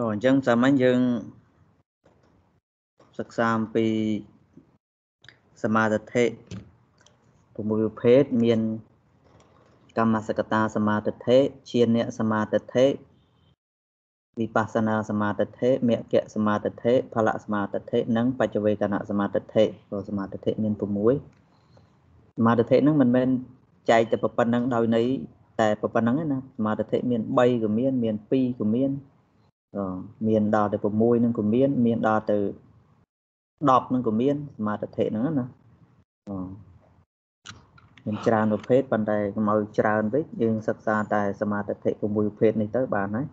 ក៏អញ្ចឹងសាមញ្ញយើងសិក្សាអំពីសមាធិ6ប្រភេទមានកម្មសកតាសមាធិជាអ្នកសមាធិវិបស្សនាសមាធិមគ្គសមាធិផលសមាធិនិងបច្ចវេកណសមាធិក៏សមាធិមាន6សមាធិហ្នឹងមិនមែនចែកតែប៉ុណ្្នឹងដោយន័យតែប៉ុណ្្នឹងឯណាសមាធិមាន3ក៏មានមាន2ក៏មាន មានដល់ទៅ6នឹងក៏មាន មានដល់ទៅ10នឹងក៏មានសមាធិហ្នឹងណាមានច្រើនប្រភេទប៉ុន្តែកុំឲ្យច្រើនពេកយើងសិក្សាតែសមាធិ6ប្រភេទនេះទៅបានហើយ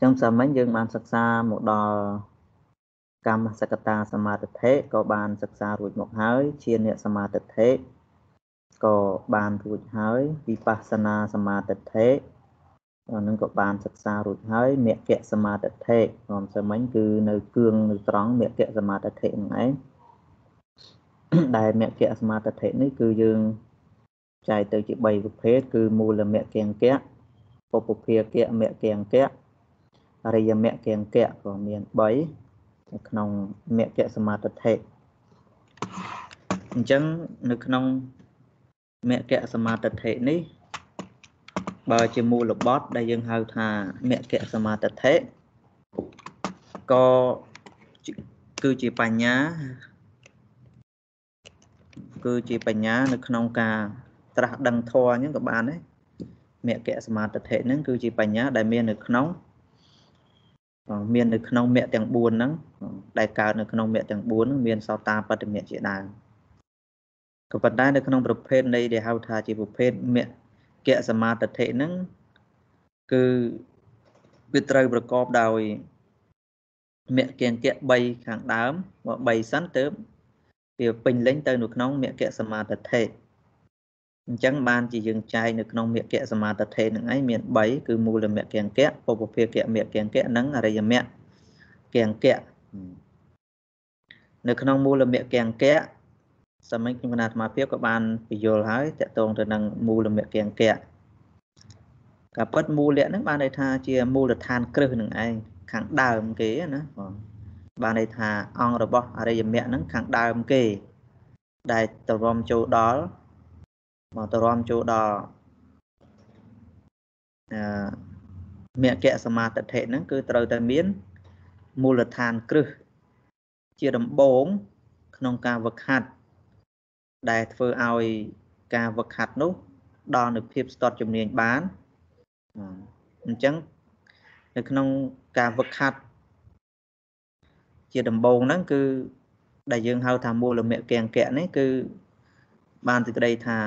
ចឹងសាមញ្ញយើងបានសិក្សាមកដល់កម្មសកតាសមាធិក៏បានសិក្សារួចមកហើយជាអ្នកសមាធិក៏បានរួចហើយវិបស្សនាសមាធិ នឹងក៏បានសិក្សារួចហើយមគ្គសមាធិខ្ញុំសាមញ្ញគឺនៅគឿងនៅត្រង់មគ្គសមាធិនឹងឯងដែលមគ្គសមាធិនេះគឺយើងចែកទៅជា3ប្រភេទគឺមូលមគ្គង្គៈពុពភាគៈមគ្គង្គៈរិយមគ្គង្គៈក៏មាន3នៅក្នុងមគ្គសមាធិអញ្ចឹងនៅក្នុងមគ្គសមាធិនេះ បើជាមូលបត់ដែលយើងហៅថាមគ្គសមាធិក៏គឺជាបញ្ញា គឺជាបញ្ញា នៅក្នុងការត្រាស់ដឹងធម៌អញ្ចឹងក៏បានដែរមគ្គសមាធិហ្នឹងគឺជាបញ្ញាដែលមាននៅក្នុងមាននៅក្នុងមគ្គទាំង4ហ្នឹងដែលកើតនៅក្នុងមគ្គទាំង4ហ្នឹងមានសោតាបត្តមគ្គជាដើមក៏ប៉ុន្តែនៅក្នុងប្រភេទនៃដែលហៅថាជាប្រភេទមគ្គ សមាធិហ្នឹងគឺវាត្រូវប្រកបដោយមគ្គង្គៈ3ខាងដើមមក3សិនទៅវាពេញលេញទៅនៅក្នុងមគ្គសមាធិអញ្ចឹងបានជាយើងចែកនៅក្នុងមគ្គសមាធិនឹងឯងមាន3គឺមូលមគ្គង្គៈពុពភាគៈមគ្គង្គៈនិងអរិយមគ្គង្គៈនៅក្នុងមូលមគ្គង្គៈ សម័យខ្ញុំគណៈអាត្មាភាពក៏បានពយល់ហើយតកតងទៅនឹងមូលមគ្គង្គៈការពិតមូលៈហ្នឹងបានន័យថាជាមូលដ្ឋានគ្រឹះនឹងឯងខាងដើមគេណាបងបានន័យថាអង្គរបស់អរិយមគ្គហ្នឹងខាងដើមគេ ដែលតរំចូលដល់មកតរំចូលដល់អឺមគ្គសមាធិហ្នឹងគឺត្រូវតែមានមូលដ្ឋានគ្រឹះជាដំបូងក្នុងការវឹកហាត់ ដែលធ្វើឲ្យការវឹកហាត់នោះដល់នូវភាពស្ទាត់ជំនាញបានអញ្ចឹងនៅក្នុងការវឹកហាត់ជាដំបូងហ្នឹងគឺដែលយើងហៅថាមូលមគ្គង្គៈនេះគឺបានសេចក្តីថា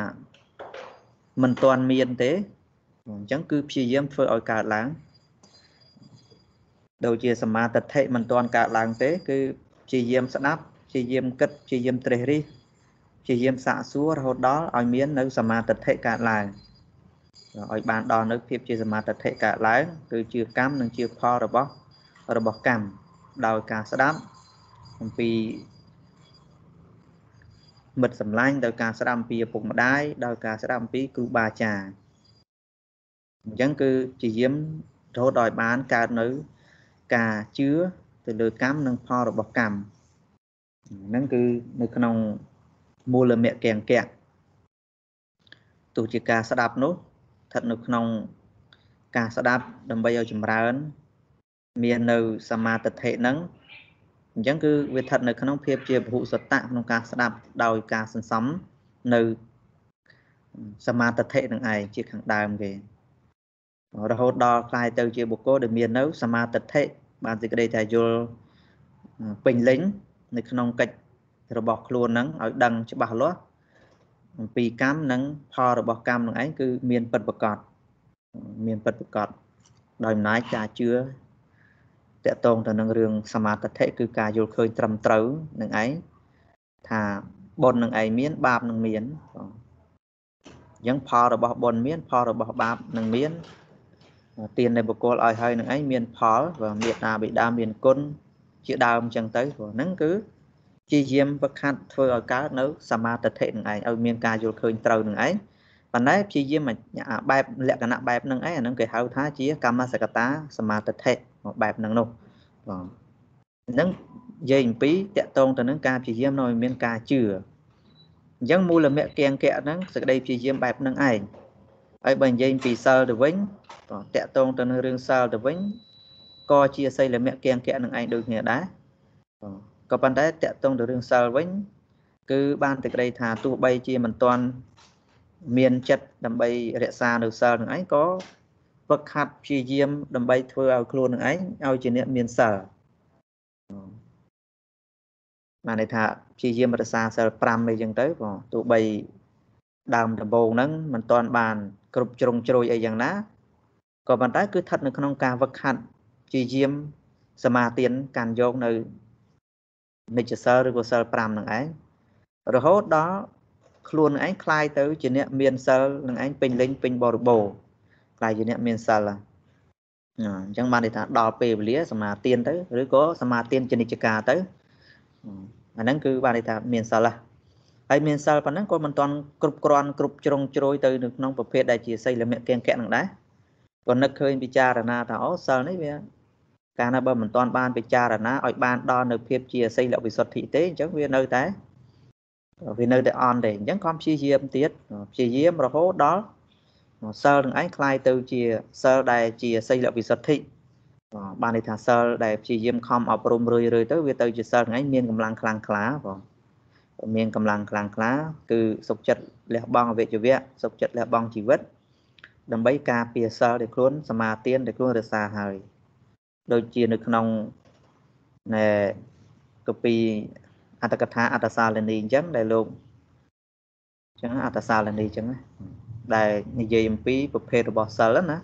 មិនទាន់មានទេអញ្ចឹងគឺព្យាយាមធ្វើឲ្យកើតឡើងដូចជាសមាធិមិនទាន់កើតឡើងទេ គឺព្យាយាមស្ដាប់ព្យាយាមគិតព្យាយាមត្រេះរិះ ព្យាយាមសាកសួររហូតដល់ឲ្យមាននៅសមាធិកើតឡើងឲ្យបានដល់នៅភាពជាសមាធិកើតឡើងគឺជាកម្មនិងជាផលរបស់របស់កម្មដោយការស្ដាប់អំពីមិត្តសម្លាញ់ដោយការស្ដាប់អំពីឪពុកម្ដាយដោយការស្ដាប់អំពីគ្រូបាអាចារ្យអញ្ចឹងគឺជាយាមរហូតដល់បានកើតនៅការជឿទៅលើកម្មនិងផលរបស់កម្មហ្នឹងគឺនៅក្នុង មូលមគ្គង្គៈទោះជាការស្ដាប់នោះស្ថិតនៅក្នុងការស្ដាប់ដើម្បីឲ្យចម្រើន មាននៅសមាធិហ្នឹងអញ្ចឹងគឺវាស្ថិតនៅក្នុងភាពជាពហុសតៈក្នុងការស្ដាប់ដោយការសន្សំនៅសមាធិនឹងឯងជាខាងដើមគេរហូតដល់ខ្លាយទៅជាបុគ្គលដែលមាននៅសមាធិបានសេចក្តីថាយល់ពេញលេញនៅក្នុងកិច្ច របស់ខ្លួនហ្នឹងឲ្យដឹងច្បាស់លាស់អំពីកម្មនិងផលរបស់កម្មនឹងឯងគឺមានពិតប្រកបមានពិតប្រកបដោយអំណាចការជឿតកតងទៅនឹងរឿងសមាធិគឺការយល់ឃើញត្រឹមត្រូវនឹងឯងថាបុណ្យនឹងឯងមាន បាបនឹងមានបងអញ្ចឹងផលរបស់បុណ្យមាន ផលរបស់បាបនឹងមានទាននៃបុគ្គលឲ្យហើយនឹងឯងមានផលបើមេត្តាបិតាមានគុណជាដើមអញ្ចឹងទៅព្រោះហ្នឹងគឺ ជាយាមវឹកហាត់ធ្វើឲ្យកើតនៅសមាធិនឹងឯងឲ្យមានការយល់ឃើញត្រូវនឹងឯងប៉ុន្តែព្យាយាមបែបលក្ខណៈបែបហ្នឹងឯងអាហ្នឹងគេហៅថាជាកម្មសកតាសមាទិដ្ឋិបែបហ្នឹងនោះបងហ្នឹងនិយាយអំពីតកតងទៅនឹងការព្យាយាមនៅឲ្យមានការជឿអញ្ចឹងមូលមគ្គកៀងកៈហ្នឹងសក្តីព្យាយាមបែបហ្នឹងឯងហើយបើនិយាយពីសិលទៅវិញតកតងទៅនឹងរឿងសិលទៅវិញក៏ជាសីលមគ្គកៀងកៈនឹងឯងដូចគ្នាដែរ ក៏ប៉ុន្តែតកតងទៅរឿងសិលវិញ គឺបានតែក្តីថាទោះបីជាមិនទាន់មានចិត្តដើម្បីរក្សានៅសិលនឹងឯងក៏វឹកហាត់ព្យាយាម ដើម្បីធ្វើឲ្យខ្លួននឹងឯងឲ្យជាអ្នកមានសិលបានន័យថាព្យាយាមរក្សាសិល5អីចឹងទៅបងទោះបីដើមដំបូងហ្នឹងមិនទាន់បាន គ្រប់ជ្រុងជ្រោយអីយ៉ាងណាក៏ប៉ុន្តែគឺស្ថិតនៅក្នុងការវឹកហាត់ព្យាយាមសមាទានកាន់យកនៅ និច្ចសិលឬក៏សិល5ហ្នឹងឯងរហូតដល់ខ្លួនឯងคลายទៅជាអ្នកមានសិលនឹងឯងពេញលេញពេញបរិបូរคลายជាអ្នកមានសិលអញ្ចឹងបានន័យថាដល់ពេលវេលាសមាទានទៅឬក៏សមាទានចនិច្ចការទៅអាហ្នឹងគឺបានន័យថាមានសិលហើយមានសិលប៉ុណ្ណឹងក៏មិនទាន់គ្រប់គ្រាន់គ្រប់ជ្រុងជ្រោយទៅនៅក្នុងប្រភេទដែលជាសីលមគ្គកៈនឹងដែរក៏នឹកឃើញពិចារណាថាអូសិលនេះវា កាលណាបើមិនទាន់បានពិចារណាឲ្យបានដល់នៅភាពជាសីលវិសុទ្ធិទេអញ្ចឹងវានៅតែវានៅតែអន់ទេអញ្ចឹងខំព្យាយាមទៀតព្យាយាមរហូតដល់សិលនឹងឯងคล้ายទៅជាសិលដែលជាសីលវិសុទ្ធិបានន័យថាសិលដែលព្យាយាមខំអប់រំរឿយរឿយទៅវាទៅជាសិលថ្ងៃមានកម្លាំងខ្លាំងក្លាបងមានកម្លាំងខ្លាំងក្លាគឺសុខចិត្តលះបង់អវយវៈសុខចិត្តលះបង់ជីវិតដើម្បីការពារសិលដែលខ្លួនសមាទានដែលខ្លួនរក្សាហើយ ដូចជានៅក្នុងណែកពីអត្តកថាអត្តសាលនីអញ្ចឹងដែលលោកអញ្ចឹងអត្តសាលនីអញ្ចឹងដែលនិយាយអំពីប្រភេទរបស់សិលណា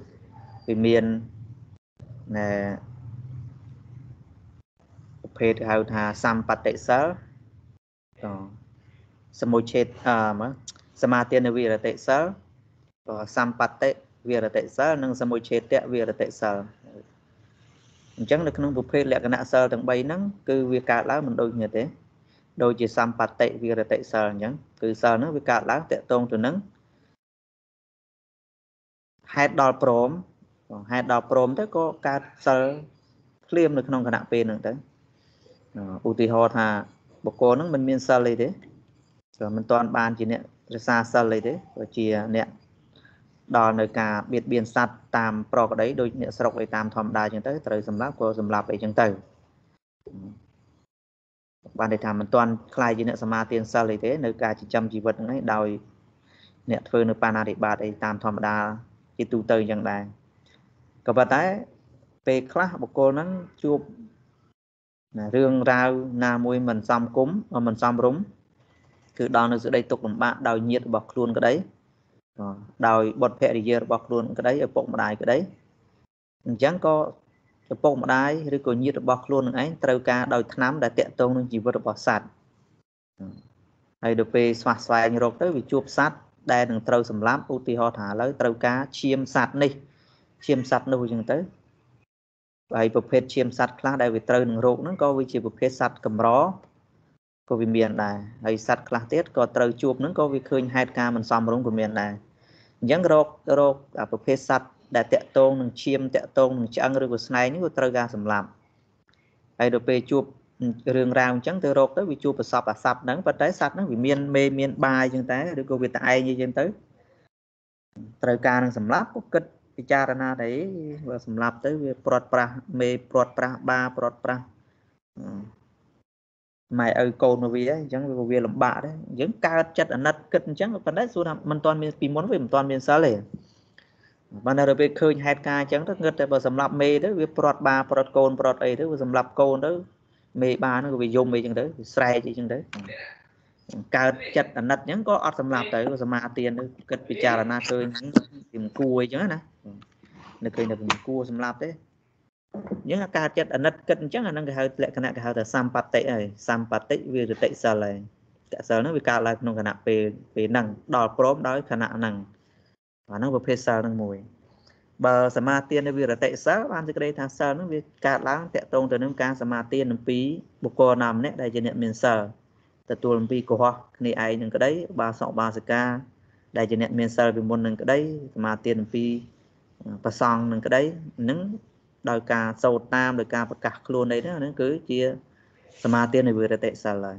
វាមានណែប្រភេទហៅថាសម្បតិសិលតសមុឆេតអឺសមាទានវិរតិសិលក៏សម្បតិវិរតិសិលនិងសមុឆេតវិរតិសិល អញ្ចឹងនៅក្នុងប្រភេទលក្ខណៈសិលទាំង3ហ្នឹងគឺវាកើតឡើងមិនដូចគ្នាទេដូចជាសម្បតិវិរតិសិលអញ្ចឹងគឺសិលហ្នឹងវាកើតឡើងតកតងទៅនឹងហេតុដល់ព្រមហេតុដល់ព្រមទៅក៏កើតសិលភ្លាមនៅក្នុងគណៈពេលហ្នឹងទៅឧទាហរណ៍ថាបុគ្គលហ្នឹងមិនមានសិលអីទេព្រោះមិនទាន់បានជាអ្នករសាសិលអីទេក៏ជាអ្នក ដល់នៅការបៀតបៀនសត្វតាមប្រកដីដូចអ្នកស្រុកអីតាមធម្មតាអញ្ចឹងទៅត្រូវសម្លាប់ក៏សម្លាប់អីអញ្ចឹងទៅបានន័យថាមិនទាន់ខ្លាយជាអ្នកសមាទានសិលអីទេនៅការចិញ្ចឹមជីវិតហ្នឹងឯងដោយអ្នកធ្វើនៅបាណារិបាតអីតាមធម្មតាជាទូទៅអញ្ចឹងដែរក៏ប៉ុន្តែពេលខ្លះបុគ្គលហ្នឹងជួបរឿងរ៉ាវណាមួយមិនសមគុំមិនសមរម្យគឺដល់នៅសេចក្តីទុកលំបាកដោយញាតរបស់ខ្លួនក្តី ដោយបុត្រភរិយារបស់ខ្លួនក្តីឪពុកម្ដាយក្តីអញ្ចឹងក៏ឪពុកម្ដាយឬក៏ញាតិរបស់ខ្លួននឹងឯងត្រូវការដោយឆ្នាំដែលតាក់ទងនឹងជីវិតរបស់សត្វហើយដល់ពេលស្វះស្វែងរកទៅវាជួបសត្វដែលនឹងត្រូវសម្លាប់ឧទាហរណ៍ថាឥឡូវត្រូវការឈាមសត្វនេះឈាមសត្វនោះអញ្ចឹងទៅហើយប្រភេទឈាមសត្វខ្លះដែលវាត្រូវនឹងរោគហ្នឹងក៏វាជាប្រភេទសត្វកម្រ ក៏វាមានដែរហើយសត្វខ្លះទៀតក៏ត្រូវជួបហ្នឹងក៏វាឃើញហេតុការណ៍មិនសមរម្យក៏មានដែរអញ្ចឹងរោគរោគប្រភេទសត្វដែលតាក់ទងនឹងឈាមតាក់ទងនឹងឆ្អឹងឬក៏ស្នែងនេះវាត្រូវការសម្លាប់ហើយដល់ពេលជួបរឿងរ៉ាវអញ្ចឹងទៅរកទៅវាជួបប្រសពអាសត្វហ្នឹងប៉ុន្តែសត្វហ្នឹងវាមានមេមានបាយអញ្ចឹងតែឬក៏វាតែឯងអញ្ចឹងទៅត្រូវការនឹងសម្លាប់ក៏គិតពិចារណាដែរបើសម្លាប់ទៅវាព្រាត់ប្រាស់មេព្រាត់ប្រាស់បាព្រាត់ប្រាស់ ម៉ែឪកូនមកវាអញ្ចឹងវាវាលំបាកដែរអញ្ចឹងកើតចិត្តអាណិតគិតអញ្ចឹងប៉ុន្តែសួរថាមិនទាន់មានពីមុនវាមិនទាន់មានសិលទេបានតែពេលឃើញហេតុការណ៍អញ្ចឹងទៅងឹតតែបើសម្រាប់មេទៅវាព្រាត់បាព្រាត់កូនព្រាត់អីទៅវាសម្រាប់កូនទៅមេបាហ្នឹងក៏វាយំអីអញ្ចឹងទៅវាស្រែកអីអញ្ចឹងទៅកើតចិត្តអាណិតអញ្ចឹងក៏អត់សម្រាប់ទៅសមាទានទៅគិតពិចារណាឃើញវាមិនគួរអីអញ្ចឹងណានៅឃើញតែមិនគួរសម្រាប់ទេ អញ្ចឹងការចិត្តអាណិតគិតអញ្ចឹងអាហ្នឹងគេហៅលក្ខណៈគេហៅថាសម្បត្តិហើយសម្បត្តិវារតិសិលហើយកសិលហ្នឹងវាកើតឡើងក្នុងគណៈពេលពេលហ្នឹងដល់ព្រមដោយគណៈហ្នឹងអាហ្នឹងប្រភេទសិលហ្នឹងមួយបើសមាទាននៃវិរតិសិលបានសេចក្តីថាសិលហ្នឹងវាកើតឡើងតកតងទៅនឹងការសមាទានអំពីបុគ្គលណាម្នាក់ដែលជាអ្នកមានសិលទទួលអំពីកុហកគ្នាឯងនឹងក្តីបាសកបាសិកាដែលជាអ្នកមានសិលពីមុននឹងក្តីសមាទានអំពីប្រសងនឹងក្តីនឹង ដោយការសូត្រតាមដោយការប្រកាសខ្លួនអីហ្នឹងគឺជាសមាទាននៃវិរតិសិលហើយ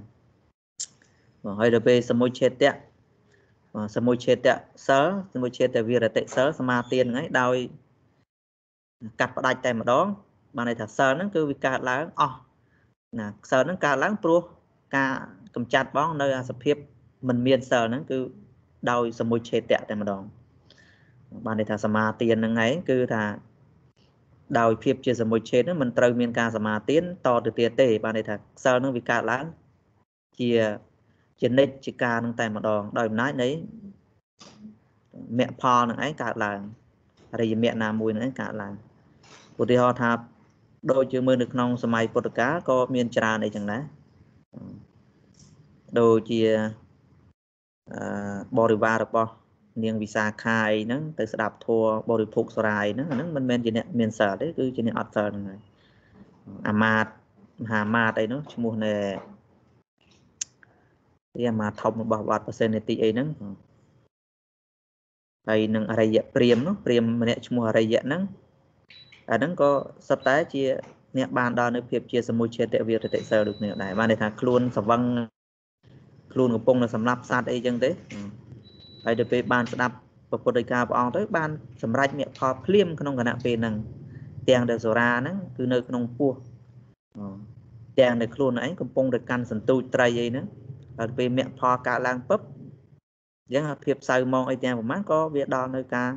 បងហើយដល់ពេលសមុឆេតៈសមុឆេតៈសិលសមុឆេតវិរតិសិលសមាទានហ្នឹងដោយកាត់ផ្ដាច់តែម្ដង បានន័យថាសិលហ្នឹងគឺវាកើតឡើងអស់ណាសិលហ្នឹងកើតឡើងព្រោះការកំចាត់បង នៅអាសភាពមិនមានសិលហ្នឹងគឺដោយសមុឆេតៈតែម្ដងបានន័យថាសមាទានហ្នឹងឯងគឺថា ដោយភាពជាសមុឆេតហ្នឹងមិនត្រូវមានការសមាទានតទៅទៀតទេ បានន័យថាសិលហ្នឹងវាកើតឡើងជាជានិច្ចជាការនឹងតែម្ដង ដោយអំណាចនៃមគ្គផលនឹងឯងកើតឡើងរិយមគ្គណាមួយនឹងឯងកើតឡើងឧទាហរណ៍ថាដូចជាមើលនៅក្នុងសម័យពុទ្ធកាលក៏មានច្រើនអីចឹងដែរដូចជាអឺបរិវាររបស់ នាងវិសាខាយហ្នឹងទៅស្ដាប់ធัวបរិភោគសរាយហ្នឹងអាហ្នឹងមិនមែនជាអ្នកមានសិលទេគឺជាអ្នកអត់សិលហ្នឹងហើយអាមាតមហាមាតអីនោះឈ្មោះនៃទីអាមាធំរបស់វត្តប្រសិទ្ធនីតិអីហ្នឹងហើយនឹងអរិយព្រាមនោះព្រាមម្នាក់ឈ្មោះអរិយហ្នឹងអាហ្នឹងក៏សិតតែជាអ្នកបានដល់នៅភាពជាសមុជេតវិរតិសិលដូចគ្នាដែរបានន័យថាខ្លួនសវឹងខ្លួនកំពុងនៅសម្លាប់សត្វអីចឹងទេ ហើយទៅពេលបានស្ដាប់ពុទ្ធដីកាព្រះអង្គទៅបានសម្រេចមគ្គផលភ្លាមក្នុងគណៈពេលហ្នឹងទាំងដែលសូរាហ្នឹងគឺនៅក្នុងពោះទាំងនៅខ្លួនឯងកំពុងតែកាន់សន្ទូចត្រីអីហ្នឹងដល់ពេលមគ្គផលកើតឡើងពឹបអញ្ចឹងភាពសៅមងអីទាំងប្រហែលក៏វាដល់នៅការ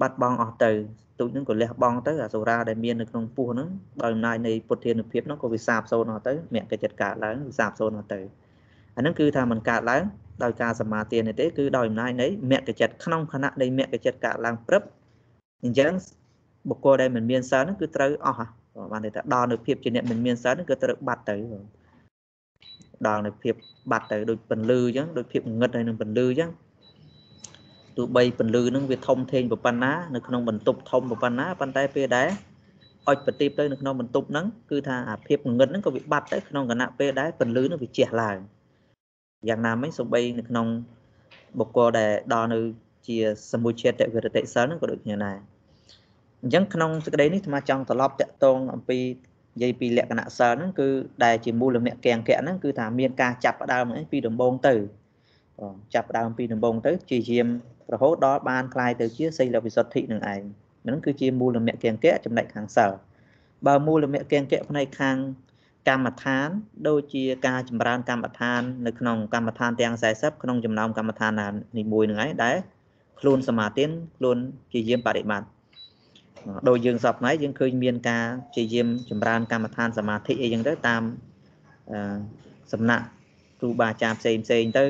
បាត់បង់អស់ទៅទូចហ្នឹងក៏លះបង់ទៅអាសូរាដែលមាននៅក្នុងពោះហ្នឹងដោយអំណាចនៃពុទ្ធានុភាពហ្នឹងក៏វាសាបសូន្យអស់ទៅមគ្គចិត្តកើតឡើងវាសាបសូន្យអស់ទៅអាហ្នឹងគឺថាมันកើតឡើង ដោយការសមាទាននេះទេគឺដោយអំណាចនៃមគ្គចិត្តក្នុងខណៈនៃមគ្គចិត្តកើតឡើងព្រឹបអញ្ចឹងបុគ្គលដែលមិនមានសិលហ្នឹងគឺត្រូវអស់បានន័យថាដល់នៅភាពជាអ្នកមិនមានសិលហ្នឹងគឺត្រូវបាត់ទៅដល់នៅភាពបាត់ទៅដូចពន្លឺអញ្ចឹងដូចភាពងឹតហើយនឹងពន្លឺអញ្ចឹងទោះបីពន្លឺហ្នឹងវាធំធេងប៉ុណ្ណានៅក្នុងបន្ទប់ធំប៉ុណ្ណាប៉ុន្តែពេលដែរអុចប្រទីបទៅនៅក្នុងបន្ទប់ហ្នឹងគឺថាអាភាពងឹតហ្នឹងក៏វាបាត់ទៅក្នុងគណៈពេលដែរពន្លឺហ្នឹងវាជះឡើង យ៉ាងណាមិញសូម្បីនៅក្នុងបុគ្គលដែលដល់នៅជាសមុជេតវិរតិសិលហ្នឹងក៏ដូចគ្នាដែរអញ្ចឹងក្នុងសេចក្តីនេះអាត្មាចង់ត្រឡប់តាក់ទងអំពីនិយាយពីលក្ខណៈសិលហ្នឹងគឺដែលជាមូលមគ្គកង្គៈហ្នឹងគឺថាមានការចាប់ផ្ដើមហ្នឹងពីដំបូងទៅចាប់ផ្ដើមពីដំបូងទៅជាយាមរហូតដល់បានคลายទៅជាសីលវិសុទ្ធិនឹងឯងហ្នឹងគឺជាមូលមគ្គកង្គៈចំណែកខាងសិលបើមូលមគ្គកង្គៈផ្នែកខាង កម្មដ្ឋាន ដូចជាការចម្រើនកម្មដ្ឋាននៅក្នុងកម្មដ្ឋានទាំង40ក្នុងចំណោមកម្មដ្ឋាននីមួយនឹងឯងដែលខ្លួនសមាទានខ្លួនជាយាមបរិបត្តិដោយយើងសពថ្ងៃយើងឃើញមានការជាយាមចម្រើនកម្មដ្ឋានសមាធិអីចឹងទៅតាមសំណាក់គ្រូបាអាចារ្យផ្សេងផ្សេងទៅ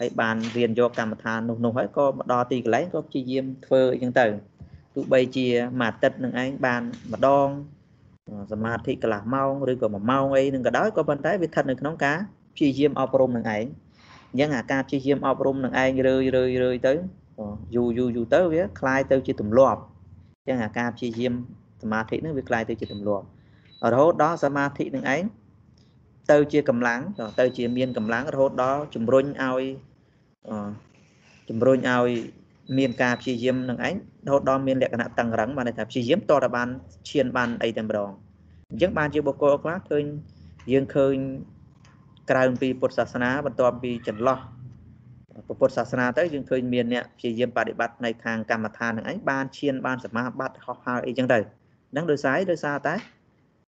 ហើយបានរៀនយកកម្មដ្ឋាននោះនោះហើយក៏មកដល់ទីកន្លែងក៏ព្យាយាមធ្វើអីចឹងទៅទោះបីជាមួយអាទិត្យនឹងឯងបានម្ដង សមាធិកន្លះម៉ោងឬក៏1ម៉ោងអីនឹងក៏ដោយក៏ប៉ុន្តែវាស្ថិតនៅក្នុងការព្យាយាមអប់រំនឹងឯងអញ្ចឹងអាការព្យាយាមអប់រំនឹងឯងរឿយរឿយរឿយទៅយូរយូរយូរទៅវាคล้ายទៅជាទម្លាប់អញ្ចឹងអាការព្យាយាមសមាធិនឹងវាคล้ายទៅជាទម្លាប់រហូតដល់សមាធិនឹងឯងទៅជាកម្លាំងទៅជាមានកម្លាំងរហូតដល់ជំរុញឲ្យជំរុញឲ្យ មានការព្យាយាមនឹងឯងរហូតដល់មានលក្ខណៈតឹងរឹងបានន័យថាព្យាយាមតតែបានឈានបានអីតែម្ដងអញ្ចឹងបានជាបុគ្គលខ្លះឃើញយើងឃើញក្រៅពីពុទ្ធសាសនាបន្ទាប់ពីចន្លោះពុទ្ធសាសនាទៅយើងឃើញមានអ្នកព្យាយាមបដិបត្តិនៅខាងកម្មដ្ឋាននឹងឯងបានឈានបានសមាបត្តិហោះហើរអីចឹងទៅហ្នឹងដោយសារដោយសារតែ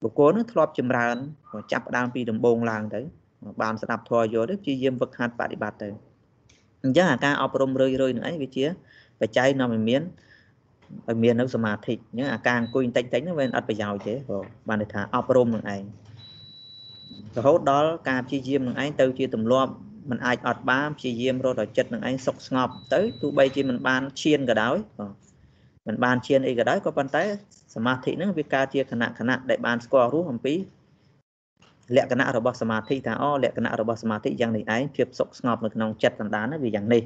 បុគ្គលនឹងធ្លាប់ចម្រើនចាប់ផ្ដើមពីដំបូងឡើងទៅបានស្ដាប់ធម៌យកទៅព្យាយាមវឹកហាត់បដិបត្តិទៅ អញ្ចឹងអាការអប់រំរឿយរឿយនឹងឯងវាជាបច្ច័យនាំឲ្យមានឲ្យមាននៅសមាធិអញ្ចឹងអាការអង្គុយតិចតិចហ្នឹងវាអត់ប្រយោជន៍ទេព្រោះបានន័យថាអប់រំនឹងឯងរហូតដល់ការព្យាយាមនឹងឯងទៅជាទម្លាប់มันអាចអត់បានព្យាយាមរត់ឲ្យចិត្តនឹងឯងសុខស្ងប់ទៅទោះបីជាมันបានឈានក៏ដោយมันបានឈានអីក៏ដោយក៏ប៉ុន្តែសមាធិហ្នឹងវាកើតជាគណៈគណៈដែលបានស្គាល់រស់អំពី លក្ខណៈរបស់សមាធិថាអូលក្ខណៈរបស់សមាធិយ៉ាងនេះឯងភាពសុខស្ងប់នៅក្នុងចិត្តសន្តានវាយ៉ាងនេះ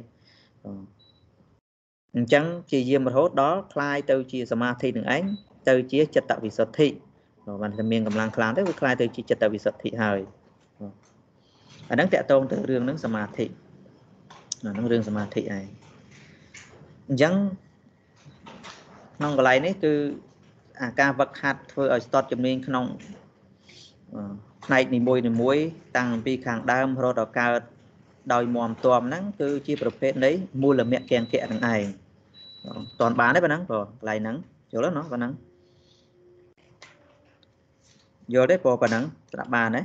អញ្ចឹងជាយាមរហូតដល់คลายទៅជាសមាធិនឹងឯងទៅជាចិត្តវិសុទ្ធិបានតែមានកម្លាំងខ្លាំងទៅវាคลายទៅជាចិត្តវិសុទ្ធិហើយអាហ្នឹងតកតងទៅរឿងហ្នឹងសមាធិអាហ្នឹងរឿងសមាធិឯង អញ្ចឹងក្នុងកន្លែងនេះគឺអាការវឹកហាត់ធ្វើឲ្យស្ទាត់ជំនាញក្នុង ផ្នែកនីមួយនីមួយតាំងពីខាងដើមរហូតដល់កើតដោយមមទាំហ្នឹងគឺជាប្រភេទនៃមូលមគ្គកង្គៈនឹងឯងតនបានទេប៉ុណ្ណឹងបងកន្លែងហ្នឹងយល់ទេណោះប៉ុណ្ណឹងយល់ទេបងប៉ុណ្ណឹងស្ដាប់បានទេ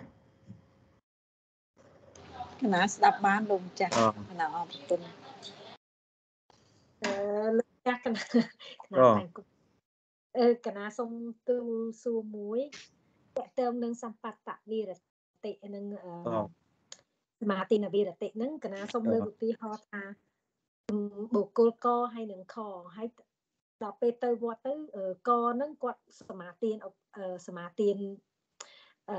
កណាស្ដាប់បានលោកចាស់កណាអរគុណអឺលោកចាស់កណាកណាអឺកណាសុំទូសួរមួយ តកតើមនឹងសម្បត្តិវិរតិនឹងសមាធិនវិរតិនឹងកណាសុំលើកឧទាហរណ៍ថាបុគ្គលកហើយនឹងខហើយដល់ពេលទៅវត្តទៅកនឹងគាត់សមាទានសមាទានអឺ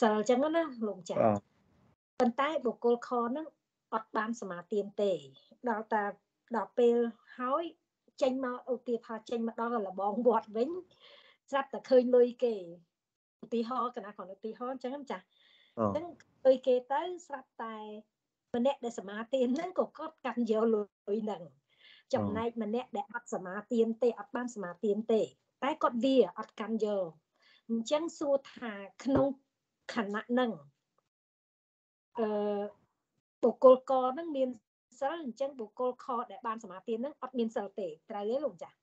សិលអញ្ចឹងណាលោកចាប៉ុន្តែបុគ្គលខនឹងអត់បានសមាទានទេដល់តែដល់ពេលហើយចេញមកឧទាហរណ៍ចេញមកដល់លបងវត្តវិញស្រាប់តែឃើញលុយគេ ឧទាហរណ៍កណាគ្រាន់ឧទាហរណ៍អញ្ចឹងចាអញ្ចឹងលុយគេទៅស្រាប់តែម្នាក់ដែលសមាទានហ្នឹងក៏គាត់កាន់យកលុយហ្នឹងចំណែកម្នាក់ដែលអត់សមាទានទេអត់បានសមាទានទេតែគាត់វាអត់កាន់យកអញ្ចឹងសួរថាក្នុងខណៈហ្នឹងអឺបុគ្គលកហ្នឹងមានសិលអញ្ចឹងបុគ្គលខដែលបានសមាធិហ្នឹងអត់មានសិលទេត្រូវទេលោកចាស់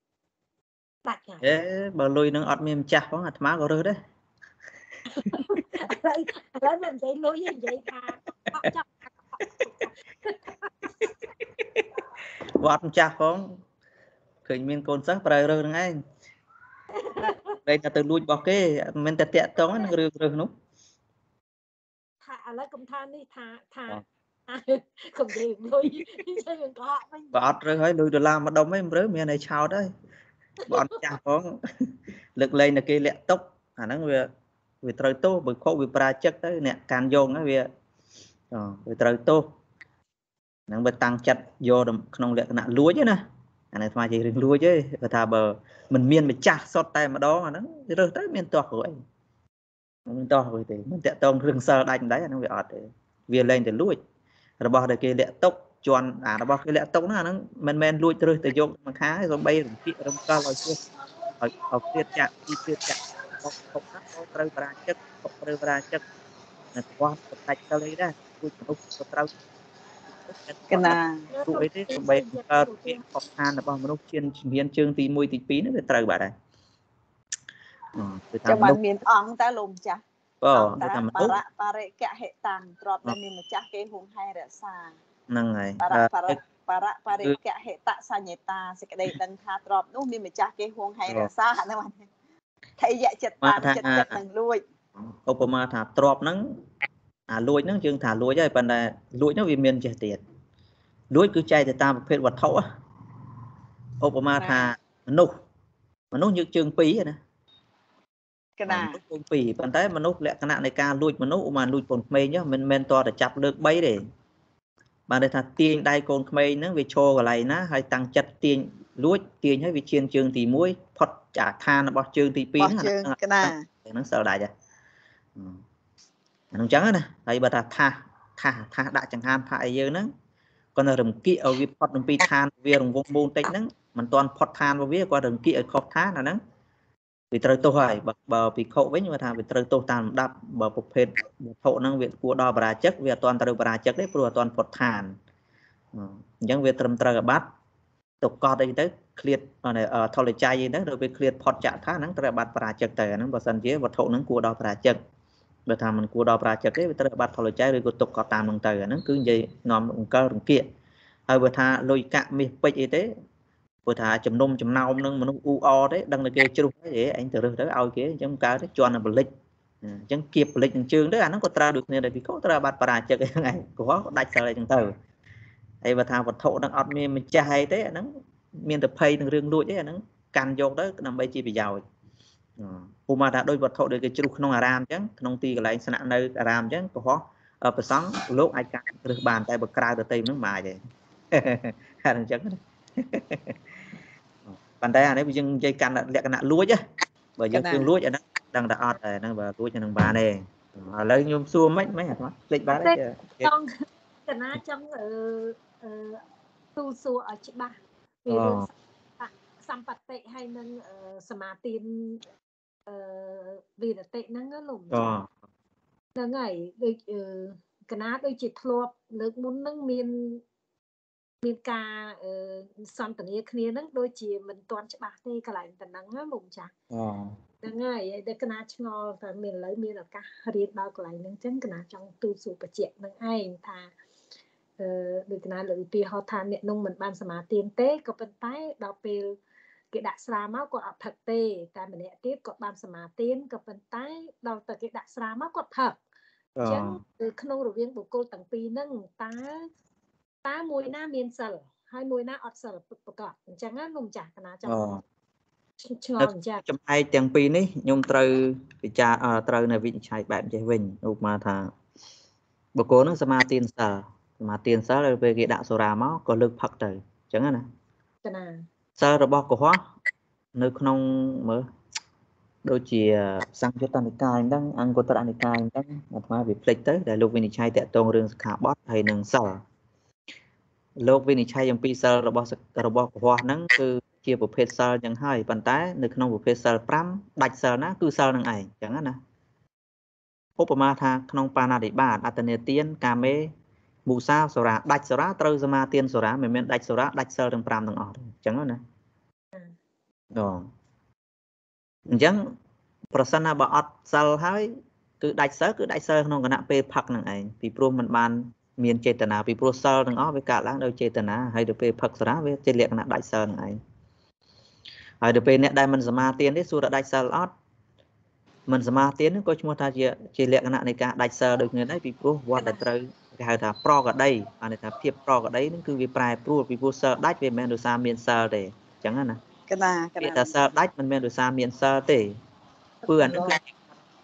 ដាច់ហើយអេបើលុយនឹងអត់មានម្ចាស់ផងអាត្មាក៏រើសដែរ ឥឡូវមិននិយាយលុយទេនិយាយថាអត់ចាប់វត្តម្ចាស់ផងឃើញមានកូនសិស្សប្រើរើសហ្នឹងឯងតែតែទៅលួចរបស់គេមិនមែនតែតាក់តងនឹងរឿងរើសនោះថាឥឡូវកុំថានេះថាថាកុំនិយាយលុយចេះកុហកវិញបើអត់រើសហើយលុយដុល្លារមួយដុំឯងរើមានឲ្យឆោតហើយបើអត់ចាស់ផងលើកលែងតែគេលាក់ទុកអាហ្នឹងវា វាត្រូវទោសបើខុសវាប្រាជិកទៅអ្នកកាន់យកហ្នឹងវាវាត្រូវទោសហ្នឹងបើតាំងចិត្តយកក្នុងលក្ខណៈលួចណាអានេះស្មាជារឿងលួចទេបើថាបើមិនមានម្ចាស់សុតតែម្ដងអាហ្នឹងរើសទៅមានទាស់គ្រូអីមិនទាស់គ្រូទេមិនតាក់តងគ្រឿងសិលដាច់មិនដែរអាហ្នឹងវាអត់ទេវាលែងតែលួច របស់ដែលគេលាក់ទុកជន់អារបស់គេលាក់ទុកហ្នឹងអាហ្នឹងមិនមែនលួចរើសទៅយកមកខាទេសូម្បីរំភាករំកិលឲ្យពោះឲ្យឲ្យព្រាតចាក់ពីព្រាតចាក់ របស់ទុកហ្នឹងត្រូវប្រាជិកត្រូវប្រាជិកនៅគាត់បដាច់ទៅអីដែរគួយមនុស្សក៏ត្រូវកណាទូអីទេសំបីកើតពាក្យខកខានរបស់មនុស្សជាជំនាញជើងទី1ទី2ហ្នឹងវាត្រូវបាទដែរចាំបានមានអង្គតើលោកម្ចាស់បាទថាមនុស្សបរិកហេតាំងទ្របតែមានម្ចាស់គេហួងហែរក្សាហ្នឹងហើយបរិបរិបរៈបរិកហេតសញ្ញតាសេចក្តីដឹងថាទ្របនោះមានម្ចាស់គេហួងហែរក្សាហ្នឹង ថយៈចិត្តតាមចិត្តចិត្តនឹងលួចឧបមាថាទ្របហ្នឹងអាលួចហ្នឹងយើងថាលួចហើយប៉ុន្តែលួចហ្នឹងវាមានចេះទៀតលួចគឺចែកទៅតាមប្រភេទវត្ថុឧបមាថាមនុស្សមនុស្សយើងជើងពីរណាកណាជើងពីរប៉ុន្តែមនុស្សលក្ខណៈនៃការលួចមនុស្សឧបមាលួចកូនក្មេងមិនមែនតតែចាប់លើក3ទេបានន័យថាទាញដៃកូនក្មេងហ្នឹងវាឈរកន្លែងណាហើយតាំងចិត្តទាញ លួចទាញហើយវាឈានជើងទី1ផុតចាឋានរបស់ជើងទី2ហ្នឹងកណាហ្នឹងសិលដាច់ហ៎អានោះចឹងណាហើយបើថាថាថាថាដាក់ចង្ហាន់ថាអីយើងហ្នឹងគាត់នៅរំគៀកឲ្យវាផុតអំពីឋានវារង្វង់មូនតិចហ្នឹងមិនទាន់ផុតឋានរបស់វាគាត់រំគៀកឲ្យខុសឋានអាហ្នឹងវាត្រូវទោសហើយបើបើពិខុវិញគាត់ថាវាត្រូវទោសតាមលំដាប់បើប្រភេទវត្ថុហ្នឹងវាគួរដល់បរាជិកវាអត់ទាន់ត្រូវបរាជិកទេព្រោះអត់ទាន់ផុតឋានអញ្ចឹងវាត្រឹមត្រូវអាបត្តិ ទុកកត់អីទៅឃ្លាតថលច័យអីហ្នឹងដល់ពេលឃ្លាតផុតចាក់ឋានហ្នឹងត្រូវអាបត្តិបរាជិកទៅអាហ្នឹងបើសិនជាវត្ថុហ្នឹងគួរដល់បរាជិកបើថាมันគួរដល់ប្រាជិកទេវាត្រូវបាត់ផលចៃឬក៏ទុកក៏តាមនឹងទៅអាហ្នឹងគឺនិយាយនាំអង្គររង្គៀកហើយបើថាលុយកាក់មាសពេជ្រអីទេព្រោះថាជំនុំចំណោមនឹងមនុស្សអ៊ូអទេដឹងតែគេជ្រុះទេអញទៅរើសទៅឲ្យគេអញ្ចឹងកើតជន់បលិចអញ្ចឹងគៀបបលិចនឹងជើងទៅអាហ្នឹងក៏ត្រូវដូចគ្នាដែរពីក៏ត្រូវបាត់បរាជិកហ្នឹងឯងក៏ក៏ដាច់សិលអញ្ចឹងទៅ ហើយបើថាវត្ថុហ្នឹងអត់មានម្ចាស់អីទេអាហ្នឹងមានតែភ័យនឹងរឿងលួចទេអាហ្នឹងកាន់យកទៅដើម្បីជាប្រយោជន៍ពូមកថាដូចវត្ថុដែលគេជ្រុះក្នុងអារាមអញ្ចឹងក្នុងទីកន្លែងស្នាក់នៅអារាមអញ្ចឹងកុហកប្រសង់លោកអាចកាត់គ្រឹះបានតែបើក្រៅទៅទីហ្នឹងមិនអាចទេហើយអញ្ចឹងប៉ុន្តែអានេះយើងនិយាយកាន់លក្ខណៈលួចណាបើយើងគ្រឿងលួចអាហ្នឹងដឹងតែអត់តែហ្នឹងបើលួចអាហ្នឹងបានទេឥឡូវខ្ញុំសួរមិនមិនអាថ្មភ្លេចបានទេចង់កណាចង់អឺ ទូសួរឲ្យច្បាស់ពីរឿងសម្បត្តិហើយនឹងសមាទានអឺវិរតិហ្នឹងលោកហ្នឹងហើយដូចកណាដូចជាធ្លាប់លើកមុនហ្នឹងមានមានការសន្ទនាគ្នាហ្នឹងដូចជាមិនទាន់ច្បាស់ទេកន្លែងតំណឹងណាលោកចាស់ហ្នឹងហើយដែលកណាឆ្ងល់តែមានឥឡូវមានឱកាសរៀនដល់កន្លែងហ្នឹងចឹងកណាចង់ទូសួរបច្ចៈនឹងឯងថាអឺ ដូចកណាលើកឧទាហរណ៍ថាអ្នកនោះមិនបានសមាទានទេក៏ប៉ុន្តែដល់ពេលគេដាក់ស្រាមកគាត់អត់ផឹកទេតែម្នាក់ទៀតគាត់បានសមាទានក៏ប៉ុន្តែដល់តែគេដាក់ស្រាមកគាត់ផឹកអញ្ចឹងក្នុងរវាងបុគ្គលទាំងពីរហ្នឹងតើតើមួយណាមានសិលហើយមួយណាអត់សិលពិតប្រកបអញ្ចឹងណាខ្ញុំចាស់កណាចាំឆ្ងល់អញ្ចឹងចំឯកទាំងពីរនេះខ្ញុំត្រូវពិចារត្រូវនៅវិនិច្ឆ័យបែបចេះវិញឧបមាថាបុគ្គលនឹងសមាទានសិល សមាទានសិលហើយពេលគេដាក់សូរាមកក៏លើកផឹកទៅអញ្ចឹងណាកណាសិលរបស់កុហកនៅក្នុងមើលដូចជាសង្យុត្តនិកាយហ្នឹងអង្គតរនិកាយហ្នឹងអាត្មាវាភ្លេចទៅដែលលោកវិនិច្ឆ័យតកតងរឿងសិក្ខាបទហើយនឹងសិលលោកវិនិច្ឆ័យអំពីសិលរបស់របស់កុហកហ្នឹងគឺជាប្រភេទសិលចឹងហើយប៉ុន្តែនៅក្នុងប្រភេទសិល5ដាច់សិលណាគឺសិលនឹងឯងចឹងណាឧបមាថាក្នុងបាណាតិបាតអតនេទានកាមេ មូសាសូរាដាច់សូរាត្រូវសមាទានសូរាមិនមែនដាច់សូរាដាច់សិលទាំង5ទាំងអស់ទេអញ្ចឹងណាអូអញ្ចឹងប្រសិនណាបើអត់សិលហើយគឺដាច់សិលគឺដាច់សិលក្នុងគណៈពេលផឹកនឹងឯងពីព្រោះมันបានមានចេតនាពីព្រោះសិលទាំងអស់វាកើតឡើងដោយចេតនាហើយទៅពេលផឹកសារាវាជាលក្ខណៈដាច់សិលនឹងឯងហើយទៅពេលអ្នកដែលមិនសមាទានទេសួរថាដាច់សិលអត់មិនសមាទានក៏ឈ្មោះថាជាជាលក្ខណៈនៃការដាច់សិលដូចគ្នាដែរពីព្រោះវត្តដែលត្រូវ គេហៅថាប្រកដីអានេះថាភាពប្រកដីនឹងគឺវាប្រែប្រួលពីព្រោះសិលដាច់វាមិនមែនដោយសារមានសិលទេអញ្ចឹងណាកណាកណាថាសិលដាច់មិនមែនដោយសារមានសិលទេគឺអានេះ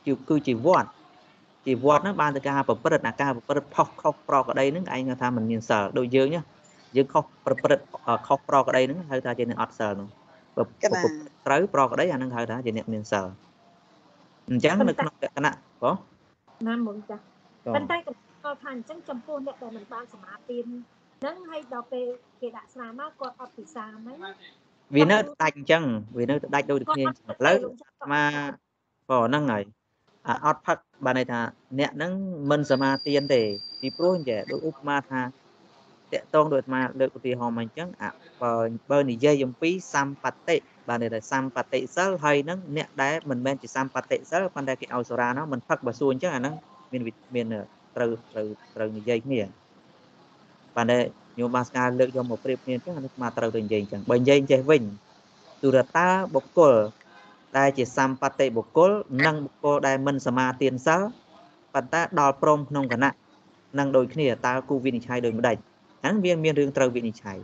គឺគឺជាវត្តជាវត្តហ្នឹងបានទៅការប្រព្រឹត្តអាការប្រព្រឹត្តផុសខុសប្រកដីហ្នឹងឯងថាมันមានសិលដូចយើងណាយើងខុសប្រព្រឹត្តខុសប្រកដីហ្នឹងហៅថាជាអ្នកអត់សិលហ្នឹងត្រូវប្រកដីអាហ្នឹងហៅថាជាអ្នកមានសិលអញ្ចឹងនៅក្នុងលក្ខណៈបងណាមុនចាប៉ុន្តែ គាត់ថាអញ្ចឹងចំពោះអ្នកដែលមិនបានសមាធិហ្នឹងហើយដល់ពេលគេដាក់ស្នាមមកគាត់អត់ពិសាហ្នឹងវានៅដាច់អញ្ចឹងវានៅដាច់ដូចគ្នាឥឡូវមកបងហ្នឹងហើយអាអត់ផឹកបានន័យថាអ្នកហ្នឹងមិនសមាទានទេពីព្រោះចេះដូចឧបមាថាតកតងដូចអាត្មាលើកឧទាហរណ៍មកអញ្ចឹងអាបើបើនិយាយអំពីសម្បត្តិបានន័យថាសម្បត្តិសិលហើយនឹងអ្នកដែលមិនមែនជាសម្បត្តិសិលប៉ុន្តែគេឲ្យសូរានោះមិនផឹកបើសួរអញ្ចឹងអាហ្នឹងមានមាន ត្រូវត្រូវត្រូវនិយាយគ្នាបានតែញោមបាសការលើកយកមកប្រៀបគ្នាអញ្ចឹងអានេះមកត្រូវទៅនិយាយអញ្ចឹងបើនិយាយចេះវិញទូរតាបុគ្គលដែលជាសម្បត្តិបុគ្គលនិងបុគ្គលដែលមិនសមាទានសិលប៉ុន្តែដល់ព្រមក្នុងគណៈនឹងដូចគ្នាតើគូវិនិច្ឆ័យដូចម្ដេចហ្នឹងវាមានរឿងត្រូវវិនិច្ឆ័យ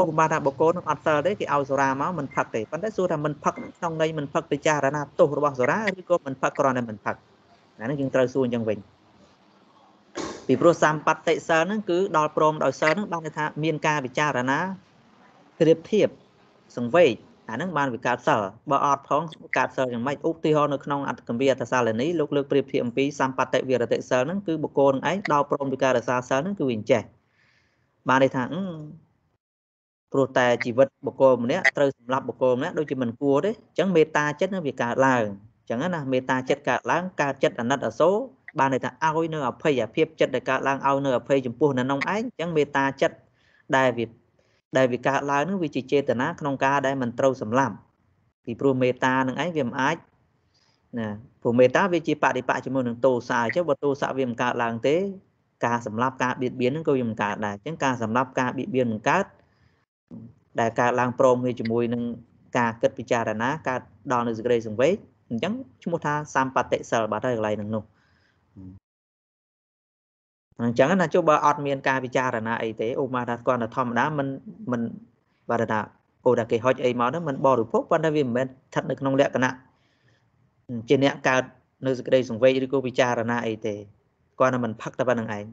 ឧបមាថាបុគ្គលនឹងអត់សិលទេគេឲ្យសូរាមកមិនផឹកទេប៉ុន្តែសួរថាមិនផឹកក្នុងន័យមិនផឹកពិចារណាទោសរបស់សូរាឬក៏មិនផឹកគ្រាន់តែមិនផឹកអានេះយើងត្រូវសួរអញ្ចឹងវិញ ពីព្រោះសម្បត្តិសិលហ្នឹងគឺដល់ព្រមដោយសិលហ្នឹងបានគេថាមានការពិចារណាប្រៀបធៀបសង្វេគអាហ្នឹងបានវាកើតសិលបើអត់ផងកើតសិលយ៉ាងម៉េចឧទាហរណ៍នៅក្នុងអត្តកម្ពីអត្តសាលនីលោកលើកប្រៀបធៀបអំពីសម្បត្តិវិរតិសិលហ្នឹងគឺបុគ្គលនឹងឯងដល់ព្រមពីការរក្សាសិលហ្នឹងគឺវាអញ្ចេះបានន័យថាព្រោះតែជីវិតបុគ្គលម្នាក់ត្រូវសម្លាប់បុគ្គលម្នាក់ដូចជាមិនគួរទេអញ្ចឹងមេត្តាចិត្តនឹងវាកើតឡើងអញ្ចឹងណាមេត្តាចិត្តកើតឡើងកើតចិត្តអាណិតអាសូរ បានន័យថាឲ្យនៅអភ័យអាភាពចិត្តដែលកើតឡើងឲ្យនៅអភ័យចំពោះនៅក្នុងឯងអញ្ចឹងមេត្តាចិត្តដែលវាដែលវាកើតឡើងនឹងវាជាចេតនាក្នុងការដែលមិនត្រូវសម្លាប់ពីព្រោះមេត្តានឹងឯងវាមិនអាចណាព្រោះមេត្តាវាជាបដិបៈជាមួយនឹងទោសៈអញ្ចឹងបើទោសៈវាមិនកើតឡើងទេការសម្លាប់ការបៀតបៀននឹងក៏វាមិនកើតដែរអញ្ចឹងការសម្លាប់ការបៀតបៀនមិនកើតដែលកើតឡើងព្រមគ្នាជាមួយនឹងការគិតពិចារណាកើតដល់នៅសេចក្តីសង្វេគអញ្ចឹងឈ្មោះថាសម្បត្តិសិលបាត់ហើយកន្លែងនឹងនោះ អញ្ចឹងណាចុះបើអត់មានការពិចារណាអីទេឧបមាថាគាត់តែធម្មតាមិនមិនបាទថាអូថាគេហុចអីមកហ្នឹងមិនបរិភោគប៉ុន្តែវាមិនមែនស្ថិតនៅក្នុងលក្ខណៈជាអ្នកកើតនៅសេចក្តីសង្វេគឬក៏ពិចារណាអីទេគាត់តែមិនផឹកតែប៉ុណ្្នឹងឯង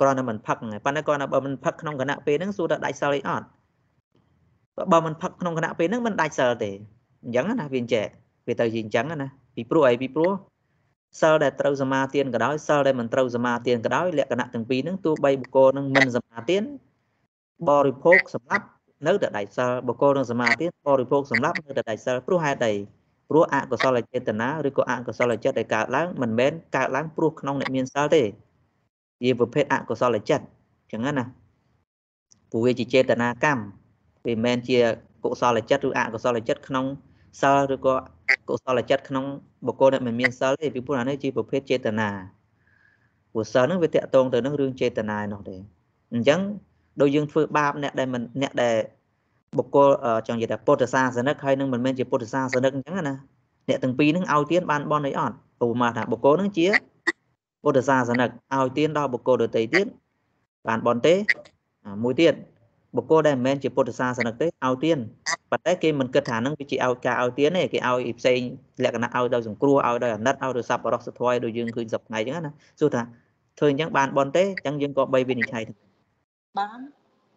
គ្រាន់តែមិនផឹកហ្នឹងប៉ុន្តែគាត់តែបើមិនផឹកក្នុងគណៈពេលហ្នឹងសួរថាដាច់សិលអីអត់បើមិនផឹកក្នុងគណៈពេលហ្នឹងមិនដាច់សិលទេអញ្ចឹងណាវាអញ្ចឹងវាទៅជាអញ្ចឹងណាពីព្រោះអីពីព្រោះ សិលដែលត្រូវសមាទានក៏ដោយសិលដែលមិនត្រូវសមាទានក៏ដោយលក្ខណៈទាំងពីរហ្នឹងទោះបីបុគ្គលនឹងមិនសមាទានបរិភោគសម្រាប់នៅតែដាច់សិលបុគ្គលនឹងសមាធិបរិភោគសម្រាប់នៅតែដាច់សិលព្រោះហេតុអីព្រោះអកុសលចេតនាឬក៏អកុសលចិត្តដែលកើតឡើងមិនមែនកើតឡើងព្រោះក្នុងអ្នកមានសិលទេវាប្រភេទអកុសលចិត្តអញ្ចឹងណាព្រោះវាជាចេតនាកម្មវាមិនមែនជាកុសលចិត្តឬអកុសលចិត្តក្នុង សិលឬក៏កុសលចិត្តក្នុងបុគ្គលដែលមិនមានសិលទេពីព្រោះអានេះជាប្រភេទចេតនាព្រោះសិលហ្នឹងវាតកតងទៅនឹងរឿងចេតនានោះទេអញ្ចឹងដូចយើងធ្វើបាបអ្នកដែលមិនអ្នកដែលបុគ្គលចង់និយាយថាពុទ្ធសាសនិកហើយនឹងមិនមែនជាពុទ្ធសាសនិកអញ្ចឹងណាអ្នកទាំងពីរហ្នឹងឲ្យទានបានបន់អីអត់ឧបមាថាបុគ្គលហ្នឹងជាពុទ្ធសាសនិកឲ្យទានដល់បុគ្គលដទៃទៀតបានបន់ទេមួយទៀត បុគ្គលដែលមិនមែនជាពុទ្ធសាសនិកទេឲ្យទានប៉ុន្តែគេមិនគិតថានឹងវាជាឲ្យការឲ្យទានទេគេឲ្យផ្សេងលក្ខណៈឲ្យដោយសង្គ្រោះឲ្យដោយអាណិតឲ្យដោយសប្បុរសធម៌ដូចយើងឃើញសប្ថ្ងៃអញ្ចឹងណាសួរថាធ្វើអញ្ចឹងបានបន់ទេអញ្ចឹងយើងក៏បីវិនិច្ឆ័យបាន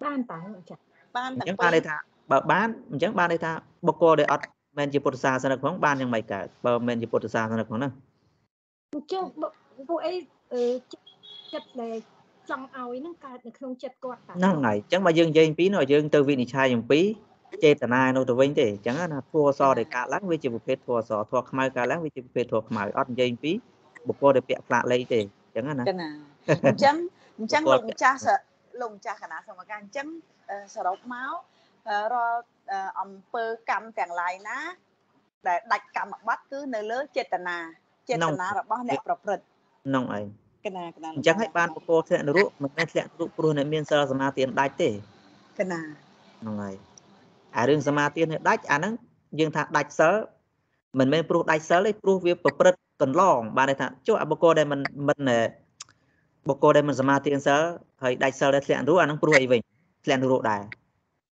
បានតាំងចាបានអញ្ចឹងបានន័យថាបើបានអញ្ចឹងបានន័យថាបុគ្គលដែលអត់មែនជាពុទ្ធសាសនិកផងបានយ៉ាងម៉េចកើតបើមិនមែនជាពុទ្ធសាសនិកផងណាអញ្ចឹងពួកអីចិត្តដែល ចង់ឲ្យនឹងកើតនៅក្នុងចិត្តគាត់តាហ្នឹងហើយអញ្ចឹងបើយើងនិយាយអំពីនោះយើងទៅវិនិច្ឆ័យអំពីចេតនានោះទៅវិញទេអញ្ចឹងណាធัวសដែលកើតឡើងវាជាប្រភេទធัวសធัวខ្មៅកើតឡើងវាជាប្រភេទធัวខ្មៅអត់និយាយអំពីបុគ្គលដែលពាក់ផ្លាកលេខទេអញ្ចឹងណាចាអញ្ចឹងអញ្ចឹងលោកម្ចាស់លោកម្ចាស់គណៈសមការអញ្ចឹងសរុបមករាល់អំពើកម្មទាំងឡាយណា ដែលដាច់កម្មបត្តិគឺនៅលើចេតនាចេតនារបស់អ្នកប្រព្រឹត្តក្នុងឯង កណាកណាអញ្ចឹងឲ្យបានពពកធ្លាក់នរកមិនមែនធ្លាក់នរកព្រោះអ្នកមានសិលសមាធិដាច់ទេកណាហ្នឹងហើយអារឿងសមាធិនេះដាច់អាហ្នឹងយើងថាដាច់សិលមិនមែនព្រោះដាច់សិលទេព្រោះវាប្រព្រឹត្តកន្លងបានន័យថាចុះអបុគ្គលដែលមិនមិនបុគ្គលដែលមិនសមាធិសិលហើយដាច់សិលដែលធ្លាក់នរកអាហ្នឹងព្រោះអីវិញធ្លាក់នរកដែរ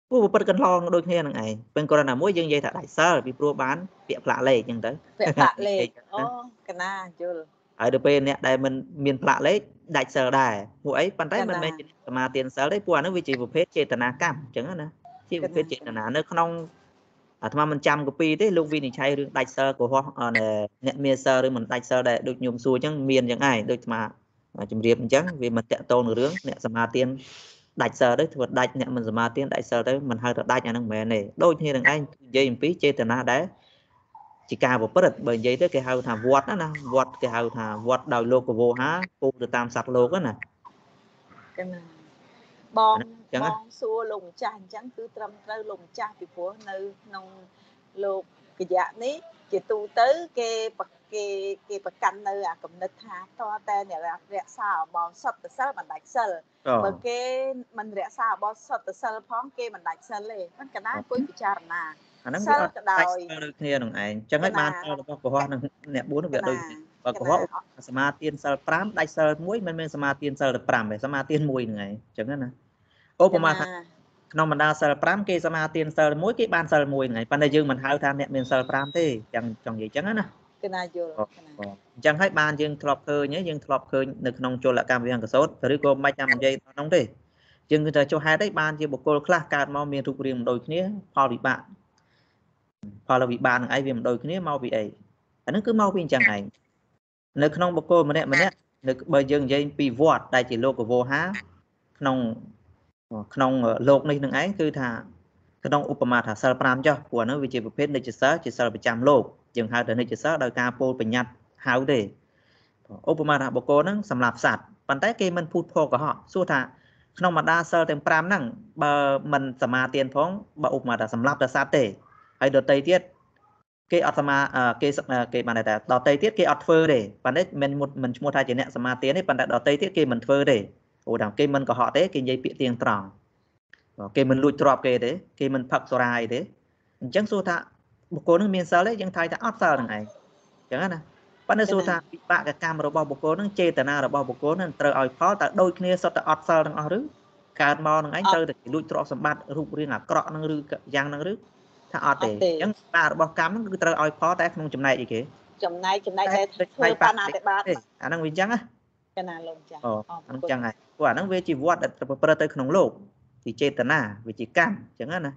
ព្រោះប្រព្រឹត្តកន្លងដូចគ្នានឹងឯងពេលគ្រាន់តែមួយយើងនិយាយថាដាច់សិលពីព្រោះបានពាក្យផ្លាកលេខអញ្ចឹងទៅពាក្យផ្លាកលេខអូកណាយល់ ហើយទៅពេលអ្នកដែលមិនមានផ្លាកលេខដាច់សិលដែរពួកអីប៉ុន្តែមិនមែនជាសមាទានសិលទេពួកអានោះវាជាប្រភេទចេតនាកម្មអញ្ចឹងណាជាប្រភេទចេតនានៅក្នុងអាត្មាមិនចាំកពីទេលោកវិនិច្ឆ័យរឿងដាច់សិលកុហកអ្នកមានសិលឬមិនដាច់សិលដែរដូចខ្ញុំសួរអញ្ចឹងមានអញ្ចឹងឯងដូចអាត្មាជំរាបអញ្ចឹងវាមិនតកតងនឹងរឿងអ្នកសមាទានដាច់សិលទៅធ្វើដាច់អ្នកមិនសមាទានដាច់សិលទៅមិនហៅថាដាច់អានឹងមិនមែនទេដូចគ្នានឹងឯងនិយាយអំពីចេតនាដែរ ជាការប្រព្រឹត្តបើនិយាយទៅគេហៅថាវត្តណាវត្តគេហៅថាវត្តដោយលោកកវោហាពូទៅតាមសត្វលោកណាចឹងបងបងសួរលោកម្ចាស់អញ្ចឹងគឺត្រឹមត្រូវលោកម្ចាស់ពីព្រោះនៅក្នុងលោកកយៈនេះជាទូទៅគេគេគេប្រកាន់នៅអាគំនិតថាតតែអ្នករក្សាអបសុទ្ធសិលមិនដាច់សិលបើគេមិនរក្សាអបសុទ្ធសិលផងគេមិនដាច់សិលទេហ្នឹងកណាអង្គុយពិចារណា អាហ្នឹងវាអត់ដាច់ដូចគ្នានឹងឯងអញ្ចឹងហើយបានសិលរបស់កុហកនឹងអ្នក4វាដូចបើកុហកសមាទានសិល5ដាច់សិល1មិនមែនសមាទានសិល5ទេសមាទាន1ហ្នឹងឯងអញ្ចឹងណាឧបមាថាក្នុងបណ្ដាសិល5គេសមាទានសិល1គេបានសិល1ហ្នឹងឯងប៉ុន្តែយើងមិនហៅថាអ្នកមានសិល5ទេចឹងចង់និយាយចឹងណាកណាយល់អញ្ចឹងហើយបានយើងធ្លាប់ឃើញយើងធ្លាប់ឃើញនៅក្នុងជលកម្មវិហង្កសោតឬក៏មិនចាំនិយាយក្នុងទេយើងគឺថាចុះហេតុអីបានជាបុគ្គលខ្លះកើតមកមានរូបរាងមិនដូចគ្នាផលវិបាក ផលវិបាកនឹងឯងវាមិនដូចគ្នាមកពីអីអានឹងគឺមកពីអញ្ចឹងឯងនៅក្នុងបុគ្គលម្នាក់ម្នាក់នៅបើយើងនិយាយពីវត្តដែលជាលោកវោហាក្នុងក្នុងលោកនេះនឹងឯងគឺថាក្នុងឧបមាថាសិល5ចុះព្រោះហ្នឹងវាជាប្រភេទនិច្ចសិលជាសិលប្រចាំលោកយើងហៅថានិច្ចសិលដោយការពោលបញ្ញត្តិហៅទេឧបមាថាបុគ្គលហ្នឹងសម្រាប់សត្វប៉ុន្តែគេមិនพูดផកកុហកសួរថាក្នុងបណ្ដាសិលទាំង5ហ្នឹងបើមិនសមាទានផងបើឧបមាថាសម្រាប់តែសត្វទេ ហើយដតីទៀតគេអត់សមាគេគេបានតែដតីទៀតគេអត់ធ្វើទេប៉ុន្តែមិនមិនឈ្មោះថាជាអ្នកសមាទានទេប៉ុន្តែដតីទៀតគេមិនធ្វើទេអូថាគេមិនកុហកទេគេនិយាយពាក្យទៀងត្រង់គេមិនលួចទ្រព្យគេទេគេមិនផឹកសុរាអីទេអញ្ចឹងសួរថាបុគ្គលនឹងមានសិលទេយើងថៃថាអត់សិលហ្នឹងឯងអញ្ចឹងណាប៉ុន្តែសួរថាវិបាកកម្មរបស់បុគ្គលនឹងចេតនារបស់បុគ្គលនឹងត្រូវឲ្យផលតើដូចគ្នាសុទ្ធតែអត់សិលទាំងអស់ឬកើតមកនឹងឯងត្រូវតែលួចទ្រព្យសម្បត្តិរូបរាងអាក្រក់នឹងឬយ៉ាងហ្នឹងឬ ថាអត់ទេអញ្ចឹងបារបស់កម្មហ្នឹងគឺត្រូវឲ្យផលតែក្នុងចំណែកអីគេចំណែកចំណែកដែលធ្វើបាណាតិបាតអាហ្នឹងវាអញ្ចឹងណាកណាលោកចាអូអញ្ចឹងហើយព្រោះអាហ្នឹងវាជាវត្តដែលប្រព្រឹត្តទៅក្នុងលោកជាចេតនាវាជាកម្មអញ្ចឹងណា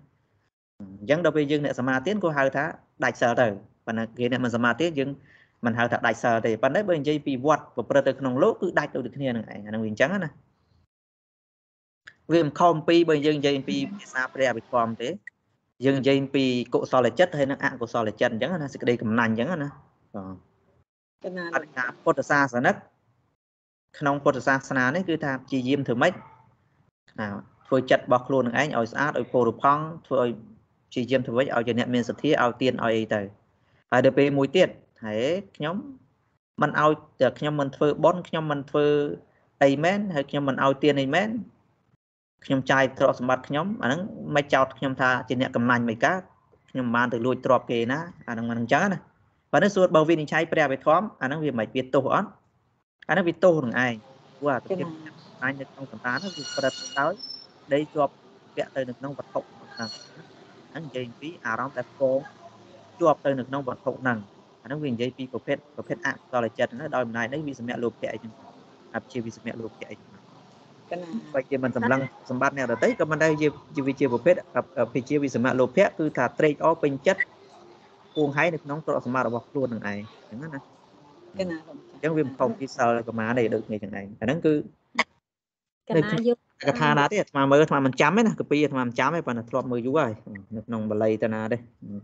អញ្ចឹងដល់ពេលយើងអ្នកសមាធិក៏ហៅថាដាច់សិលទៅប៉ុន្តែគេអ្នកមិនសមាធិយើងមិនហៅថាដាច់សិលទេប៉ុន្តែបើនិយាយពីវត្តប្រព្រឹត្តទៅក្នុងលោកគឺដាច់ទៅដូចគ្នានឹងឯងអាហ្នឹងវាអញ្ចឹងណាវាមិនខុសពីបើយើងនិយាយពីភាសាព្រះអភិធម្មទេ យើងនិយាយពីកុសលចិត្តហើយនិងអកុសលចិត្តអញ្ចឹងណាសេចក្តីកំណាញ់អញ្ចឹងណាបាទកណាអត្តការពុទ្ធសាសនិកក្នុងពុទ្ធសាសនានេះគឺថាព្យាយាមធ្វើម៉េចណាធ្វើចិត្តរបស់ខ្លួននឹងឯងឲ្យស្អាតឲ្យពោរផង់ធ្វើឲ្យព្យាយាមធ្វើម៉េចឲ្យជាអ្នកមានសទ្ធាឲ្យទៀនឲ្យអីទៅហើយដល់ពេលមួយទៀតហើយខ្ញុំមិនឲ្យតែខ្ញុំមិនធ្វើបន់ខ្ញុំមិនធ្វើអីមែនហើយខ្ញុំមិនឲ្យទៀនអីមែន ខ្ញុំចាយទ្រព្យសម្បត្តិខ្ញុំអាហ្នឹងមិនចោតខ្ញុំថាជាអ្នកកំណាញ់មិនកើតខ្ញុំបានទៅលួចទ្រព្យគេណាអាហ្នឹងមិនអញ្ចឹងណាបើនេះសួរបើវិនិច្ឆ័យព្រះវិធម្មអាហ្នឹងវាមិនវាទោសអត់អាហ្នឹងវាទោសនឹងឯងព្រោះអាភាពអញនៅក្នុងសន្តានវាប្រព្រឹត្តដោយដីជាប់ពាក់ទៅនៅក្នុងវត្ថុហ្នឹងហ្នឹងនិយាយពីអារម្មណ៍ដែលកងជាប់ទៅនៅក្នុងវត្ថុហ្នឹងអាហ្នឹងវានិយាយពីប្រភេទប្រភេទអកុសលចិត្តហ្នឹងដោយអំណាចនេះវាសម្រាប់លោភៈអីចឹងអព្យាវិសម្រាប់លោភៈអីចឹងកណា បើជាមិនសម្លឹងសម្បត្តិអ្នកដតីក៏មិនដែរជាវិជាប្រភេទភិជាវិសមៈលោភៈគឺថាត្រេកអរពេញចិត្តពួងហើយនៅក្នុងទ្រព្យសម្បត្តិរបស់ខ្លួននឹងឯងអញ្ចឹងណាកណាអញ្ចឹងវាមិនខុសពីសិលប្រមាណទេដូចគ្នាចឹងឯងអាហ្នឹងគឺកណាយកកថាណាទេអាត្មាមើលអាត្មាមិនចាំទេណាកពីអាត្មាមិនចាំទេប៉ុន្តែធ្លាប់មើលយូរហើយនៅក្នុងបល័យតាណាទេ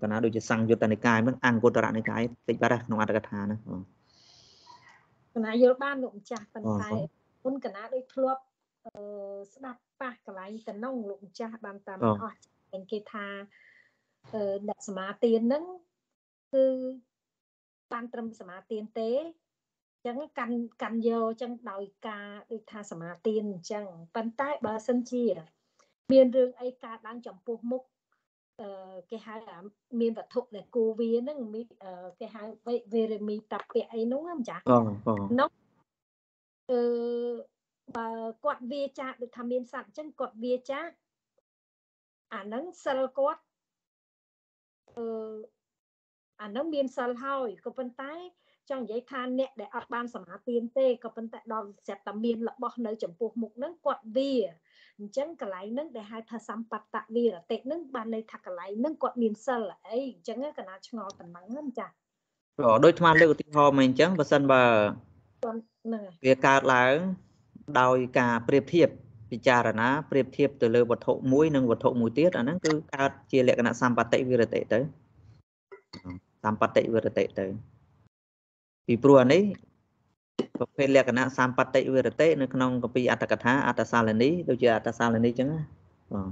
តាណាដូចជាសង្យុត្តនិកាយហ្នឹងអង្គុត្តរនិកាយតិចបាត់ក្នុងអត្តកថាហ្នឹងកណាយល់បានលោកម្ចាស់ប៉ុន្តែគុណកណាដូចធ្លាប់អឺ ស្ដាប់ប៉ះកន្លែងតំណងលោកម្ចាស់បានតាមអស់គេថាអឺអ្នកសមាទានហ្នឹងគឺបានត្រឹមសមាទានទេចឹងកាន់កាន់យកចឹងដោយការដូចថាសមាទានអញ្ចឹងប៉ុន្តែបើសិនជា មានរឿងអីកើតឡើងចំពោះមុខអឺគេហៅមានវត្ថុដែលគូវាហ្នឹងគេហៅវេរមីតពៈអីនោះម្ចាស់នោះអឺ បើគាត់វាចាដូចថាមានសត្វអញ្ចឹងគាត់វាចាអាហ្នឹងសិលគាត់អឺអាហ្នឹងមានសិលហើយក៏ប៉ុន្តែ ចង់និយាយថាអ្នកដែលអត់បានសមាទានទេក៏ប៉ុន្តែដល់ស្រាប់តែមានរបស់នៅចំពោះមុខហ្នឹងគាត់វាអញ្ចឹងកន្លែងហ្នឹងដែលហៅថាសម្បត្តវិរតិហ្នឹងបានន័យថាកន្លែងហ្នឹងគាត់មានសិលអីអញ្ចឹងកណាឆ្ងល់ប៉ុណ្ណឹងហ្នឹងចាក៏ដូចថ្មលើកឧទាហរណ៍មកអញ្ចឹងបើសិនបើហ្នឹងវាកើតឡើង ដោយការប្រៀបធៀបពិចារណាប្រៀបធៀបទៅលើវត្ថុមួយនិងវត្ថុមួយទៀតអាហ្នឹងគឺកើតជាលក្ខណៈសម្បត្តិវិរតិទៅសម្បត្តិវិរតិទៅពីព្រោះអានេះប្រភេទលក្ខណៈសម្បត្តិវិរតិនៅក្នុងកពីអត្តកថាអត្តសាលនីដូចជាអត្តសាលនីអញ្ចឹងបា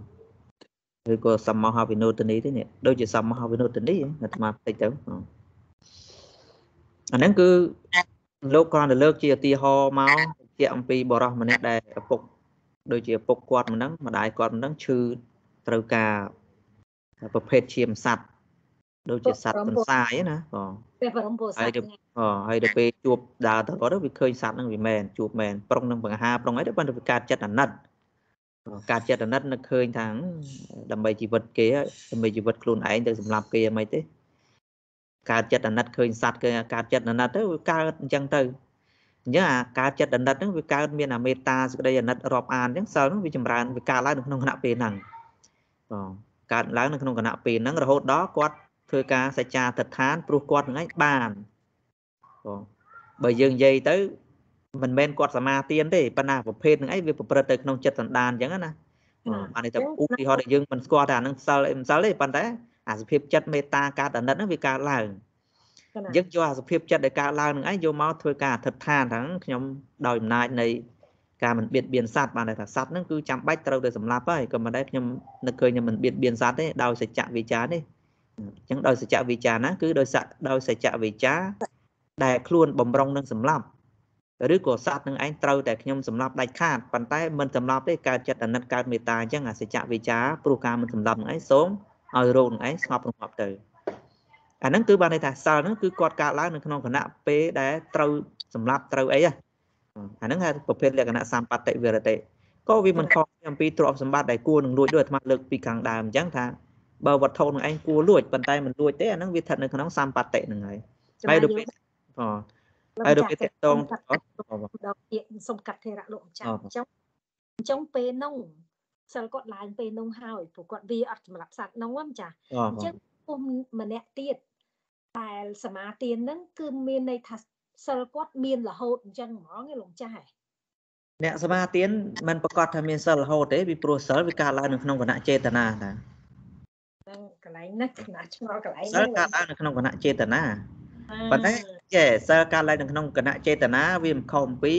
ទឬក៏សមហវិនោទនីទេនេះដូចជាសមហវិនោទនីអាត្មាតិចទៅអាហ្នឹងគឺលោកគ្រាន់តែលើកជាឧទាហរណ៍មក ជាអំពីបរោះម្នាក់ដែលឪពុកដូចជាឪពុកគាត់មិនដឹងម្ដាយគាត់មិនដឹងឈឺត្រូវការប្រភេទឈាមសัตว์ដូចជាសត្វទន្សាយណាបងពេលបរមពោសត្វអូហើយដល់ពេលជួបដើរទៅរត់វាឃើញសត្វហ្នឹងវាមែនជួបមែនប្រុងនឹងបង្ហាប្រុងអីទៅប៉ុន្តែវាកើតចិត្តអាណិតការចិត្តអាណិតនឹកឃើញថាដើម្បីជីវិតគេដើម្បីជីវិតខ្លួនឯងទៅសម្រាប់គេអីមិនទេកើតចិត្តអាណិតឃើញសត្វគេកើតចិត្តអាណិតទៅវាកើតអញ្ចឹងទៅ អញ្ចឹងអាការចិត្តអាណិតហ្នឹងវាកើតមានអាមេត្តាសេចក្តីអាណិតរាប់អានអញ្ចឹងសិលហ្នឹងវាចម្រើនវាកើតឡើងនៅក្នុងគណៈពេលហ្នឹងបងកើតឡើងនៅក្នុងគណៈពេលហ្នឹងរហូតដល់គាត់ធ្វើការសច្ចាទិដ្ឋានព្រោះគាត់ហ្នឹងឯងបានបងបើយើងនិយាយទៅមិនមែនគាត់សមាទានទេប៉ុន្តែប្រភេទហ្នឹងឯងវាប្រព្រឹត្តទៅក្នុងចិត្តសន្តានអញ្ចឹងណាបានតែឧទាហរណ៍ដែលយើងមិនស្គាល់ថាហ្នឹងសិលអីមិនសិលទេប៉ុន្តែអាសភាពចិត្តមេត្តាកើតអាណិតហ្នឹងវាកើតឡើង យើងយកអាសភាពចិត្តដែលកើតឡើងហ្នឹងឯងយកមកធ្វើការអធិដ្ឋានថាខ្ញុំដោយអំណាចនៃការមិនបៀតបៀនសត្វបានថាសត្វហ្នឹងគឺចាំបាច់ត្រូវទៅសម្លាប់ហើយក៏មិនដែរខ្ញុំនឹកឃើញខ្ញុំមិនបៀតបៀនសត្វទេដោយសច្ចៈវិចារនេះអញ្ចឹងដោយសច្ចវិចាណាគឺដោយសដោយសច្ចវិចាដែលខ្លួនបំរុងនឹងសម្លាប់ឬក៏សត្វនឹងឯងត្រូវតែខ្ញុំសម្លាប់ដាច់ខាតប៉ុន្តែមិនសម្លាប់ទេកើតចិត្តអាណិតកើតមេត្តាអញ្ចឹងអាសច្ចវិចាព្រោះការមិនសម្លាប់នឹងឯងសូមឲ្យរោគនឹងឯងស្ងប់រងាប់ទៅ អាហ្នឹងគឺបានន័យថាសិលហ្នឹងគឺគាត់កើតឡើងនៅក្នុងគណៈពេលដែលត្រូវសម្លាប់ត្រូវអីអាហ្នឹងហៅប្រភេទលក្ខណៈសម្បត្តិវិរតិក៏វាមិនខុសអំពីទ្រព្យសម្បត្តិដែលគួរនឹងលួចដូចអាត្មាលើកពីខាងដើមអញ្ចឹងថាបើវត្ថុនឹងឯងគួរលួចប៉ុន្តែមិនលួចទេអាហ្នឹងវាស្ថិតនៅក្នុងសម្បត្តិនឹងហើយហើយដល់ពេលអូហើយដល់ពេលតតងដល់ពាក្យសុំកាត់ធេរៈលោកអញ្ចឹងអញ្ចឹងអញ្ចឹងពេលនោះសិលគាត់ឡើងពេលនោះហើយព្រោះគាត់វាអត់សម្រាប់សัตว์នោះហ្នឹងចាអញ្ចឹងពុំម្នាក់ទៀត តែសមាទានហ្នឹងគឺមានន័យថាសិលគាត់មានរហូតអញ្ចឹងហ្មងឯលោកចាស់អ្នកសមាទានមិនប្រកាសថាមានសិលរហូតទេពីព្រោះសិលវាកើតឡើងនៅក្នុងគណៈចេតនាតាហ្នឹងកន្លែងនេះគណៈឆ្ងល់កន្លែងសិលកើតឡើងនៅក្នុងគណៈចេតនាប៉ុន្តែចេះសិលកើតឡើងនៅក្នុងគណៈចេតនាវាមិនខុសអំពី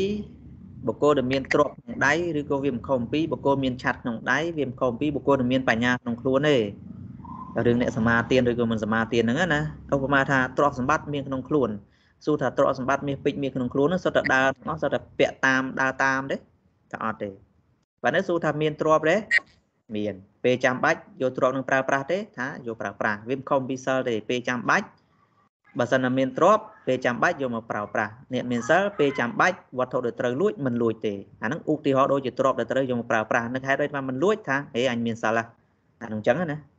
បុគ្គលដែលមានទ្រព្យក្នុងដៃឬក៏វាមិនខុសអំពីបុគ្គលមានឆាត់ក្នុងដៃវាមិនខុសអំពីបុគ្គលដែលមានបញ្ញាក្នុងខ្លួនទេ រឿងអ្នកសមាទានឬក៏មិនសមាទានហ្នឹងណាឧបមាថាទ្រព្យសម្បត្តិមានក្នុងខ្លួនសួរថាទ្រព្យសម្បត្តិមាសពេជ្រមានក្នុងខ្លួនហ្នឹងសុទ្ធតែដើរទាំងអស់សុទ្ធតែពាក់តាមដើរតាមទេតែអត់ទេបាទនេះសួរថាមានទ្រព្យទេមានពេលចាំបាច់យកទ្រព្យនឹងប្រើប្រាស់ទេថាយកប្រើប្រាស់វាមិនខុសពីសិលទេពេលចាំបាច់បើសិនតែមានទ្រព្យពេលចាំបាច់យកមកប្រើប្រាស់អ្នកមានសិលពេលចាំបាច់វត្ថុដែលត្រូវលួចមិនលួចទេអាហ្នឹងឧទាហរណ៍ដូចជាទ្រព្យដែលត្រូវយកមកប្រើប្រាស់នឹកហេតុដូចថាមិនលួចថាហេអញមានសិលអាហ្នឹងអញ្ចឹងណា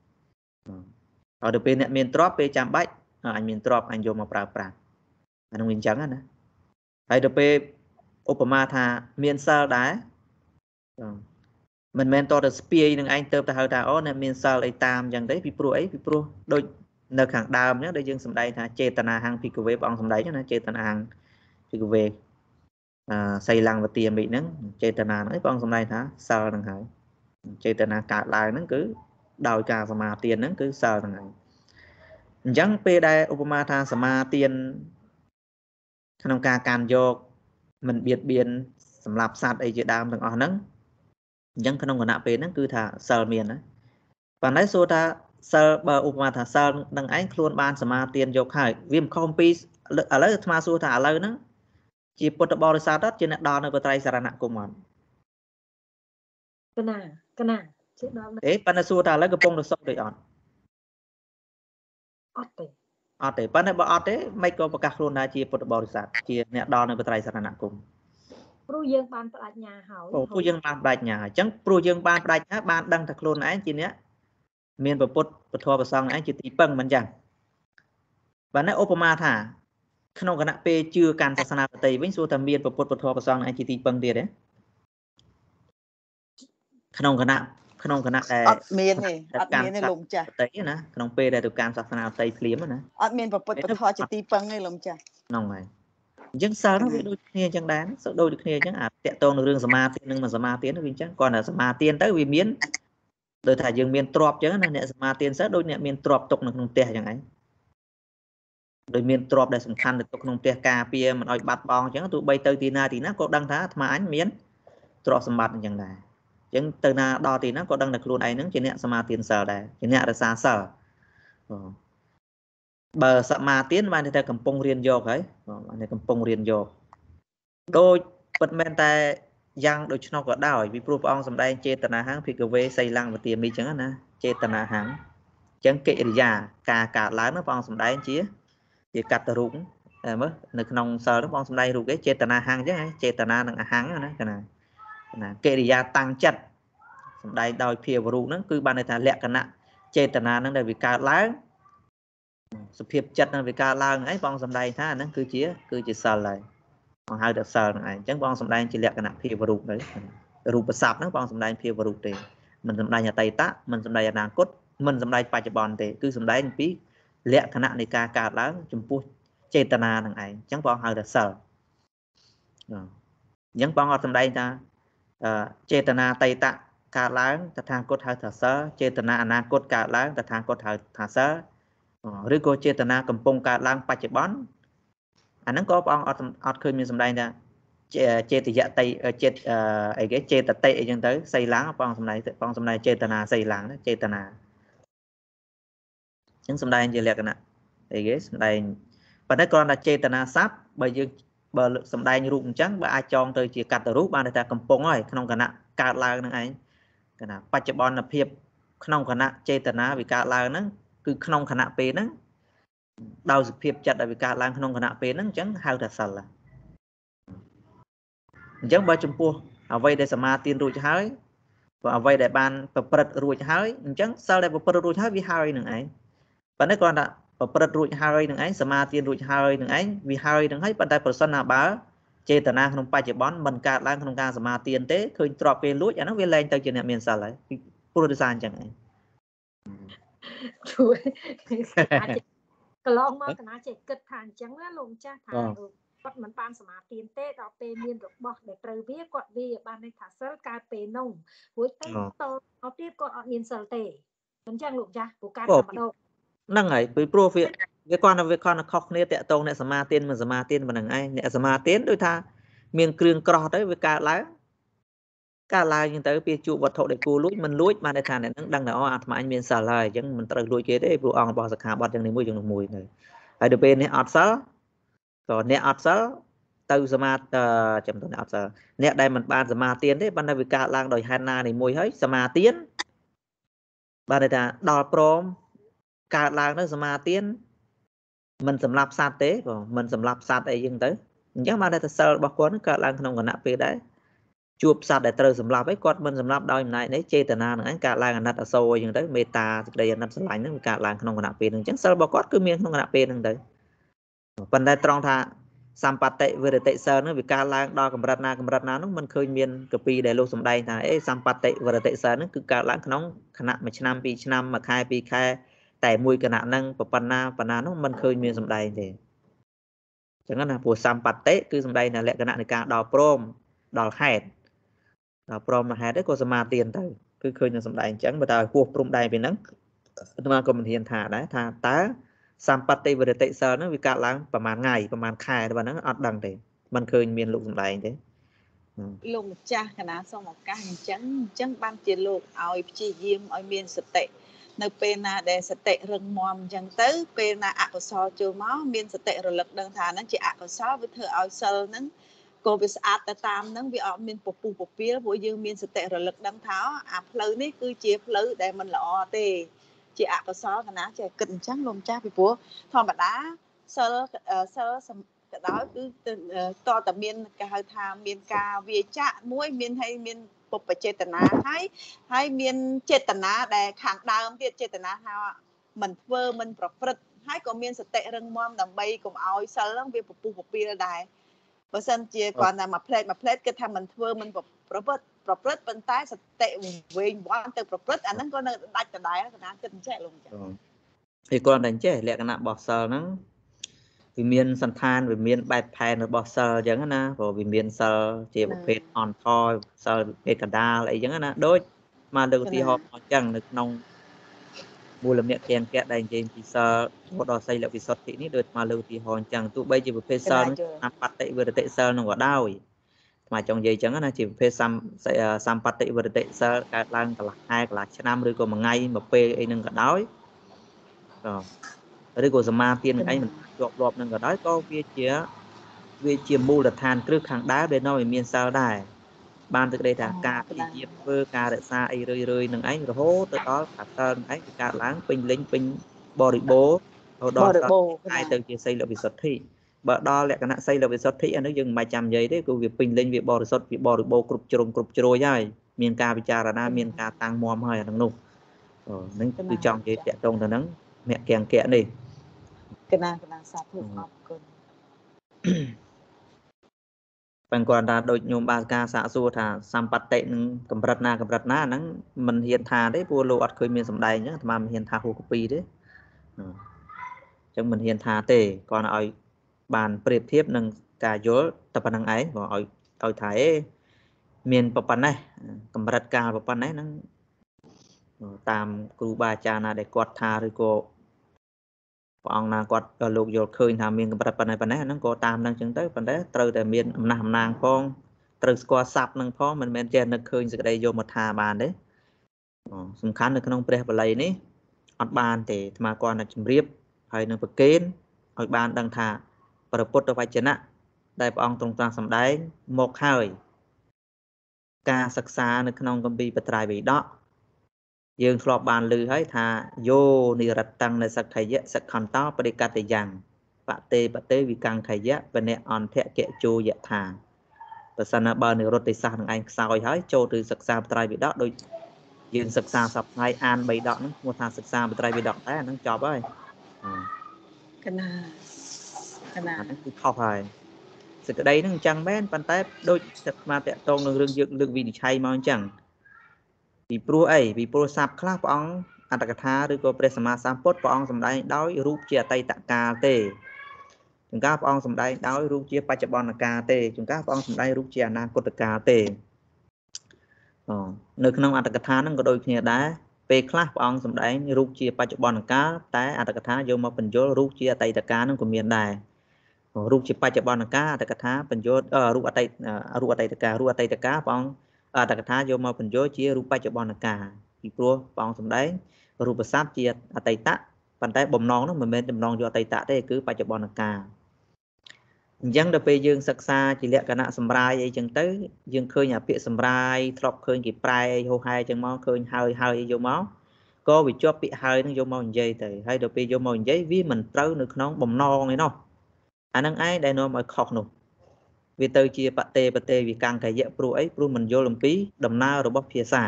ហើយទៅពេលអ្នកមានទ្រព្យពេលចាំបាច់អញមានទ្រព្យអញយកមកប្រើប្រាស់អានោះវាអញ្ចឹងណាហើយទៅពេលឧបមាថាមានសិលដែរមិនមែនតទៅស្ពាយនឹងឯងទៅទៅហៅថាអូអ្នកមានសិលអីតាមអញ្ចឹងទេពីព្រោះអីពីព្រោះដូចនៅខាងដើមអញ្ចឹងដែលយើងសំដែងថាចេតនាហੰភិកវេព្រះអង្គសំដែងណាចេតនាហੰភិកវេអឺសីលង្វទាមិហ្នឹងចេតនាហ្នឹងព្រះអង្គសំដែងថាសិលហ្នឹងហើយចេតនាកើតឡើងហ្នឹងគឺ ដោយការសមាទានហ្នឹងគឺសិលហ្នឹងហើយអញ្ចឹងពេលដែលឧបមាថាសមាទានក្នុងការកាន់យកមិនបៀតបៀនសម្រាប់សត្វអីជាដើមទាំងអស់ហ្នឹងអញ្ចឹងក្នុងគណៈពេលហ្នឹងគឺថាសិលមានណាប៉ុន្តែសួរថាសិលបើឧបមាថាសិលនឹងឯងខ្លួនបានសមាទានយកហើយវាមិនខុសពីឥឡូវអាត្មាសួរថាឥឡូវហ្នឹងជាពុទ្ធបរិស័ទជាអ្នកដល់នៅបត្រៃសរណគមអត់កណាកណា ជាដល់អេប៉ុន្តែសួរថាឥឡូវកំពុងទៅសុខដូចអត់អត់ទេអត់ទេប៉ុន្តែបើអត់ទេមិនក៏ប្រកាសខ្លួនដែរជាពុទ្ធបរិស័ទជាអ្នកដល់នៅបត្រៃសរណគមព្រោះយើងបានបដិញ្ញាហើយអូព្រោះយើងបានបដិញ្ញាហើយអញ្ចឹងព្រោះយើងបានបដិញ្ញាបានដឹងថាខ្លួនឯងជាអ្នកមានពុទ្ធពធប្រសងឯងជាទីពឹងមិនចឹងបាទនេះឧបមាថាក្នុងគណៈពេលជឿកាន់សាសនាប្រតិវិញសួរថាមានពុទ្ធពធប្រសងឯងជាទីពឹងទៀតទេក្នុងគណៈ ក្នុងគណៈដែលអត់មានទេអត់មានទេលោកចាស់តែណាក្នុងពេលដែលទៅកាន់សាសនាផ្ទៃភ្លាមណាអត់មានប្រពុតពធជាទីពឹងទេលោកចាស់ហ្នឹងហើយអញ្ចឹងសិលនោះវាដូចគ្នាអញ្ចឹងដែរសិលដូចគ្នាអញ្ចឹងអាតកតងនឹងរឿងសមាធិនឹងមិនសមាធិនោះវាអញ្ចឹងគាត់តែសមាធិទៅវាមានដូចថាយើងមានទ្របអញ្ចឹងណាអ្នកសមាធិសិលដូចអ្នកមានទ្របទុកនៅក្នុងផ្ទះអញ្ចឹងឯងដោយមានទ្របដែលសំខាន់ទៅទុកក្នុងផ្ទះការពារមិនឲ្យបាត់បង់អញ្ចឹងទោះបីទៅទីណាទីណាក៏ដឹងថាអាត្មាអញមានទ្របសម្បត្តិអញ្ចឹងដែរ ចឹងទៅណាដល់ទីហ្នឹងក៏ដឹងតែខ្លួនឯងហ្នឹងជាអ្នកសមាទានសិលដែរជាអ្នករសាសិលបើសមាទានបានតែកំពុងរៀនយកហើយបានតែកំពុងរៀនយកដូចពិតមែនតែយ៉ាងដូច្នោះក៏ដោយពីព្រោះព្រះអង្គសម្ដែងចេតនាហੰភិកវេសីលង្វទាមីចឹងណាចេតនាហੰចឹងកិរិយាការកើតឡើងនោះព្រះអង្គសម្ដែងជាជាកតរូបមើលនៅក្នុងសិលនោះព្រះអង្គសម្ដែងរូបគេចេតនាហੰចឹងចេតនានឹងអហੰណាកណា ណាកិរិយាតាំងចិត្តសំដែងដោយភាវរូបហ្នឹងគឺបានន័យថាលក្ខណៈចេតនាហ្នឹងដែលវាកើតឡើងសភាពចិត្តហ្នឹងវាកើតឡើងអីបងសំដែងថាហ្នឹងគឺជា គឺជាសិលហើយបងហៅថាសិលហ្នឹងឯងអញ្ចឹងបងសំដែងជាលក្ខណៈភាវរូបទៅរូបស័ព្ទហ្នឹងបងសំដែងភាវរូបទេមិនសំដែងអតីតមិនសំដែងអនាគតមិនសំដែងបច្ចុប្បន្នទេគឺសំដែងពីលក្ខណៈនៃការកើតឡើង ចំពោះចេតនាហ្នឹងឯងអញ្ចឹងបងហៅថាសិលអញ្ចឹងបងអត់សំដែងថា ចេតនាតៃតៈកើតឡើងតថាគតហៅថាសិលចេតនាអនាគតកើតឡើងតថាគតហៅថាសិលឬក៏ចេតនាកំពុងកើតឡើងបច្ចុប្បន្នអាហ្នឹងក៏ព្រះអង្គអត់អត់ឃើញមានសម្ដែងថាចេតយតៃចេតអីគេចេតតិអីចឹងទៅសីឡាំងព្រះអង្គសម្ដែងព្រះអង្គសម្ដែងចេតនាសីឡាំងចេតនាចឹងសម្ដែងជាលក្ខណៈអីគេសម្ដែងប៉ុន្តែគ្រាន់តែចេតនាស័ព្ទបើយើង បើសំដែងរូបអញ្ចឹងបើអាចចងទៅជាកតរូបបានតែកំពុងហើយក្នុងគណៈកើតឡើងនឹងឯងគណៈបច្ចុប្បន្នភាពក្នុងគណៈចេតនាវាកើតឡើងហ្នឹងគឺក្នុងគណៈពេលហ្នឹងដោយសភាពចិត្តដែលវាកើតឡើងក្នុងគណៈពេលហ្នឹងអញ្ចឹងហៅថាសិលអញ្ចឹងបើចំពោះអ្វីដែលសមាទានរួចហើយបើអ្វីដែលបានប្រព្រឹត្តរួចហើយអញ្ចឹងសិលដែលប្រព្រឹត្តរួចហើយវាហើយនឹងឯងប៉ុន្តែគ្រាន់តែ ប្រព្រឹត្តរួចហើយនឹងឯងសមាទានរួចហើយនឹងឯងវាហើយនឹងហើយប៉ុន្តែប្រសិនណាបើចេតនាក្នុងបច្ចុប្បន្នមិនកើតឡើងក្នុងការសមាទានទេឃើញទ្របពេលលួចអានោះវាលែងទៅជាអ្នកមានសិលហើយព្រោះដោយសារអញ្ចឹងឯងជួយកន្លងមកកណាចេះគិតថាអញ្ចឹងណាលោកម្ចាស់ថាគាត់មិនបានសមាទានទេដល់ពេលមានរបស់ដែលត្រូវវាគាត់វាបានន័យថាសិលកើតពេលនោះរួចទៅតទៅទៀតគាត់អត់មានសិលទេអញ្ចឹងលោកចាស់ព្រោះការតែម្ដង ហ្នឹងហើយពីព្រោះវាវាគាត់វាគាត់ខុសគ្នាតាក់ទងអ្នកសមាទានមិនសមាទានប៉ុណ្្នឹងឯងអ្នកសមាទានដូចថាមានគ្រឿងក្រោះទៅវាកើតឡើងកើតឡើងចឹងទៅពីជួបវត្ថុដែលគួរលួចមិនលួចបានន័យថាអ្នកហ្នឹងដឹងតែអូអាត្មាអញមានសិលហើយអញ្ចឹងមិនត្រូវលួចគេទេព្រោះអង្គរបស់សិក្ខាបទយ៉ាងនេះមួយយ៉ាងនោះមួយទៅហើយទៅពេលនេះអត់សិលក៏អ្នកអត់សិលទៅសមាចាំទៅអ្នកអត់សិលអ្នកដែលមិនបានសមាទានទេបានតែវាកើតឡើងដោយហេតុណានេះមួយហើយសមាទានបានន័យថាដល់ព្រម កើតឡើងនៅសមាទានមិនសម្លាប់សត្វទេបងមិនសម្លាប់សត្វអីចឹងទៅអញ្ចឹងបានតែសិលរបស់គាត់កើតឡើងក្នុងគណៈពេលដែរជួបសត្វដែលត្រូវសម្លាប់ឯងគាត់មិនសម្លាប់ដោយអំណាចនេះចេតនានឹងឯងកើតឡើងអាណិតអសូរអញ្ចឹងទៅមេត្តាសេចក្តីអាណិតស្រឡាញ់នឹងវាកើតឡើងក្នុងគណៈពេលហ្នឹងអញ្ចឹងសិលរបស់គាត់គឺមានក្នុងគណៈពេលហ្នឹងទៅប៉ុន្តែត្រង់ថាសម្បត្តិវិរតិសិលហ្នឹងវាកើតឡើងដល់កម្រិតណាកម្រិតណានោះมันឃើញមានកពីដែលលោកសំដែងថាអេសម្បត្តិវិរតិសិលហ្នឹងគឺកើតឡើងក្នុងគណៈមួយឆ្នាំពីរឆ្នាំមួយខែពីរខែ តែមួយគណៈហ្នឹងប៉ុណ្ណាប៉ុណ្ណានោះมันឃើញមានសំដែងទេចឹងណាព្រោះសម្បត្តិគឺសំដែងនៅលក្ខណៈនៃការដល់ព្រមដល់ហេតុដល់ព្រមហេតុហ្នឹងក៏សមាទានទៅគឺឃើញនៅសំដែងអញ្ចឹងបើតើហួសព្រំដែនពីហ្នឹងអាត្មាក៏មិនហ៊ានថាដែរថាតើសម្បត្តិវិរតិសិលហ្នឹងវាកាត់ឡើងប្រហែលថ្ងៃប្រហែលខែទៅហ្នឹងអត់ដឹងទេมันឃើញមានលោកសំដែងទេលោកម្ចាស់កណាសូមឱកាសអញ្ចឹងអញ្ចឹងបានជាលោកឲ្យព្យាយាមឲ្យមានសតិ នៅពេលណាដែលសតិរឹងមាំអញ្ចឹងទៅ ពេលណាអកុសលចូលមកមានសតិរលឹកដឹងថាហ្នឹងជាអកុសលវាធ្វើឲ្យសិលហ្នឹងក៏វាស្អាតទៅតាមហ្នឹងវាអត់មានពពុះពពាលព្រោះយើងមានសតិរលឹកដឹងថាអាផ្លូវនេះគឺជាផ្លូវដែលមិនល្អទេជាអកុសលកណាចេះគិតអញ្ចឹងលោកម្ចាស់ពីព្រោះធម្មតាសិលសិលក៏ដោយគឺតតតែមានគេហៅថាមានការវាចាក់មួយមានហើយមាន ពុបចេតនាហើយហើយមានចេតនាដែលខាងដើមទៀតចេតនាថាមិនធ្វើមិនប្រព្រឹត្តហើយក៏មានសតិរឹងមាំដើម្បីកុំឲ្យសិលហ្នឹងវាពពុះពពាលដែរបើសិនជាគាត់តែមួយផ្លេតមួយផ្លេតគិតថាមិនធ្វើមិនប្រព្រឹត្តប្រព្រឹត្តប៉ុន្តែសតិវែងវាន់ទៅប្រព្រឹត្តអាហ្នឹងក៏នៅដាច់ដដែលកណាគិតអញ្ចេះលោកចា៎ឯគាត់តែអញ្ចេះលក្ខណៈរបស់សិលហ្នឹង វាមានសន្តានវាមានបែបផែនរបស់សិលអញ្ចឹងណាព្រោះវាមានសិលជាប្រភេទអនថយសិលប្រភេទកដាលអីអញ្ចឹងណាដូចមកលើកឧទាហរណ៍អញ្ចឹងនៅក្នុងមូលមគ្គទាំងកៈដែលនិយាយពីសិលរហូតដល់សីលវិសុទ្ធិនេះដូចមកលើកឧទាហរណ៍អញ្ចឹងទោះបីជាប្រភេទសិលអបតិវិរតិសិលនឹងក៏ដោយថ្មចង់និយាយអញ្ចឹងណាជាប្រភេទសម្បត្តិវិរតិសិលកើតឡើងកន្លះខែកន្លះឆ្នាំឬក៏មួយថ្ងៃមួយពេលអីនឹងក៏ដោយ ឬក៏សមាទាននឹងឯងមិនជាប់លាប់នឹងក៏ដោយក៏វាជាវាជាមូលដ្ឋានគ្រឹះខាងដើមដែលនាំឲ្យមានសិលដែរបានទឹកដីថាការព្យាយាមធ្វើការរក្សាអីរឿយរឿយនឹងឯងរហូតទៅដល់ថាសិលនឹងឯងកើតឡើងពេញលេញពេញបរិបូររហូតដល់តែទៅជាសីលវិសុទ្ធិបើដល់លក្ខណៈសីលវិសុទ្ធិអានេះយើងមិនបាច់ចាំនិយាយទេគឺវាពេញលេញវាបរិសុទ្ធវាបរិបូរគ្រប់ជ្រុងគ្រប់ជ្រោយហើយមានការពិចារណាមានការតាំងមមហើយអានឹងនោះហ្នឹងគឺចង់និយាយតាក់ទងទៅហ្នឹងអ្នកកៀងកៈនេះ កណាកណាសាធុអរគុណបើគាត់ថាដូចញោមបាសការសាកសួរថាសម្បត្តិនឹងកម្រិតណាកម្រិតណាហ្នឹងមិនហ៊ានថាទេព្រោះលោកអត់ឃើញមានសម្ដែងអញ្ចឹងអាត្មាមិនហ៊ានថាហួសកពីទេអញ្ចឹងមិនហ៊ានថាទេគាត់ឲ្យបានប្រៀបធៀបនឹងការយល់តែប៉ុណ្្នឹងឯងក៏ឲ្យឲ្យថាអេមានប៉ុណ្ណេះកម្រិតកាលប៉ុណ្ណេះហ្នឹងតាមគ្រូបាអាចារ្យណាដែលគាត់ថាឬក៏ ព្រះអង្គណាគាត់លោកយល់ឃើញថាមានកម្រិតប៉ុណ្ណេះប៉ុណ្ណេះហ្នឹងក៏តាមនឹងចឹងទៅប៉ុន្តែត្រូវតែមានអំណះអំណាងផងត្រូវស្គាល់ស័ព្ទនឹងផងមិនមែនចេះនឹកឃើញសេចក្តីយកមកថាបានទេសំខាន់នៅក្នុងព្រះបល័យនេះអត់បានទេអាត្មាគាត់តែជម្រាបហើយនឹងប្រកេនឲ្យបានដឹងថាព្រះពុទ្ធវចនៈដែលព្រះអង្គទ្រង់ត្រាស់សម្ដែងមកហើយការសិក្សានៅក្នុងគម្ពីរបត្រៃវេដក យើងធ្លាប់បានឮហើយថាយោនិរតੰនៃសក្ខយៈសក្ខន្តោបរិកតយ៉ាងបតេបតេវិកង្ខយៈបនិអន្តៈកៈជោយថាប្រសិនបើនិរុទ្ធិសាសនឹងឯងខ្សោយហើយចូលទៅសិក្សាបត្រៃវិដកដូចយើងសិក្សាសប្តាហ៍អាន3ដកហ្នឹងឈ្មោះថាសិក្សាបត្រៃវិដកតែអាហ្នឹងចប់ហើយកណាកណាហ្នឹងគឺខុសហើយសេចក្តីហ្នឹងអញ្ចឹងមែនប៉ុន្តែដូចស្មាតតងនឹងរឿងយើងលើកវិនិច្ឆ័យមកអញ្ចឹង ពីព្រោះអីពីព្រោះស័ព្ទខ្លះព្រះអង្គអត្តកថាឬក៏ព្រះសម្មាសម្ពុទ្ធព្រះអង្គសម្ដែងដោយរូបជាអតីតកាលទេចង្ការព្រះអង្គសម្ដែងដោយរូបជាបច្ចុប្បន្នកាលទេចង្ការព្រះអង្គសម្ដែងរូបជាអនាគតកាលទេអូនៅក្នុងអត្តកថាហ្នឹងក៏ដូចគ្នាដែរពេលខ្លះព្រះអង្គសម្ដែងរូបជាបច្ចុប្បន្នកាលតែអត្តកថាយកមកបញ្យល់រូបជាអតីតកាលហ្នឹងក៏មានដែររូបជាបច្ចុប្បន្នកាលអត្តកថាបញ្យល់រូបអតីតរូបអតីតកាលរូបអតីតកាលព្រះអង្គអ ត្តកថាយកមកបញ្យល់ជារូបបច្ចុប្បន្នកាលពីព្រោះព្រះអង្គសម្ដែងរូបស័ព្ទជាអតីតប៉ុន្តែបំណងនោះមិនមែនបំណងយកអតីតទេគឺបច្ចុប្បន្នកាលអញ្ចឹងដល់ពេលយើងសិក្សាជាលក្ខណៈសម្រាយអីចឹងទៅយើងឃើញអាពាក្យសម្រាយធ្លាប់ឃើញគេប្រែហោហែចឹងមកឃើញហើយហើយអីយកមកក៏វាជាប់ពាក្យហើយនឹងយកមកនិយាយទៅហើយដល់ពេលយកមកនិយាយវាមិនត្រូវនៅក្នុងបំណងឯណោះអានឹងឯងដែលនាំឲ្យខុសនោះ វាទៅជាបតេបតេវិកង្កយៈព្រោះអីព្រោះមិនយល់អំពីដំណើររបស់ភាសា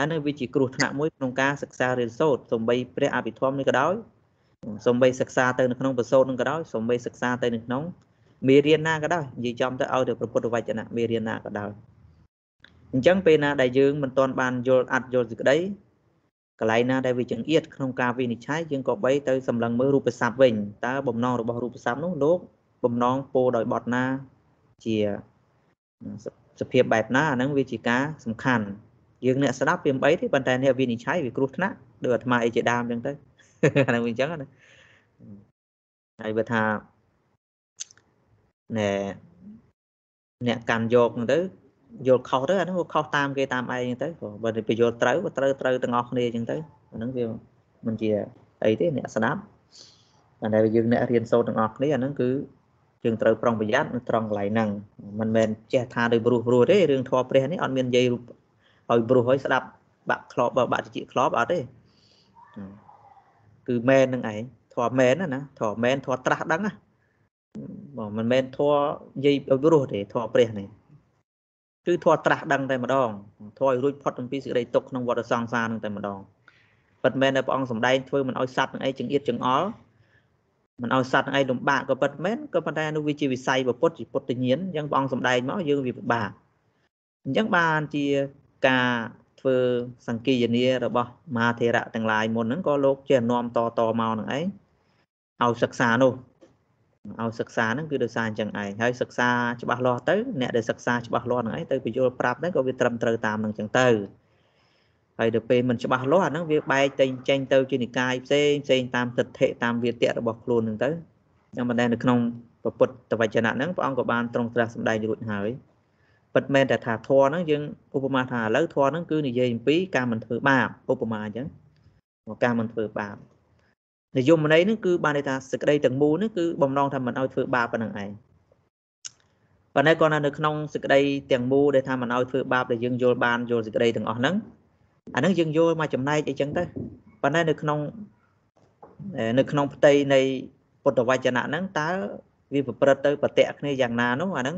អានេះវាជាគ្រោះថ្នាក់មួយក្នុងការសិក្សារៀនសូត្រសំបីព្រះអភិធម្មនេះក៏ដោយសំបីសិក្សាទៅនៅក្នុងប្រសូតនឹងក៏ដោយសំបីសិក្សាទៅនៅក្នុងមេរៀនណាក៏ដោយនិយាយចំទៅឲ្យទៅប្រពុទ្ធវចនៈមេរៀនណាក៏ដោយអញ្ចឹងពេលណាដែលយើងមិនទាន់បានយល់អត់យល់សេចក្តីកន្លែងណាដែលវាចង្អៀតក្នុងការវិនិច្ឆ័យយើងក៏បីទៅសម្លឹងមើលរូបស័ព្ទវិញតើបំណងរបស់រូបស័ព្ទនោះលោកបំណងពោដោយបត់ណា ជាសភាពបែបណាអាហ្នឹងវាជាការសំខាន់យើងអ្នកស្ដាប់វាមិនអីទេប៉ុន្តែអ្នកវិនិច្ឆ័យវាគ្រោះថ្នាក់ដូចអាត្មាអីជាដើមអញ្ចឹងទៅអាហ្នឹងវាអញ្ចឹងណាហើយបើថាណែអ្នកកាន់យកហ្នឹងទៅយល់ខុសទៅអាហ្នឹងវាខុសតាមគេតាមឯងទៅបើទៅយល់ត្រូវក៏ត្រូវត្រូវទាំងអស់គ្នាអញ្ចឹងទៅអាហ្នឹងវាមិនជាអីទេអ្នកស្ដាប់តែដែលយើងអ្នករៀនសូត្រទាំងអស់គ្នាអាហ្នឹងគឺ យើងត្រូវប្រុងប្រយ័ត្នត្រង់កន្លែងហ្នឹងមិនមែនចេះថាដោយព្រោះព្រោះទេរឿងធម៌ព្រះនេះអត់មាននិយាយឲ្យព្រោះឲ្យស្ដាប់បាក់ខ្លោបបាក់តិចខ្លោបអត់ទេគឺមែននឹងឯងធម៌មែនណាធម៌មែនធម៌ត្រាស់ដឹងណាបងមិនមែនធម៌និយាយឲ្យព្រោះទេធម៌ព្រះនេះគឺធម៌ត្រាស់ដឹងតែម្ដងធម៌ឲ្យរួចផុតអំពីសេចក្តីទុក្ខក្នុងវដ្តសង្សារនឹងតែម្ដងពិតមែនតែព្រះអង្គសម្ដែងធ្វើមិនឲ្យសัตว์នឹងឯងចង្អៀតចង្អល់ មិនឲ្យសត្វនឹងអីលំបាកក៏ពិតមែនក៏ប៉ុន្តែនោះវាជាវិស័យពុទ្ធជាពុទ្ធញ្ញាណអញ្ចឹងព្រះអង្គសម្ដែងមកយើងវាពិបាកអញ្ចឹងបានជាការធ្វើសង្គីយនារបស់មហាធេរៈទាំងឡាយមុនហ្នឹងក៏លោកជានាំតតមកនឹងឯងឲ្យសិក្សានោះឲ្យសិក្សាហ្នឹងគឺដោយសារអញ្ចឹងឯងហើយសិក្សាច្បាស់លាស់ទៅអ្នកដែលសិក្សាច្បាស់លាស់ហ្នឹងឯងទៅបញ្យល់ប្រាប់ហ្នឹងក៏វាត្រឹមត្រូវតាមនឹងអញ្ចឹងទៅ ហើយដល់ពេលមិនច្បាស់លាស់អាហ្នឹងវាបែកទៅចេញទៅជានិកាយផ្សេងផ្សេងតាមទិដ្ឋិតាមវាទៈរបស់ខ្លួនហ្នឹងទៅយ៉ាងមិនដែលនៅក្នុងពុទ្ធវចនៈហ្នឹងព្រះអង្គក៏បានទ្រង់ត្រាស់សម្ដែងរួចហើយពិតមែនតែថាធម៌ហ្នឹងយើងឧបមាថាឥឡូវធម៌ហ្នឹងគឺនិយាយអំពីការមិនធ្វើបាបឧបមាអញ្ចឹងការមិនធ្វើបាបនិយមន័យហ្នឹងគឺបានន័យថាសេចក្តីទាំងមូលហ្នឹងគឺបំណងថាមិនឲ្យធ្វើបាបប៉ុណ្្នឹងឯងប៉ុន្តែគាត់នៅក្នុងសេចក្តីទាំងមូលដែលថាមិនឲ្យធ្វើបាបដែលយើងយល់បានយល់សេចក្តីទាំងអស់ហ្នឹង អាហ្នឹងយើងយល់មកចំណែកអីចឹងទៅប៉ុន្តែនៅក្នុងនៅក្នុងផ្ទៃនៃពុទ្ធវចនៈហ្នឹងតើវាប្រព្រឹត្តទៅប្រតិគ្នាយ៉ាងណានោះអាហ្នឹង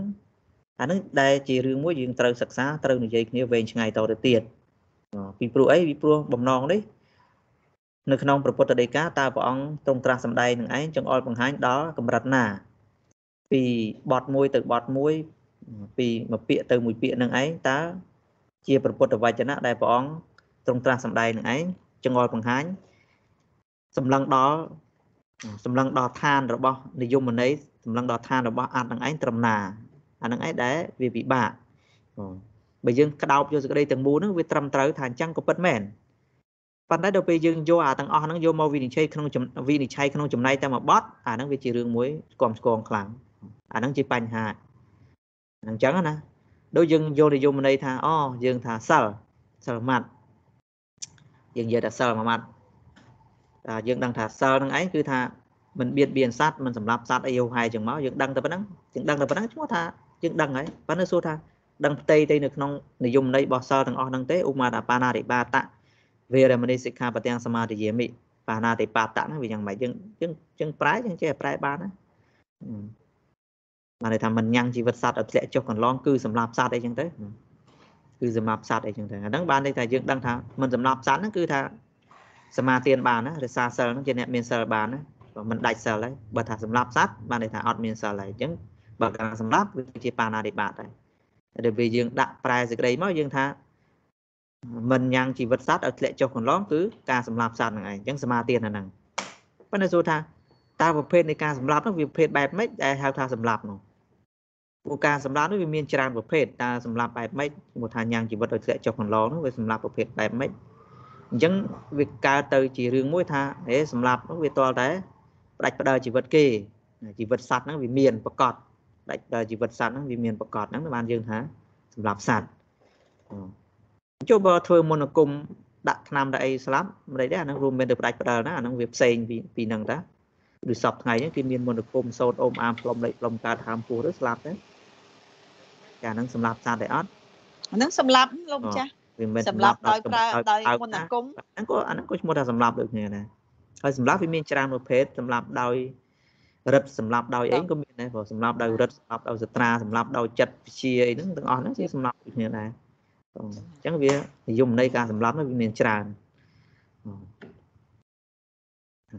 អាហ្នឹងដែលជារឿងមួយយើងត្រូវសិក្សាត្រូវនិយាយគ្នាវែងឆ្ងាយតទៅទៀតពីព្រោះអីពីព្រោះបំណងនេះនៅក្នុងព្រះពុទ្ធដីកាតើព្រះអង្គទ្រង់ត្រាស់សម្ដែងនឹងឯងចង្អុលបង្ហាញដល់កម្រិតណាពីបទមួយទៅបទមួយពីមួយពាក្យទៅមួយពាក្យនឹងឯងតើជាព្រះពុទ្ធវចនៈដែលព្រះអង្គ ទ្រង់ត្រាស់សម្ដែងនឹងឯងចង្អុលបង្ហាញសម្លឹងដល់សម្លឹងដល់ឋានរបស់និយមន័យសម្លឹងដល់ឋានរបស់អត្តនឹងឯងត្រឹមណាអានឹងឯងដែលវាពិបាកបើយើងក្តោបយកសេចក្តីទាំងមូលហ្នឹងវាត្រឹមត្រូវថាអញ្ចឹងក៏ពិតមែនប៉ុន្តែដល់ពេលយើងយកអាទាំងអស់ហ្នឹងយកមកវិនិច្ឆ័យក្នុងវិនិច្ឆ័យក្នុងចំណៃតែមួយបត់អាហ្នឹងវាជារឿងមួយស្គមស្គងខ្លាំងអាហ្នឹងជាបញ្ហាអញ្ចឹងណាដូចយើងយកនិយមន័យថាអូយើងថាសិលសិលម៉ាត់ យើងនិយាយថាសិលមួយម៉ាត់តែយើងដឹងថាសិលហ្នឹងឯងគឺថាមិនបៀតបៀនសត្វមិនសម្លាប់សត្វអីហោហាយចឹងមកយើងដឹងតែប៉ុណ្្នឹងយើងដឹងតែប៉ុណ្្នឹងឈ្មោះថាយើងដឹងហើយប៉ុន្តែសួរថាដឹងផ្ទៃទៅនៅក្នុងនិយមន័យរបស់សិលទាំងអស់ហ្នឹងទេឧបមាថាបាណារិបាតៈវេរមណីសិក្ខាបទាំងសមាទិយាមិបាណាតិបាតៈហ្នឹងវាយ៉ាងម៉េចយើងយើងយើងប្រែយើងចេះប្រែបានណាបានន័យថាមិនញ៉ាំងជីវិតសត្វឲ្យធ្លាក់ចុះកន្លងគឺសម្រាប់សត្វអីចឹងទៅ គឺសម្រាប់សត្វអីចឹងទៅអាហ្នឹងបានន័យថាយើងដឹងថាមិនសម្រាប់សត្វហ្នឹងគឺថាសមាទានបានណារសាសិលហ្នឹងជាអ្នកមានសិលបានណាបើមិនដាច់សិលហើយបើថាសម្រាប់សត្វបានន័យថាអត់មានសិលហើយអញ្ចឹងបើការសម្រាប់វាជាបាណាតិបាតដែរតែពេលយើងដាក់ប្រែសេចក្តីមកយើងថាមិនញ៉ាំងជីវិតសត្វឲ្យធ្លាក់ចុះកន្លងគឺការសម្លាប់សត្វហ្នឹងឯងអញ្ចឹងសមាធិហ្នឹងប៉ុន្តែសួរថាតើប្រភេទនៃការសម្លាប់នោះវាប្រភេទបែបម៉េចដែលហៅថាសម្លាប់នោះ ព្រោះការសម្លាប់នោះវាមានច្រើនប្រភេទតើសម្លាប់បែបម៉េចមកថាញ៉ាំងជីវិតឲ្យធ្លាក់ចុះកន្លងនោះវាសម្លាប់ប្រភេទបែបម៉េចអញ្ចឹងវាកើតទៅជារឿងមួយថាហេសម្លាប់នោះវាតលតែផ្ដាច់ផ្ដើជីវិតគេជីវិតសត្វហ្នឹងវាមានប្រកបផ្ដាច់ផ្ដើជីវិតសត្វហ្នឹងវាមានប្រកបហ្នឹងបានយើងថាសម្លាប់សត្វចុះបើធ្វើមន្តអាគមដាក់ថ្នាំដាក់អីស្លាប់មិនដែរអាហ្នឹងរួមមានទៅផ្ដាច់ផ្ដើណាអាហ្នឹងវាផ្សេងពីពីហ្នឹងតាដូចសពថ្ងៃហ្នឹងគេមានមន្តអាគមសោតអូមអាមផ្លុំលេខផ្លុំកើតហាមពោះទៅស្លាប់ទៅ ចាហ្នឹងសម្លាប់សត្វដែរអត់អាហ្នឹងសម្លាប់លោកចាស់វាមិនសម្លាប់ដោយប្រើដោយមន្តអាគមហ្នឹងក៏អាហ្នឹងក៏ឈ្មោះថាសម្លាប់ដូចគ្នាដែរហើយសម្លាប់វាមានច្រើនប្រភេទសម្លាប់ដោយរឹតសម្លាប់ដោយអីក៏មានដែរព្រោះសម្លាប់ដោយរឹតសម្លាប់ដោយសត្រាសម្លាប់ដោយចិត្តវិជាអីហ្នឹងទាំងអស់ហ្នឹងជាសម្លាប់ដូចគ្នាដែរអញ្ចឹងវានិយមន័យការសម្លាប់នោះវាមានច្រើន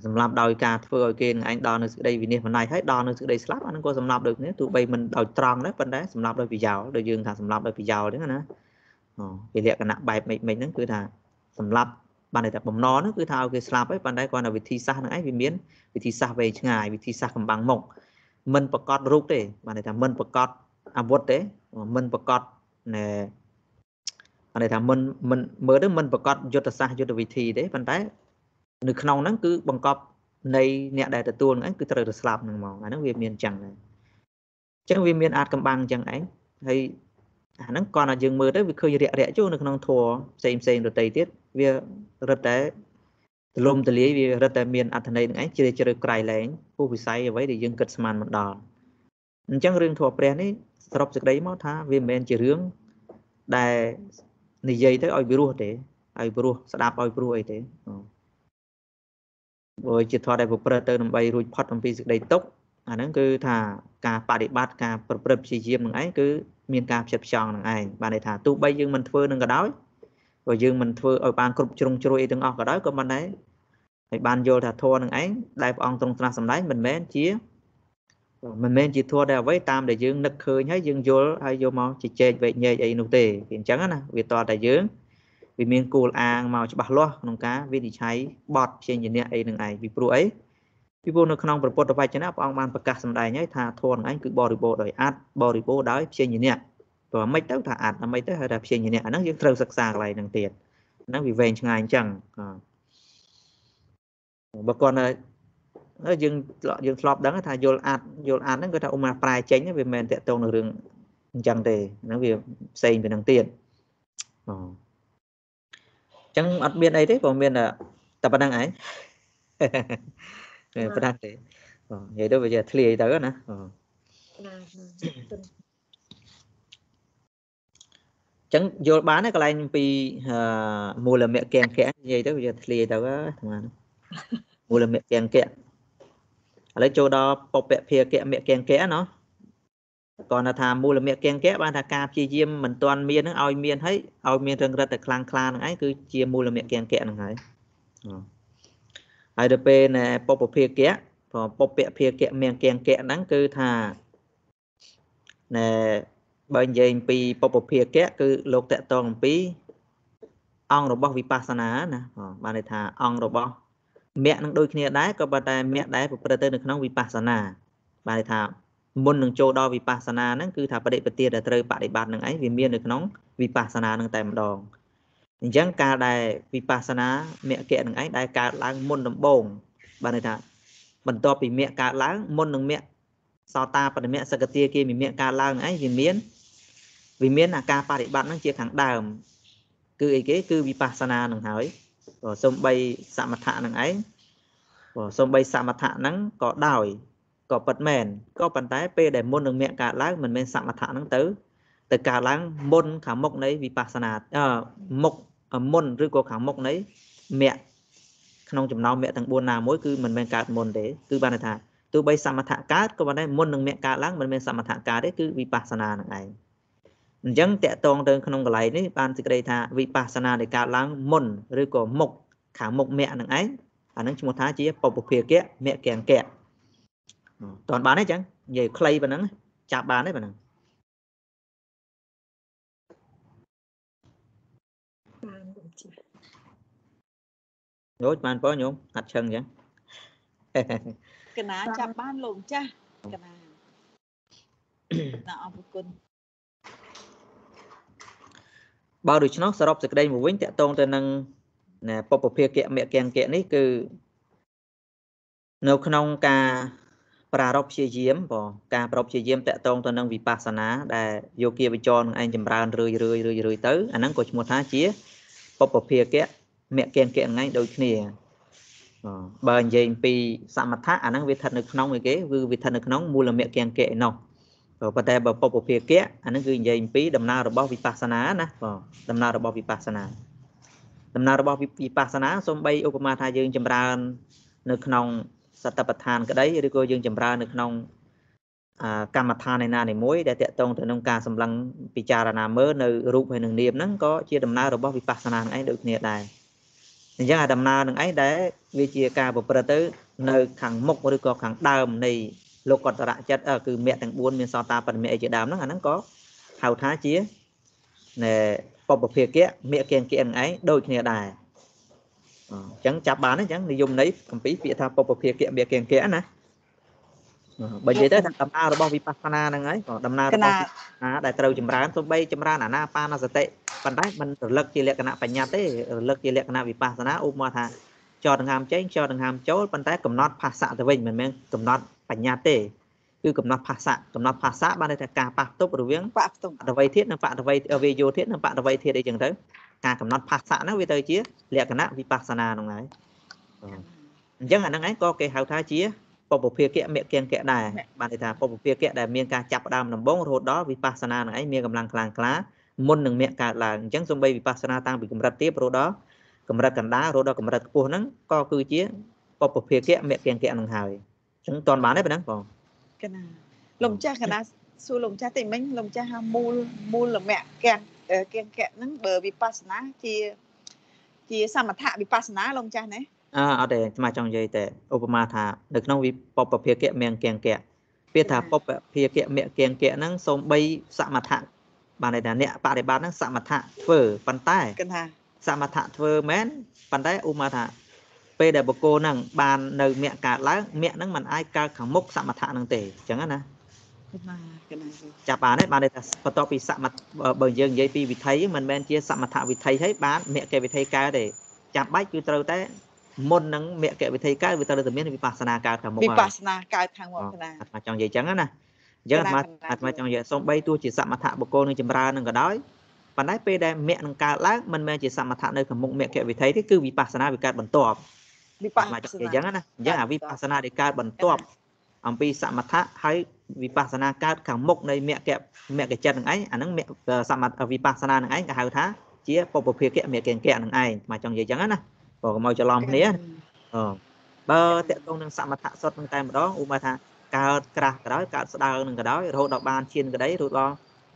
សម្លាប់ដោយការធ្វើឲ្យគេនឹងឯងដល់នៅសេចក្តីវិនិច្ឆ័យបណ្ដៃហើយដល់នៅសេចក្តីស្លាប់អានឹងក៏សម្លាប់ដូចគ្នាទោះបីមិនដោយត្រង់ដែរប៉ុន្តែសម្លាប់ដោយប្រយោលដូចយើងថាសម្លាប់ដោយប្រយោលអញ្ចឹងណាពីលក្ខណៈបែបមិនមិនហ្នឹងគឺថាសម្លាប់បានតែបំណងហ្នឹងគឺថាឲ្យគេស្លាប់ហើយប៉ុន្តែគាត់នៅវិធីសាស្ត្រហ្នឹងឯងវាមានវិធីសាស្ត្រវែងឆ្ងាយវិធីសាស្ត្រកំបាំងមុខមិនប្រកាសរូបទេបានថាមិនប្រកាសអាវុធទេមិនប្រកាសណែបានថាមិនមិនមើលទៅមិនប្រកាសយុទ្ធសាស្ត្រយុទ្ធវិធីទេប៉ុន្តែ នៅក្នុងហ្នឹងគឺបង្កប់នៃអ្នកដែលទទួលហ្នឹងគឺត្រូវទៅស្លាប់ហ្នឹងហ្មងអាហ្នឹងវាមានអញ្ចឹងដែរអញ្ចឹងវាមានអាចកំបាំងអញ្ចឹងឯងហើយអាហ្នឹងគាត់តែយើងមើលទៅវាឃើញរាក់រាក់ជួនៅក្នុងធัวផ្សេងផ្សេងដទៃទៀតវារឹតតែទលំទលាយវារឹតតែមានអត្ថន័យនឹងឯងជ្រាលជ្រៅក្រៃលែងពុះវិស័យអ្វីដែលយើងគិតស្មានមិនដល់អញ្ចឹងរឿងធัวព្រះនេះសរុបសេចក្តីមកថាវាមិនមែនជារឿងដែលនិយាយទៅឲ្យវិរោះទេឲ្យវិរោះស្ដាប់ឲ្យព្រោះអីទេ បើជាធម៌ដែលប្រព្រឹត្តទៅដើម្បីរួចផុតអំពីសេចក្តីទុក្ខអាហ្នឹងគឺថាការបដិបត្តិការប្រព្រឹត្តព្យាយាមនឹងឯងគឺមានការផ្ចិតផ្ចង់នឹងឯងបានន័យថាទោះបីយើងមិនធ្វើនឹងក៏ដោយបើយើងមិនធ្វើឲ្យបានគ្រប់ជ្រុងជ្រោយអីទាំងអស់ក៏ដោយក៏មិនដែរហើយបានយល់ថាធម៌នឹងឯងដែលព្រះអង្គទ្រង់ត្រាស់សម្ដែងមិនមែនជាមិនមែនជាធម៌ដែលអ្វីតាមដែលយើងនឹកឃើញហើយយើងយល់ហើយយកមកជជែកវែកញែកអីនោះទេវាអញ្ចឹងណាវាតតែយើង វាមានគោលអាងមកច្បាស់លាស់ក្នុងការវិនិច្ឆ័យបត់ព្យាញ្ញៈអីនឹងឯងពីព្រោះអីពីព្រោះនៅក្នុងព្រះពុទ្ធវចនៈព្រះអង្គបានប្រកាសសម្ដែងហើយថាធម៌នឹងឯងគឺបរិបូរដោយអត្តបរិបូរដោយព្យាញ្ញៈព្រោះមិនទៅថាអត្តមិនទៅហៅថាព្យាញ្ញៈអាហ្នឹងយើងត្រូវសិក្សាកន្លែងហ្នឹងទៀតហ្នឹងវាវែងឆ្ងាយអញ្ចឹងបើគាត់យើងយើងធ្លាប់ដឹងថាយល់អាចយល់អាចហ្នឹងគឺថាអ៊ុំណាប្រែចេញវាមិនមែនតកតងនឹងរឿងអញ្ចឹងទេហ្នឹងវាផ្សេងពីហ្នឹងទៀតអញ្ចឹងអត់មានអីទេព្រោះមានតែប៉ុណ្្នឹងឯងប៉ុណ្្នឹងទេនិយាយទៅវាជាធ្លាយទៅណាចឹងយល់បានកន្លែងពីមូលមគ្គង្គៈនិយាយទៅវាធ្លាយទៅហ្នឹងមូលមគ្គង្គៈឥឡូវចូលដល់ពពភាគៈមគ្គង្គៈណោះ គាត់ថាមូលមគ្គង្គៈបានថាការព្យាយាមមិនទាន់មាននឹងឲ្យមានហើយឲ្យមានរឹងរិតតែខ្លាំងខ្លានឹងឯងគឺជាមូលមគ្គង្គៈនឹងហើយហើយទៅពេលណែពពភាគៈពពភាគៈមគ្គង្គៈហ្នឹងគឺថាណែបើនិយាយពីពពភាគៈគឺលោកតកតងអំពីអង្គរបស់វិបស្សនាណាបានន័យថាអង្គរបស់មគ្គនឹងដូចគ្នាដែរក៏ប៉ុន្តែមគ្គដែរប្រព្រឹត្តទៅនៅក្នុងវិបស្សនាបានន័យថា មុននឹងចូលដល់វិបស្សនាហ្នឹងគឺថាបដិបទាដែលត្រូវបដិបត្តិនឹងឯងវាមាននៅក្នុងវិបស្សនានឹងតែម្ដងអញ្ចឹងការដែលវិបស្សនាមគ្គនឹងឯងដែលកើតឡើងមុនដំបូងបានន័យថាបន្ទាប់ពីមគ្គកើតឡើងមុននឹងមគ្គសោតាបដិមគ្គសកទាគេមានមគ្គកើតឡើងឯងវាមានវាមានអាការបដិបត្តិហ្នឹងជាខាងដើម គឺអីគេគឺវិបស្សនានឹងហើយសំបីសមថៈនឹងឯងសំបីសមថៈហ្នឹងក៏ដោយ ក៏ពិតមែនក៏ប៉ុន្តែពេលដែលមុននឹងមគ្គកើតឡើងមិនមែនសមថៈហ្នឹងទៅទៅកើតឡើងមុនខាងមុខនៃវិបស្សនាអឺមុខមុនឬក៏ខាងមុខនៃមគ្គក្នុងចំណោមមគ្គទាំង4ណាមួយគឺមិនមែនកើតមុនទេគឺបានថាទោះបីសមថៈកើតក៏ប៉ុន្តែមុននឹងមគ្គកើតឡើងមិនមែនសមថៈកើតទេគឺវិបស្សនានឹងឯងអញ្ចឹងតកតងទៅក្នុងកន្លែងនេះបានសេចក្តីថាវិបស្សនាដែលកើតឡើងមុនឬក៏មុខខាងមុខមគ្គនឹងឯងអានឹងឈ្មោះថាជាបពភាគៈមគ្គង្គៈ តន់បានទេអញ្ចឹងនិយាយខ្លីប៉ុណ្ណឹងចាប់បានទេប៉ុណ្ណឹងបានចាយោបានប៉ុញោមអត់ឆឹងអញ្ចឹងកណាចាប់បានលោកចាស់កណាណាអរគុណបើដូច្នោះសរុបសេចក្តីមកវិញតកតងទៅនឹងពពភាគៈមគ្គង្គៈនេះគឺនៅក្នុងការ ប្រារព្ធព្យាយាមបងការប្រារព្ធព្យាយាមតកតងទៅនឹងវិបស្សនាដែលយោគាវិចរនឹងឯងចម្រើនរឿយរឿយរឿយរឿយទៅអាហ្នឹងក៏ឈ្មោះថាជាពពភាគៈមគ្គង្គៈហ្នឹងឯងដូចគ្នាបើនិយាយពីសមថៈអាហ្នឹងវាស្ថិតនៅក្នុងឯគេគឺវាស្ថិតនៅក្នុងមូលមគ្គង្គៈឯនោះប៉ុន្តែបើពពភាគៈអាហ្នឹងគឺនិយាយពីដំណើររបស់វិបស្សនាណាបងដំណើររបស់វិបស្សនាដំណើររបស់វិបស្សនាសំបីឧបមាថាយើងចម្រើននៅក្នុង សតបដ្ឋានក្តីឬក៏យើងចម្រើននៅក្នុងកម្មដ្ឋានឯណានីមួយដែលតកតងទៅនឹងការសម្លឹងពិចារណាមើលនៅរូបហើយនឹងនាមហ្នឹងក៏ជាដំណើររបស់វិបស្សនានឹងឯងដូចគ្នាដែរអញ្ចឹងអាដំណើរនឹងឯងដែលវាជាការប្រព្រឹត្តទៅនៅខាងមុខឬក៏ខាងដើមនៃលោកតរៈចិត្តគឺមគ្គទាំង4មានសតាបរមៈអីជាដើមហ្នឹងអាហ្នឹងក៏ហៅថាជាណែបពភាគៈមគ្គង្គៈនឹងឯងដូចគ្នាដែរ អញ្ចឹងចាប់បានអញ្ចឹងនិយមន័យអំពីពាក្យថាពពភាគៈមគ្គង្គៈណាបើនិយាយទៅដំណើររបស់វិបស្សនាហ្នឹងហើយដំណើររបស់វិបស្សនាដែលត្រូវចម្រើនទោះបីចម្រើនអាណាបាណសតិប៉ុន្តែมันរលឹកជាលក្ខណៈបញ្ញត្តិទេរលឹកជាលក្ខណៈវិបស្សនាឧបមាថាចោតដង្ហើមចេញចោតដង្ហើមចូលប៉ុន្តែកំណត់ភាសៈទៅវិញមិនមែនកំណត់បញ្ញត្តិទេគឺកំណត់ភាសៈកំណត់ភាសៈបានន័យថាការប៉ះផ្ទប់រវាងប៉ះផ្ទប់អតវ័យធាតុនិងបតវ័យវេយោធាតុនិងបតវ័យធាតុអីចឹងទៅ ការកំណត់ភាសៈហ្នឹងវាទៅជាលក្ខណៈវិបស្សនាហ្នឹងហើយអញ្ចឹងអាហ្នឹងឯងក៏គេហៅថាជាពពភាគៈមគ្គង្គៈដែរបានន័យថាពពភាគៈដែលមានការចាប់ផ្ដើមដំបូងរហូតដល់វិបស្សនាហ្នឹងឯងមានកម្លាំងខ្លាំងក្លាមុននឹងមគ្គកើតឡើងអញ្ចឹងសំបីវិបស្សនាតាំងពីកម្រិតទាបរហូតដល់កម្រិតកណ្ដាលរហូតដល់កម្រិតខ្ពស់ហ្នឹងក៏គឺជាពពភាគៈមគ្គង្គៈហ្នឹងហើយអញ្ចឹងតន់បានទេប៉ុណ្ណឹងបងកណាលោកម្ចាស់កណាសួរលោកម្ចាស់តិចមិញលោកម្ចាស់ថាមូលមូលមគ្គង្គ គង្គៈហ្នឹងបើវិបស្សនាជាជាសមថវិបស្សនាលោកម្ចាស់ណាអើអត់ទេស្មាចង់និយាយតែឧបមាថានៅក្នុងវិពពភាគៈមង្គង្គៈពាក្យថាពពភាគៈមង្គង្គៈហ្នឹងសូម្បីសមថៈបានន័យថាអ្នកបរិបត្តិហ្នឹងសមថៈធ្វើប៉ុន្តែគិតថាសមថៈធ្វើមែនប៉ុន្តែឧបមាថាពេលដែលបកគោហ្នឹងបាននៅមគ្គកើតឡើងមគ្គហ្នឹងมันអាចកើតខាងមុខសមថៈហ្នឹងទេអញ្ចឹងណា ចាប់បានទេបានន័យថាបន្ទាប់ពីសមថបើយើងនិយាយពីវិធីមិនមែនជាសមថវិធីហើយបានមគ្គវិធីកើតទេចាំបាច់គឺត្រូវតែមុននឹងមគ្គវិធីកើតវាត្រូវតែមានវិបស្សនាកើតខាងមុខវិបស្សនាកើតខាងមុខណាអាត្មាចង់និយាយចឹងណាអញ្ចឹងអាត្មាអាត្មាចង់និយាយសំបីទោះជាសមថបុគ្គលនឹងចម្រើននឹងក៏ដោយប៉ុន្តែពេលដែលមគ្គនឹងកើតឡើងមិនមែនជាសមថនៅខាងមុខមគ្គវិធីទេគឺវិបស្សនាវាកើតបន្ទាប់វិបស្សនាអញ្ចឹងណាអញ្ចឹងអាវិបស្សនាដែលកើតបន្ទាប់អំពីសមថៈហើយ វិបស្សនាកើតខាងមុខនៃមគ្គមគ្គចិត្តនឹងឯងអាហ្នឹងសមថវិបស្សនានឹងឯងគេហៅថាជាពពភាគៈមគ្គង្គៈនឹងឯងមកចង់និយាយអញ្ចឹងណាបើកុំឲ្យច្រឡំគ្នាអបើតកតងនឹងសមថៈសុទ្ធនឹងតែម្ដងឧបមាថាកើតក្រាស់ក៏ដោយកើតស្ដើងនឹងក៏ដោយរហូតដល់បានឈានក្តីរហូតដល់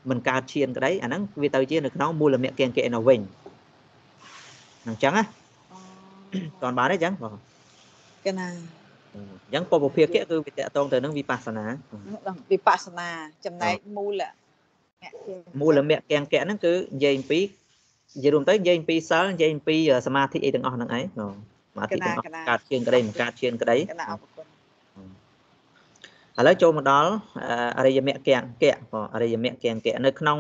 មិនកើតឈានក្តីអាហ្នឹងវាទៅជានៅក្នុងមូលមគ្គង្គៈនៅវិញអញ្ចឹងណាតន់បានទេអញ្ចឹងបងកណា អញ្ចឹងពពភាគៈគឺវាតកតងទៅនឹងវិបស្សនាវិបស្សនាចំណែកមូលមូលមគ្គង្គៈហ្នឹងគឺនិយាយអំពីនិយាយរួមទៅនិយាយអំពីសិលនិយាយអំពីសមាធិអីទាំងអស់ហ្នឹងឯងសមាធិទាំងអស់កើតឈានក្តីមិនកើតឈានក្តីឥឡូវចូលមកដល់អរិយមគ្គង្គៈបងអរិយមគ្គង្គៈនៅក្នុង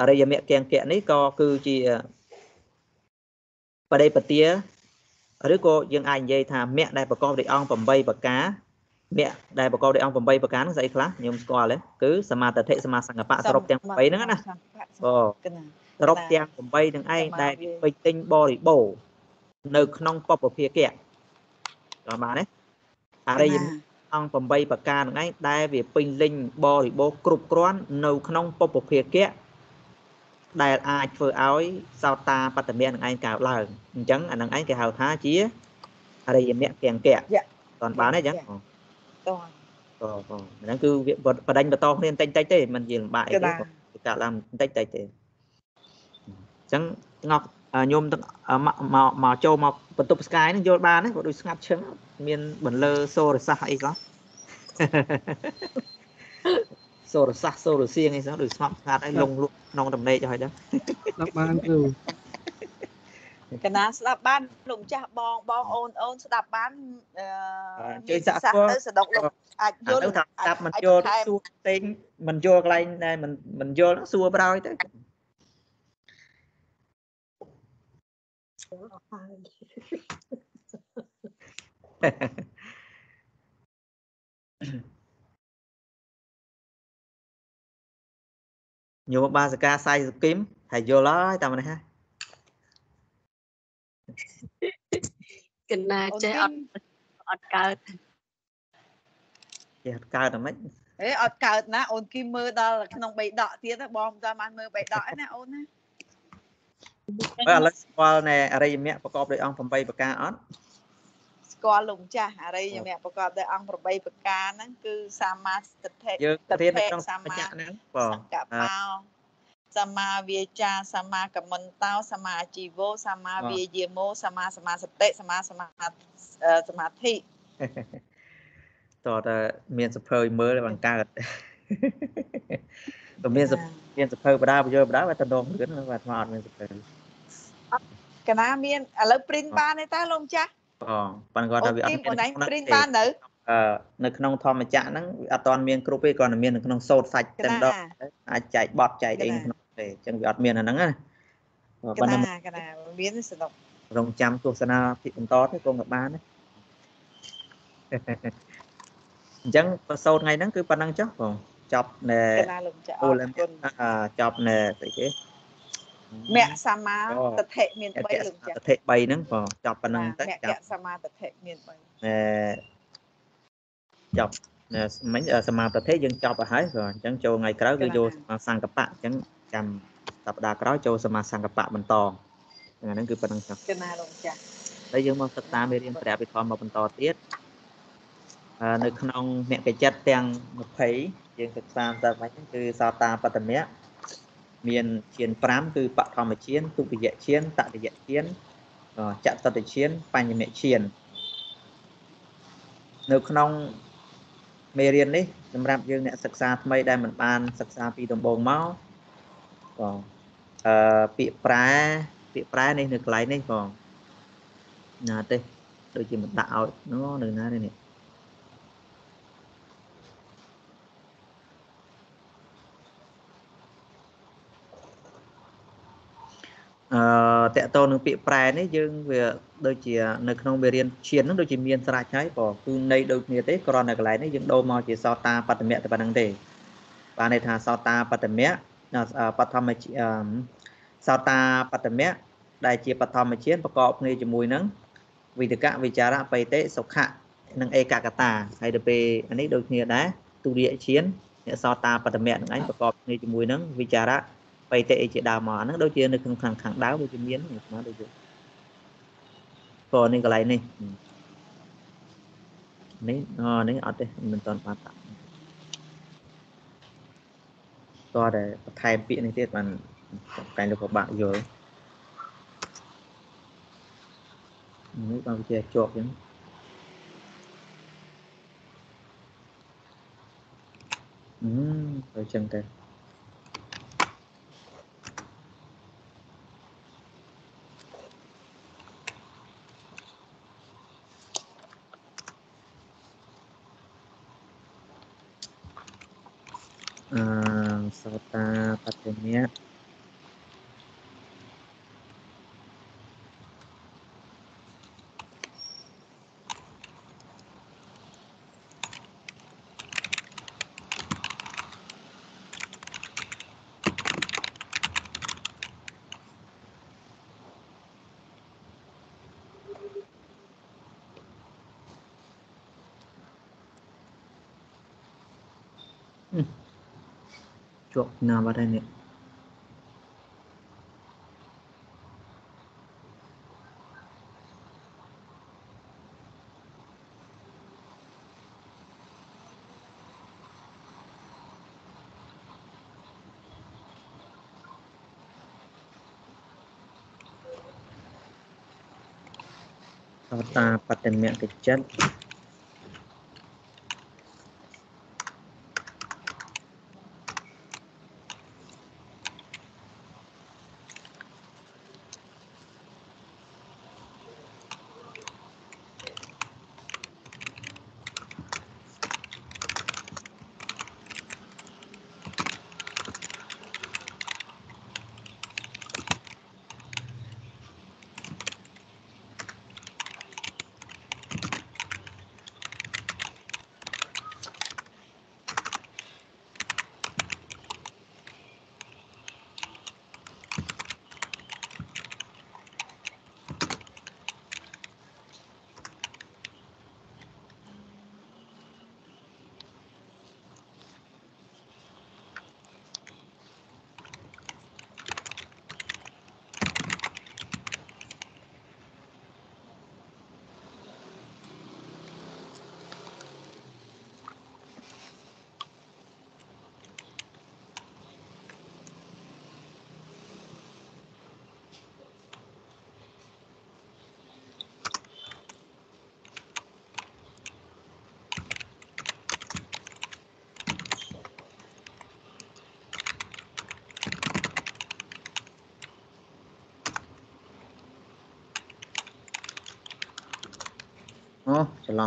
អរិយមគ្គង្គៈនេះក៏គឺជាបដិបទា ឬក៏យើងអាចនិយាយថាមគ្គដែលប្រកបដោយអង្គ8ប្រការមគ្គដែលប្រកបដោយអង្គ8ប្រការហ្នឹងស្អីខ្លះខ្ញុំស្គាល់ទេគឺសមាធិសមាសង្កបៈសរុបទាំង8ហ្នឹងណាអូសរុបទាំង8នឹងឯងដែលពេញទិញបរិបូរនៅក្នុងពពភាគៈដល់បានទេអរិយអង្គ8ប្រការនឹងឯងដែលវាពេញលេញបរិបូរគ្រប់គ្រាន់នៅក្នុងពពភាគៈ ដែលអាចធ្វើឲ្យសោតាបតមៈនឹងឯងកើតឡើងអញ្ចឹងអានឹងឯងគេហៅថាជាអរិយមគ្គង្គៈតន់បានទេអញ្ចឹងតន់ក៏ក៏ហ្នឹងគឺវាបដិញបន្តគ្នាបន្តិចតិចទេมันជាលំបាកអីទេកើតឡើងបន្តិចតិចទេចឹងងប់ញោមទាំងមកមកចូលមកបន្ទប់ស្កាយនឹងយល់បានទេបើដូចស្ងាត់ឈឹងមានបន្លឺសូរសាសអីខ្លះ សូរសាសសូរសៀងអីសោះដូចស្ងប់ស្ងាត់អីលងលក់ក្នុងដំណេកហើយដឹងដល់បានគ្រូអកណាស្ដាប់បានលោកម្ចាស់បងបងអូនអូនស្ដាប់បានអឺជួយសាក់សួរទៅសដុកលោកអាចយល់ថាស្ដាប់មិនយល់សួរផ្សេងមិនយល់កន្លែងដែរមិនមិនយល់សួរប្រយទៅ ញោមបាសកាសៃសុគីមហើយយល់ហើយតាមនេះហ่ะកណាចេះអត់អត់កើតចេះអត់កើតហ្មងអេអត់កើតណាអូនគីមើលដល់ក្នុងបៃដកទៀតបងតាមបានមើលបៃដកណាអូនណាបើឥឡូវស្គាល់នៃអរិយមគ្គប្រកបដោយអង្គ8ប្រការអត់ស្គាល់លោកចាស់អរិយមគ្គប្រកបដោយអង្គ8ប្រការហ្នឹងគឺសម្មាសតិដ្ឋិយើងរៀននៅក្នុងសម្មាហ្នឹងបងសង្កបោសម្មាវាចាសម្មាកមន្តោសម្មាជីវោសម្មាវាយាមោសម្មាសមាសតិសម្មាសមាសមាធិតើតើមានសភើមើលបង្កើតតែមានមានសភើបដាបយោបដាវាតំណងលឿនបាទស្មាអត់មានសភើកណាមានឥឡូវ print បានទេតើលោកម្ចាស់ បងប៉ាន់គាត់ថាវាអត់មាន print បាននៅអឺនៅក្នុងធម្មចក្រហ្នឹងអត់ទាន់មានគ្រប់ទេគ្រាន់តែមាននៅក្នុងសូត្រសាច់តែម្ដងអាចចែកបត់ចែកអីក្នុងទេអញ្ចឹងវាអត់មានអាហ្នឹងណាប៉ុន្តែកណាមានសនុករងចាំទស្សនាពីបន្តទៅគង់ក៏បានដែរអញ្ចឹងប្រសូតថ្ងៃហ្នឹងគឺប៉ុណ្ណឹងចុះបងចប់នៅអូលឹមចប់នៅស្អីគេ មគ្គសមាទិដ្ឋិមាន3លោកចាទិដ្ឋិ3ហ្នឹងបងចប់ប៉ុណ្ណឹងទៅមគ្គសមាទិដ្ឋិមាន3អឺចប់មិញសមាទិដ្ឋិយើងចប់ទៅហើយបងអញ្ចឹងចូលថ្ងៃក្រោយគឺយកសង្កបៈអញ្ចឹងចាំសប្តាហ៍ក្រោយចូលសមាសង្កបៈបន្តហ្នឹងគឺប៉ុណ្្នឹងចុះកណាលោកចាស់ហើយយើងមកសិក្សាមេរៀនព្រះវិធម្មមកបន្តទៀតនៅក្នុងមគ្គចិត្តទាំង20យើងសិក្សាទៅវិញគឺសោតាបតមៈ មានឈាន5គឺបឋមឈានទុតិយឈានតតិយឈានចតុតឈានបញ្ញមឈាននៅក្នុងមេរៀននេះសម្រាប់យើងអ្នកសិក្សាថ្មីដែលមិនបានសិក្សាពីដំបូងមកបងអឺពាក្យប្រែពាក្យប្រែនេះនៅកន្លែងនេះបងណាទេដូចជាមិនដាក់ឲ្យនោះនៅណានេះ អឺតកតទៅនឹងពាក្យប្រែនេះយើងវាដូចជានៅក្នុងមេរៀនឈានហ្នឹងដូចជាមានស្រាច់ហើយបងគឺន័យដូចគ្នាទេគ្រាន់តែកន្លែងនេះយើងដូរមកជាសោតាបតមៈតែប៉ុណ្្នឹងទេបានន័យថាសោតាបតមៈបឋមសោតាបតមៈដែលជាបឋមឈានប្រកបគ្នាជាមួយនឹងវិតកវិចារៈបៃតិសុខៈនិងឯកកតាហើយទៅពេលអានេះដូចគ្នាដែរទុរិយឈានអ្នកសោតាបតមៈនឹងឯងប្រកបគ្នាជាមួយនឹងវិចារៈ បៃតិអីជាដើមមកហ្នឹងដូចជានៅក្នុងខាងខាងដើមដូចជាមានស្មើដូចជាព្រោះនេះកន្លែងនេះនេះអូនេះអត់ទេមិនទាន់បានតាក់តោះតែបន្ថែមពាក្យនេះទៀតបានតែលោកពិបាកយល់នេះបានវាជាជាប់អញ្ចឹងអឺទៅចឹងទៅ អឺសោ តាបត្តមៈជាប់ ណា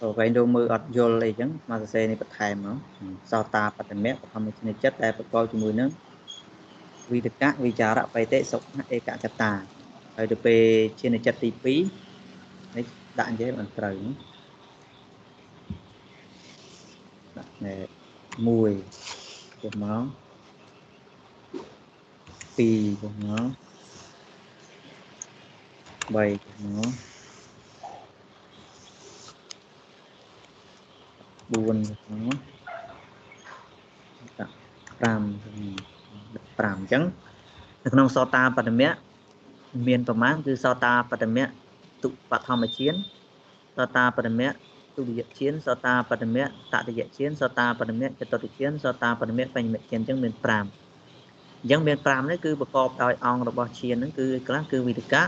បាត់ហើយនេះសតាបតមៈកិច្ចច្រឡំវែងដូមើលអត់យល់អីចឹងមកសរសេរនេះបន្ថែមមកសោតាបតមៈបឋមជំនិចិត្តដែលប្រកបជាមួយនឹងវិតកៈវិចារៈបេតិសុខៈឯកកតាហើយទៅពេលជានិចិត្តទី2នេះដាក់អញ្ចឹងបានត្រូវដាក់ណែ1ចុះមក2ចុះមក3ចុះមក 4ហ្នឹងដាក់5 5អញ្ចឹងនៅក្នុងសោតាបតមៈមានប្រមាណគឺសោតាបតមៈទុបឋមជានសោតាបតមៈទុតិយជានសោតាបតមៈតតិយជានសោតាបតមៈចតុតិជានសោតាបតមៈបញ្ញមជានអញ្ចឹងមាន5អញ្ចឹងមាន5នេះគឺប្រកបដោយអង្គរបស់ឈានហ្នឹងគឺខ្លះគឺវិតកៈ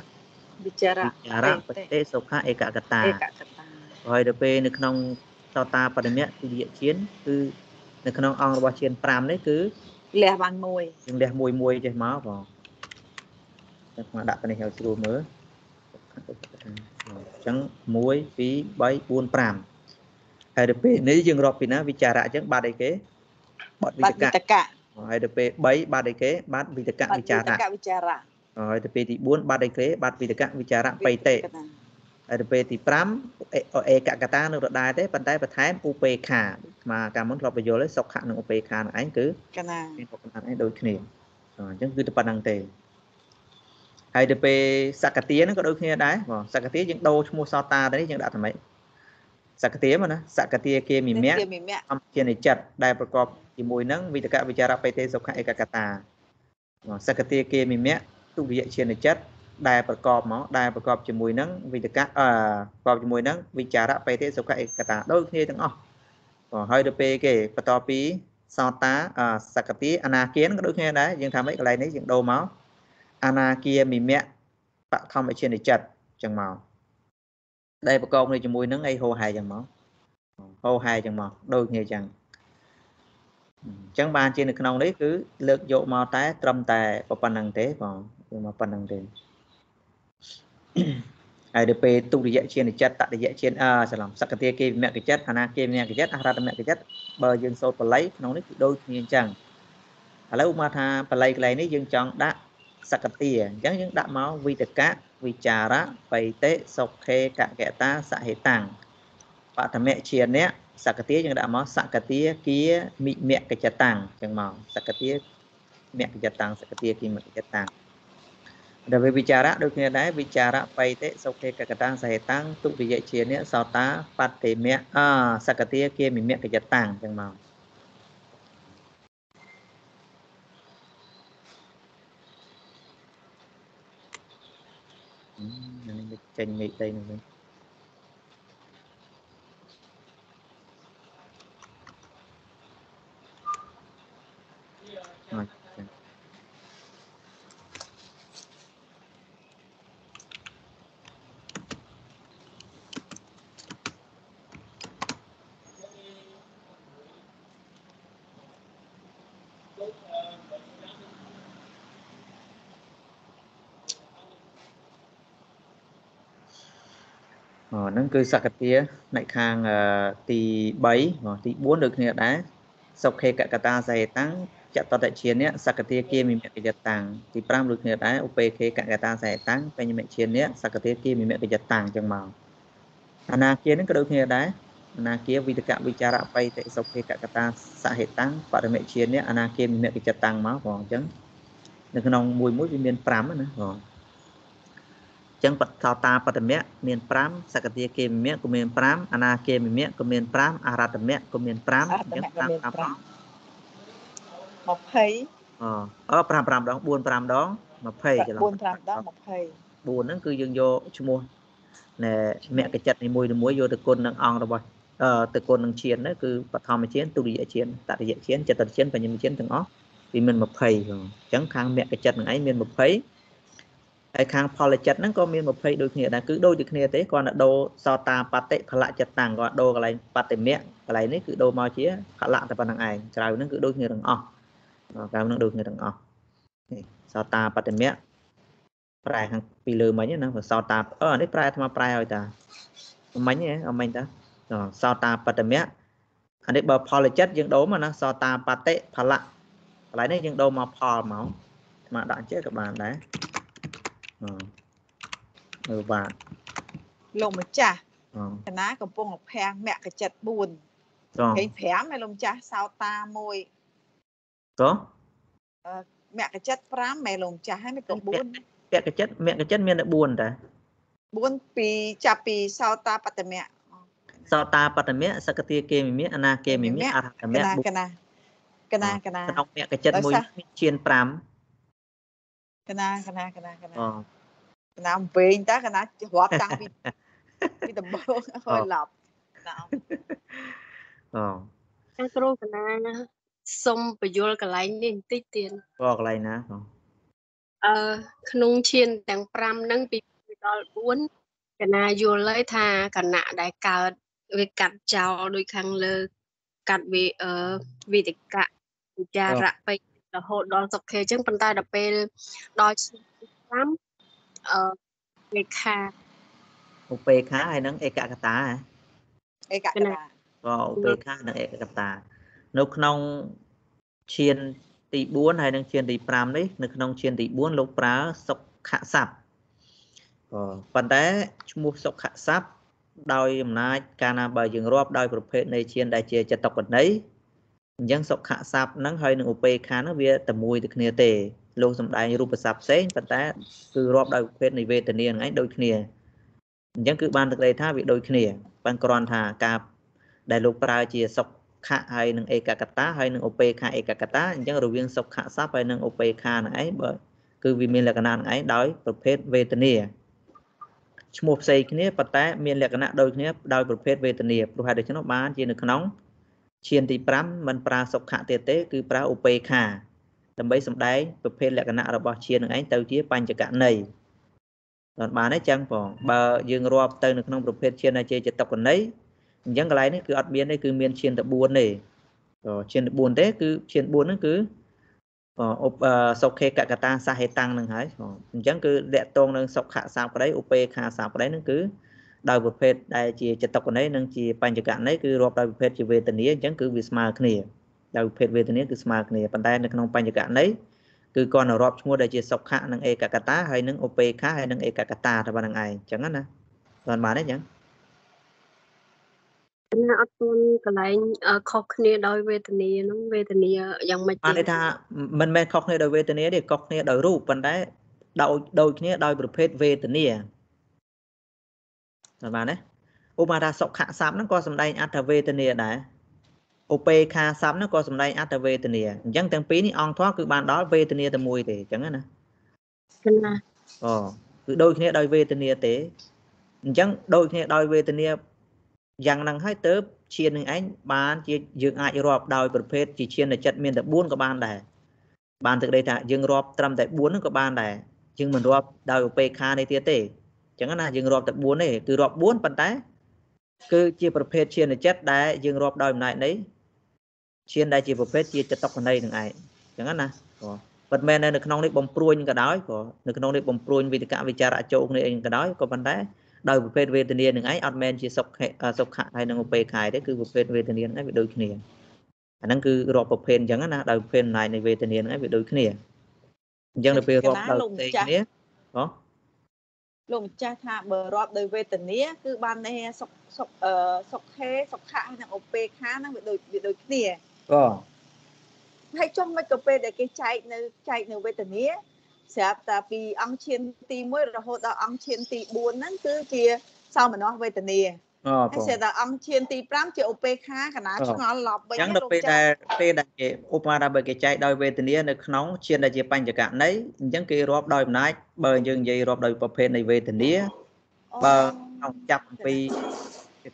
វិចារៈវិចារៈបតិសុខៈឯកកតាឯកកតាហើយដល់ពេលនៅក្នុង សោតាបរិមៈទិយជានគឺនៅក្នុងអង្គរបស់ជាន5នេះគឺលះបានមួយយើងលះមួយមួយចេះមកបងតែមកដាក់ទៅនេះឲ្យស្រួលមើលអញ្ចឹង1 2 3 4 5ហើយទៅពេលនេះយើងរាប់ពីណាវិចារៈអញ្ចឹងបាត់អីគេបាត់វិតកៈហើយទៅពេល3បាត់អីគេបាត់វិតកៈវិចារៈវិចារៈហើយទៅពេលទី4បាត់អីគេបាត់វិតកៈវិចារៈបៃតេ ហើយទៅពេលទី5អេកកតានៅរដែរទេប៉ុន្តែបន្ថែមឧបេខាស្មាកាលមុនធ្លាប់បញ្យល់សុខៈនិងឧបេខានឹងឯងគឺកណាមានពុកណាឯងដូចគ្នាអញ្ចឹងគឺតែប៉ុណ្្នឹងទេហើយទៅពេលសកតាហ្នឹងក៏ដូចគ្នាដែរបងសកតាយើងដូរឈ្មោះសតាទៅនេះយើងដាក់ថ្មីសកតាមកណាសកតាគេមិមៈអំជានិចិត្តដែលប្រកបជាមួយនឹងវិតកវិចារបេទេសុខៈឯកកតាសកតាគេមិមៈទុតិយជានិចិត្ត ដែលប្រកបមកដែលប្រកបជាមួយនឹងវិតកៈអឺប្រកបជាមួយនឹងវិចារៈបេតិសុខៈឯកតាដូចគ្នាទាំងអស់បាទហើយទៅពេលគេបន្តពីសោតាសកតិអនាគានក៏ដូចគ្នាដែរយើងថាម៉េចកន្លែងនេះយើងដូរមកអនាគាមិមៈបឋមជានិចិត្តចឹងមកដែលប្រកបជាមួយនឹងអីហោហែចឹងមកហោហែចឹងមកដូចគ្នាចឹងអញ្ចឹងបានជានៅក្នុងនេះគឺលើកយកមកតែត្រឹមតែប៉ុណ្្នឹងទេបងមកប៉ុណ្្នឹងទេ ហើយទៅពេលទុរយៈជានិចិត្តតរយៈជាអច្រឡំសក្តិគេវិមគ្គចិត្តអនាគេវិមគ្គចិត្តអរតមគ្គចិត្តបើយើងសូត្របល័យក្នុងនេះគឺដូចគ្នាអញ្ចឹងឥឡូវមកថាបល័យកន្លែងនេះយើងចង់ដាក់សក្តិអញ្ចឹងយើងដាក់មកវិតកៈវិចារៈបៃតេសុខេកកតាសហេតាំងបតមៈជាអ្នកសក្តិយើងដាក់មកសក្តិគាមិមគ្គចតាំងអញ្ចឹងមកសក្តិមគ្គចតាំងសក្តិគាមិមគ្គចតាំង ដល់វិចារៈដូចគ្នាដែរវិចារៈបៃតេសុខេកកតាំងសហេតាំងទុតិយជាអ្នកសោតាបតិមៈអសក្តិគាមិមគ្គចតាំងអញ្ចឹងមកនេះចេញមេឃដីនោះវិញអត់ គឺសក្តិនៅខាងទី3ទី4ដូចគ្នាដែរសុខេកកតាសហេតាំងចតតជាអ្នកសក្តិគាមិមគយតាំងទី5ដូចគ្នាដែរឧបេខេកកតាសហេតាំងបញ្ញាមជាអ្នកសក្តិគាមិមគយតាំងអញ្ចឹងមកអនាគាហ្នឹងក៏ដូចគ្នាដែរអនាគាវិតកវិចារៈបៃតិសុខេកកតាសហេតាំងបរមិជាអ្នកអនាគាមិមគយតាំងមកបងអញ្ចឹងនៅក្នុងមួយមួយវាមាន5ណាបង ចឹងបតតាបតមៈមាន5សកតិគេមៈក៏មាន5អនាគេមៈក៏មាន5អរតមៈក៏មាន5អញ្ចឹង5 5 20អអ5 5ដង4 5ដង20ច្រឡំ4 5ដង20 4ហ្នឹងគឺយើងយកឈ្មោះណែមគ្គចិត្តនីមួយៗយកទៅគុណនឹងអង្គរបស់អឺទៅគុណនឹងឈានហ្នឹងគឺបឋមឈានទុតិយឈានតតិយឈានចតុឈានបញ្ញមឈានទាំងអស់វាមាន20អញ្ចឹងខាងមគ្គចិត្តនឹងឯងមាន20 ហើយខាងផលចិត្តហ្នឹងក៏មាន20ដូចគ្នាដែរគឺដូចដូចគ្នាទេគាត់តែដូរសតាបតិផលចិត្តតាំងគាត់ដូរកន្លែងបតិមៈកន្លែងនេះគឺដូរមកជាផលតែប៉ុណ្្នឹងឯងក្រៅហ្នឹងគឺដូចគ្នាទាំងអស់ក្រៅហ្នឹងដូចគ្នាទាំងអស់នេះសតាបតិមៈប្រែខាងពីលើមិញណាសតាអឺនេះប្រែអាត្មាប្រែឲ្យតាមិញហ៎អមិញតាសតាបតិមៈអានេះបើផលចិត្តយើងដូរមកណាសតាបតិផលៈកន្លែងនេះយើងដូរមកផលមកអាត្មាដាក់ចេះក៏បានដែរ មើលបាទលោកម្ចាស់កណាកំពុងភាំងមគ្គចិត្ត4គេ5ឯលោកម្ចាស់សោតា1ក៏មគ្គចិត្ត5មែលោកម្ចាស់ហើយមិនក៏4មគ្គចិត្តមគ្គចិត្តមានតែ4តា4ពីចាប់ពីសោតាបតមៈសោតាបតមៈសកតិគេមិមៈអនាគេមិមៈអរហតមៈកណាកណាកណាក្នុងមគ្គចិត្តមួយឈាន5 កណាកណាកណាកណាកណាអំពេងតើកណារាប់តាំងពីពីដំបូងហើយឡប់ណាអូខាងគ្រូកណាសុំបញ្យលកន្លែងនេះបន្តិចទៀតក៏កន្លែងណាបងអឺក្នុងឈានទាំង5ហ្នឹងពីដល់4កណាយល់ហើយថាគណៈដែលកើតវាកាត់ចោលដូចខាងលើកាត់វាអឺវិតិកៈវិចារៈបៃ រហូតដល់សុខេអញ្ចឹងប៉ុន្តែដល់ពេលដល់ឆ្នាំអឺលេខាឧបេខាហើយនឹងឯកកតាឯកកតាក៏ឧបេខានិងឯកកតា នៅក្នុងឈានទី4ហើយនឹងឈានទី5នេះនៅក្នុងឈានទី4លោកប្រើសុខស័ព្ទប៉ុន្តែឈ្មោះសុខស័ព្ទដោយអំណាចកាលណាបើយើងរាប់ដោយប្រភេទនៃឈានដែលជាចតុកណី អញ្ចឹងសុខស័ព្ទហ្នឹងហើយនឹងឧបេខាហ្នឹងវាតែមួយទៅគ្នាទេលោកសំដែងរូបស័ព្ទផ្សេងប៉ុន្តែគឺរាប់ដោយប្រភេទនៃវេទនាហ្នឹងឯងដូចគ្នាអញ្ចឹងគឺបានទឹកដីថាវាដូចគ្នាបានគ្រាន់ថាការដែលលោកប្រើជាសុខៈហើយនឹងឯកកតាហើយនឹងឧបេខាឯកកតាអញ្ចឹងរវាងសុខៈស័ព្ទហើយនឹងឧបេខាហ្នឹងឯងបើគឺវាមានលក្ខណៈហ្នឹងឯងដោយប្រភេទវេទនាឈ្មោះផ្សេងគ្នាប៉ុន្តែមានលក្ខណៈដូចគ្នាដោយប្រភេទវេទនាព្រោះហេតុដូច្នោះបានជានៅក្នុង ឈានទី5មិនប្រើសុខៈទៀតទេ គឺប្រើឧបេខាដើម្បីសម្ដែងប្រភេទលក្ខណៈរបស់ឈាននឹងឯងទៅជាបញ្ចកណីដល់បានទេចឹងបងបើយើងរាប់ទៅនៅក្នុងប្រភេទឈានដែលជាចតុកណីអញ្ចឹងកន្លែងនេះគឺអត់មានទេគឺមានឈានតែ4ទេឈានតែ4ទេគឺឈាន4ហ្នឹងគឺឧបសុខេកកតាសហេតាំងនឹងហើយអញ្ចឹងគឺតកតងនឹងសុខៈសាប្តីឧបេខាសាប្តីនឹងគឺ ដោយប្រភេទដែលជាចតុកណីនិងជាបញ្ចកណីគឺរាប់ដោយប្រភេទជាវេទនាអញ្ចឹងគឺវាស្មើគ្នាដោយប្រភេទវេទនាគឺស្មើគ្នាប៉ុន្តែនៅក្នុងបញ្ចកណីគឺគាត់នៅរាប់ឈ្មោះដែលជាសុខៈនិងឯកកតាហើយនិងឧបេខាហើយនិងឯកកតាតែប៉ុណ្្នឹងឯងអញ្ចឹងណាបានបានទេអញ្ចឹងណាអត់ទាន់កន្លែងខុសគ្នាដោយវេទនាហ្នឹងវេទនាយ៉ាងម៉េចបានន័យថាមិនមែនខុសគ្នាដោយវេទនាទេខុសគ្នាដោយរូបប៉ុន្តែដោយដូចគ្នាដោយប្រភេទវេទនា បានទេឧបមាថាសុខៈស័ព្ទហ្នឹងក៏សំដែងអត្ថវេទនាដែរឧបេខាស័ព្ទហ្នឹងក៏សំដែងអត្ថវេទនាអញ្ចឹងទាំងពីរនេះអង្គធម៌គឺបានដល់វេទនាតែមួយទេអញ្ចឹងណាណាអូគឺដូចគ្នាដោយវេទនាទេអញ្ចឹងដូចគ្នាដោយវេទនាយ៉ាងហ្នឹងហើយទៅឈាននឹងឯងបានជាយើងអាចរាប់ដោយប្រភេទជាឈាននៃចិត្តមានតែ4ក៏បានដែរបានទឹកដីថាយើងរាប់ត្រឹមតែ4ហ្នឹងក៏បានដែរយើងមិនរាប់ដោយឧបេខានេះទៀតទេអញ្ចឹងណាយើងរាប់តែ4ទេគឺរាប់4ប៉ុន្តែ គឺជាប្រភេទឈាននៃចិត្តដែលយើងរាប់ដោយអំណាចនៃឈានដែលជាប្រភេទជាចតុកណីនឹងឯងអញ្ចឹងណាប៉ុន្តែនៅក្នុងនេះបំព្រួញក៏ដោយក៏នៅក្នុងនេះបំព្រួញវិតកវិចារៈចូលគ្នាអីក៏ដោយក៏ប៉ុន្តែដោយប្រភេទវេទនានឹងឯងអត់មែនជាសុខសុខៈហើយនឹងឧបេខាយទេគឺប្រភេទវេទនានឹងឯងវាដូចគ្នាអាហ្នឹងគឺរាប់ប្រភេទអញ្ចឹងណាដោយប្រភេទអំណាចនៃវេទនានឹងឯងវាដូចគ្នាអញ្ចឹងនៅពេលរាប់ដោយផ្សេងគ្នាហ៎ លោកម្ចាស់ថាបើរាប់ដោយវេទនាគឺបានន័យសុខសុខអឺសុខេសុខៈនិងឧបេខាហ្នឹងវាដូចវាដូចគ្នាក៏ហើយចុះមិនក៏ពេលដែលគេចែកនៅចែកនៅវេទនាស្រាប់តែពីអង្គឈានទី1រហូតដល់អង្គឈានទី4ហ្នឹងគឺជាសោមនស្សវេទនា អូហើយស្រាប់តែអង្គឈានទី5ជាឧបេខាកណាឆ្ងល់ឡប់វិញអញ្ចឹងដល់ពេលដែលពេលដែលគេឧបមាថាបើគេចែកដោយវេទនានៅក្នុងឈានដែលជាបញ្ចកណីអញ្ចឹងគេរាប់ដោយអំណាចបើយើងនិយាយរាប់ដោយប្រភេទនៃវេទនាបើក្នុងចាប់អំពី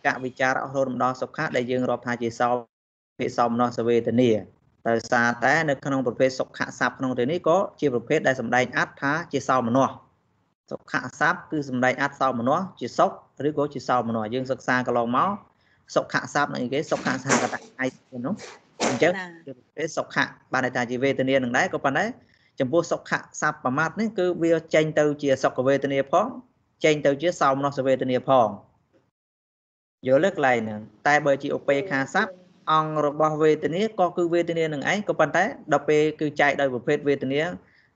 កវិចារអស់រហូតម្ដងសុខៈដែលយើងរាប់ថាជាសោភិសោមនស្សវេទនាដោយសារតែនៅក្នុងប្រភេទសុខៈស័ព្ទក្នុងទីនេះក៏ជាប្រភេទដែលសម្ដែងអត្ថថាជាសោមន ស្សសុខៈស័ព្ទគឺសម្ដែងអត្ថសោមនស្សជាសុខឬក៏ជាសោមនស្សយើងសិក្សាកន្លងមកសុខៈស័ព្ទនឹងគេសុខៈសហកតឯកនោះអញ្ចឹងជាប្រភេទសុខៈបានន័យថាជាវេទនានឹងដែរក៏ប៉ុន្តែចំពោះសុខៈស័ព្ទប្រមាទនេះគឺវាចេញទៅជាសុខវេទនាផងចេញទៅជាសោមនស្សវេទនាផងយល់ទេកន្លែងហ្នឹងតែបើជាឧបេខាស័ព្ទអង្គរបស់វេទនាក៏គឺវេទនានឹងឯងក៏ប៉ុន្តែដល់ពេលគឺចែកដោយប្រភេទវេទនា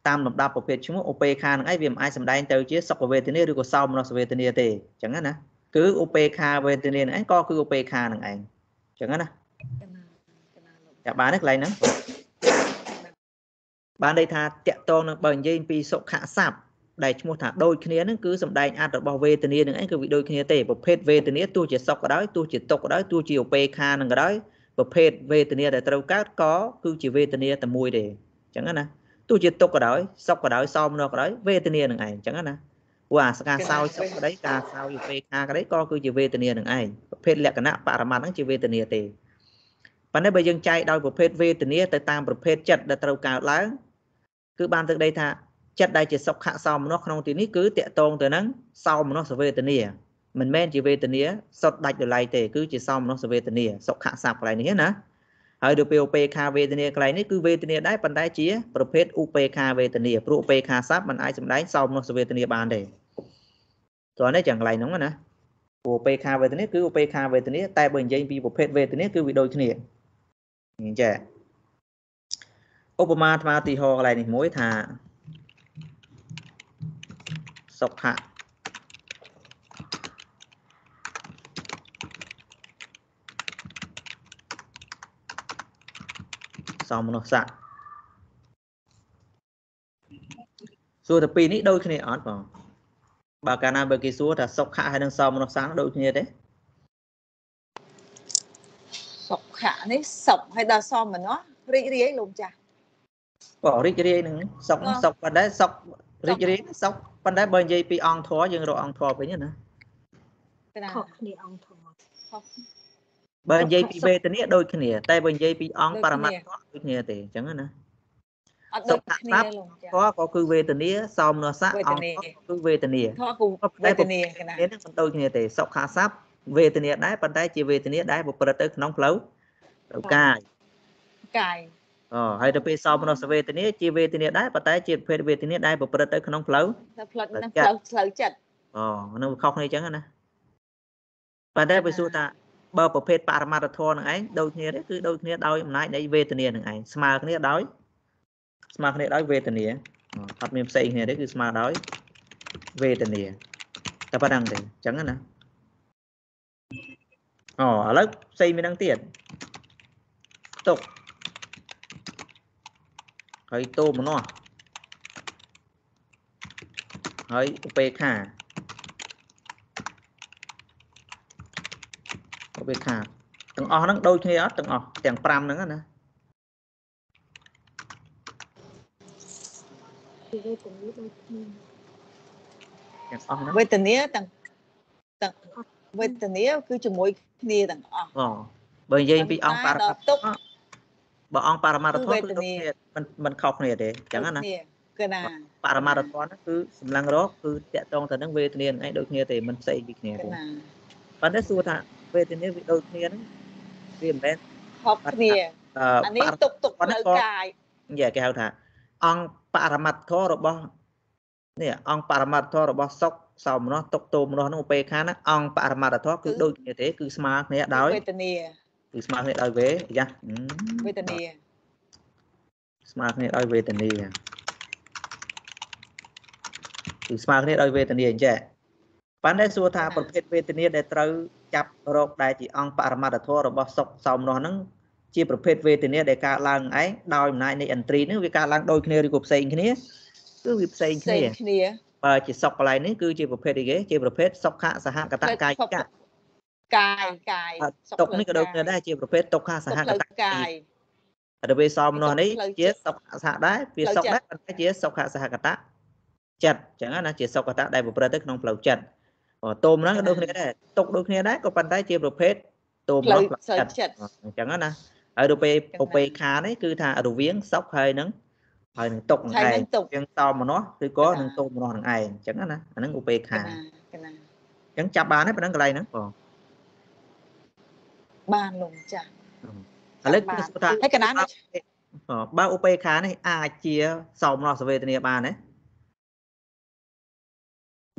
តាមលំដាប់ប្រភេទឈ្មោះឧបេខានឹងឯងវាមិនអាចសម្ដែងទៅជាសុខវេទនាឬក៏សោមនស្សវេទនាទេអញ្ចឹងណាគឺឧបេខាវេទនានឹងឯងក៏គឺឧបេខានឹងឯងអញ្ចឹងណាចាបានទេកន្លែងហ្នឹងបានន័យថាតកតងនឹងបើនិយាយពីសុខៈស័ព្ទដែលឈ្មោះថាដូចគ្នានឹងគឺសំដែងអត្ថរបស់វេទនានឹងឯងគឺវាដូចគ្នាទេប្រភេទវេទនាទោះជាសុខក៏ដោយទោះជាទុក្ខក៏ដោយទោះជាឧបេខានឹងក៏ដោយប្រភេទវេទនាដែលត្រូវកើតក៏គឺជាវេទនាតែមួយទេអញ្ចឹងណា ទោះជាទុក្ខក៏ដោយសុខក៏ដោយសោមនស្សក៏ដោយវេទនានឹងឯងអញ្ចឹងណាព្រោះអាការសោយសុខក្តីការសោយឧបេខាក្តីក៏គឺជាវេទនានឹងឯងប្រភេទលក្ខណៈបរមត្តហ្នឹងជាវេទនាទេប៉ុន្តែបើយើងចែកដោយប្រភេទវេទនាទៅតាមប្រភេទចិត្តដែលត្រូវកើតឡើងគឺបានទឹកដីថាចិត្តដែលជាសុខៈសោមនស្សក្នុងទីនេះគឺតកតងទៅនឹងសោមនស្សវេទនាមិនមែនជាវេទនាសុទ្ធដាច់ដោយឡែកទេគឺជាសោមនស្សវេទនាសុខៈស័ព្ទកន្លែងនេះណា ហើយទៅពេលឧបេខាវេទនាកន្លែងនេះគឺវេទនាដែរប៉ុន្តែជាប្រភេទឧបេខាវេទនាព្រោះឧបេខាស័ព្ទมันអាចសម្ដែងសោមនស្សវេទនាបានទេតោះនេះចឹងកន្លែងហ្នឹងណាព្រោះឧបេខាវេទនាគឺឧបេខាវេទនាតែបើនិយាយពីប្រភេទវេទនាគឺវាដូចគ្នាអញ្ចឹងឧបមាអាត្មាទីហោកន្លែងនេះមួយថាសុខៈ សមមនុស្សស័កសួរតែពីរនេះដូចគ្នាអត់បងបើកាលណាបើគេសួរថាសុខៈហើយនិងសមមនុស្សស័កដូចគ្នាទេសុខៈនេះសុខហើយដល់សមមនុស្សរីករាយលោកចាស់បងរីករាយនឹងសុខសុខប៉ុន្តែសុខរីករាយសុខប៉ុន្តែបើនិយាយពីអង្គធរយើងរកអង្គធរវិញណាខុសគ្នាអង្គធរ បើនិយាយពីវេទនាដូចគ្នា តែបើនិយាយពីអង្គបរមត្តធម៌ដូចគ្នាទេអញ្ចឹងណាអត់ដូចគ្នាលោកចាធម៌ក៏គឺវេទនាសោមនស្សៈអង្គគឺវេទនាធម៌គឺវេទនាកណានេះមិនដូចគ្នាទេសុខស័ព្ទវេទនាដែរប៉ុន្តែជាវេទនាដែលប្រព្រឹត្តទៅក្នុងផ្លូវផ្លូវកាយកាយអអូហើយទៅពេលសោមនស្សវេទនាជាវេទនាដែរប៉ុន្តែជាប្រភេទវេទនាដែលប្រព្រឹត្តទៅក្នុងផ្លូវផ្លូវនឹងផ្លូវផ្លូវចិត្តអូនឹងខុសគ្នាអញ្ចឹងណាប៉ុន្តែបើសួរថា បើប្រភេទបរមត្ថធម៌នឹងឯងដូចគ្នាទេគឺដូចគ្នាដោយអំណាចនៃវេទនានឹងឯងស្មើគ្នាដោយស្មើគ្នាដោយវេទនាអត់មានផ្សេងគ្នាទេគឺស្មើដោយវេទនាតែប៉ុណ្្នឹងទេអញ្ចឹងណាអូឥឡូវផ្សេងមាននឹងទៀតទុកហើយតោមនោះហើយឧបេខា ឧបេខាទាំងអស់ហ្នឹងដូចគ្នាអត់ទាំងអស់ទាំង5ហ្នឹងណាវេទនាដូចគ្នាទាំងអស់ហ្នឹងវេទនាទាំងទាំងវេទនាគឺជាមួយគ្នាទាំងអស់អូបើនិយាយពីអង្គបរមត្ថបើអង្គបរមត្ថធម៌គឺដូចគ្នាមិនមិនខុសគ្នាទេអញ្ចឹងណាគឺណាបរមត្ថធម៌ហ្នឹងគឺសម្លឹងរកគឺតកតងទៅនឹងវេទនាហ្នឹងឯងដូចគ្នាទេមិនផ្សេងពីគ្នាទេប៉ុន្តែសួរថា វេទនាវាដូចគ្នាហ្នឹងវាមិនមែនខុសគ្នាអានេះទុកទុកនៅកាយនិយាយគេហៅថា អង្គបរមត្ថធម៌របស់នេះអង្គបរមត្ថធម៌របស់សុខសោមនស្សទុកទោមនស្សនោះពេលខាហ្នឹងអង្គបរមត្ថធម៌គឺដូចគ្នាទេគឺស្មើគ្នាដោយវេទនាគឺស្មើគ្នាដោយវេយ៉ាវេទនាស្មើគ្នាដោយវេទនាគឺស្មើគ្នាដោយវេទនាអញ្ចឹង ប៉ុន្តែសួរថាប្រភេទវេទនាដែលត្រូវចាប់រកដែលជាអង្គបរមត្ថធម៌របស់សុខសោមនស្សហ្នឹងជាប្រភេទវេទនាដែលកើតឡើងឯងដោយអំណាចនៃឥន្ទ្រីហ្នឹងវាកើតឡើងដូចគ្នាឬក៏ផ្សេងគ្នាគឺវាផ្សេងគ្នាគ្នាបើជាសុខកន្លែងនេះគឺជាប្រភេទអីគេជាប្រភេទសុខសហកតកាយកៈកាយកាយទុកនេះក៏ដូចគ្នាដែរជាប្រភេទទុក្ខសហកតកាយទៅវាសមនោះនេះជាសុខសហដែរវាសុខដែរប៉ុន្តែជាសុខសហកតចិត្តអញ្ចឹងណាជាសុខកតដែលប្រព្រឹត្តទៅក្នុងផ្លូវចិត្ត តោមហ្នឹងក៏ដូចគ្នាដែរទុកដូចគ្នាដែរក៏ប៉ុន្តែជាប្រភេទតោមនោះផ្លូវចិត្តអញ្ចឹងណាហើយទៅពេលឧបេខានេះគឺថារវាងសុខហើយនឹងហើយនឹងទុកនឹងឯងយើងតមនោះឬក៏នឹងទុកមនោះនឹងឯងអញ្ចឹងណាអាហ្នឹងឧបេខាអញ្ចឹងចាប់បានទេប៉ុណ្ណឹងកន្លែងហ្នឹងបងបានលោកចាឥឡូវគឺថាហើយកណាបើឧបេខានេះអាចជាសោមនស្សវេទនាបានទេ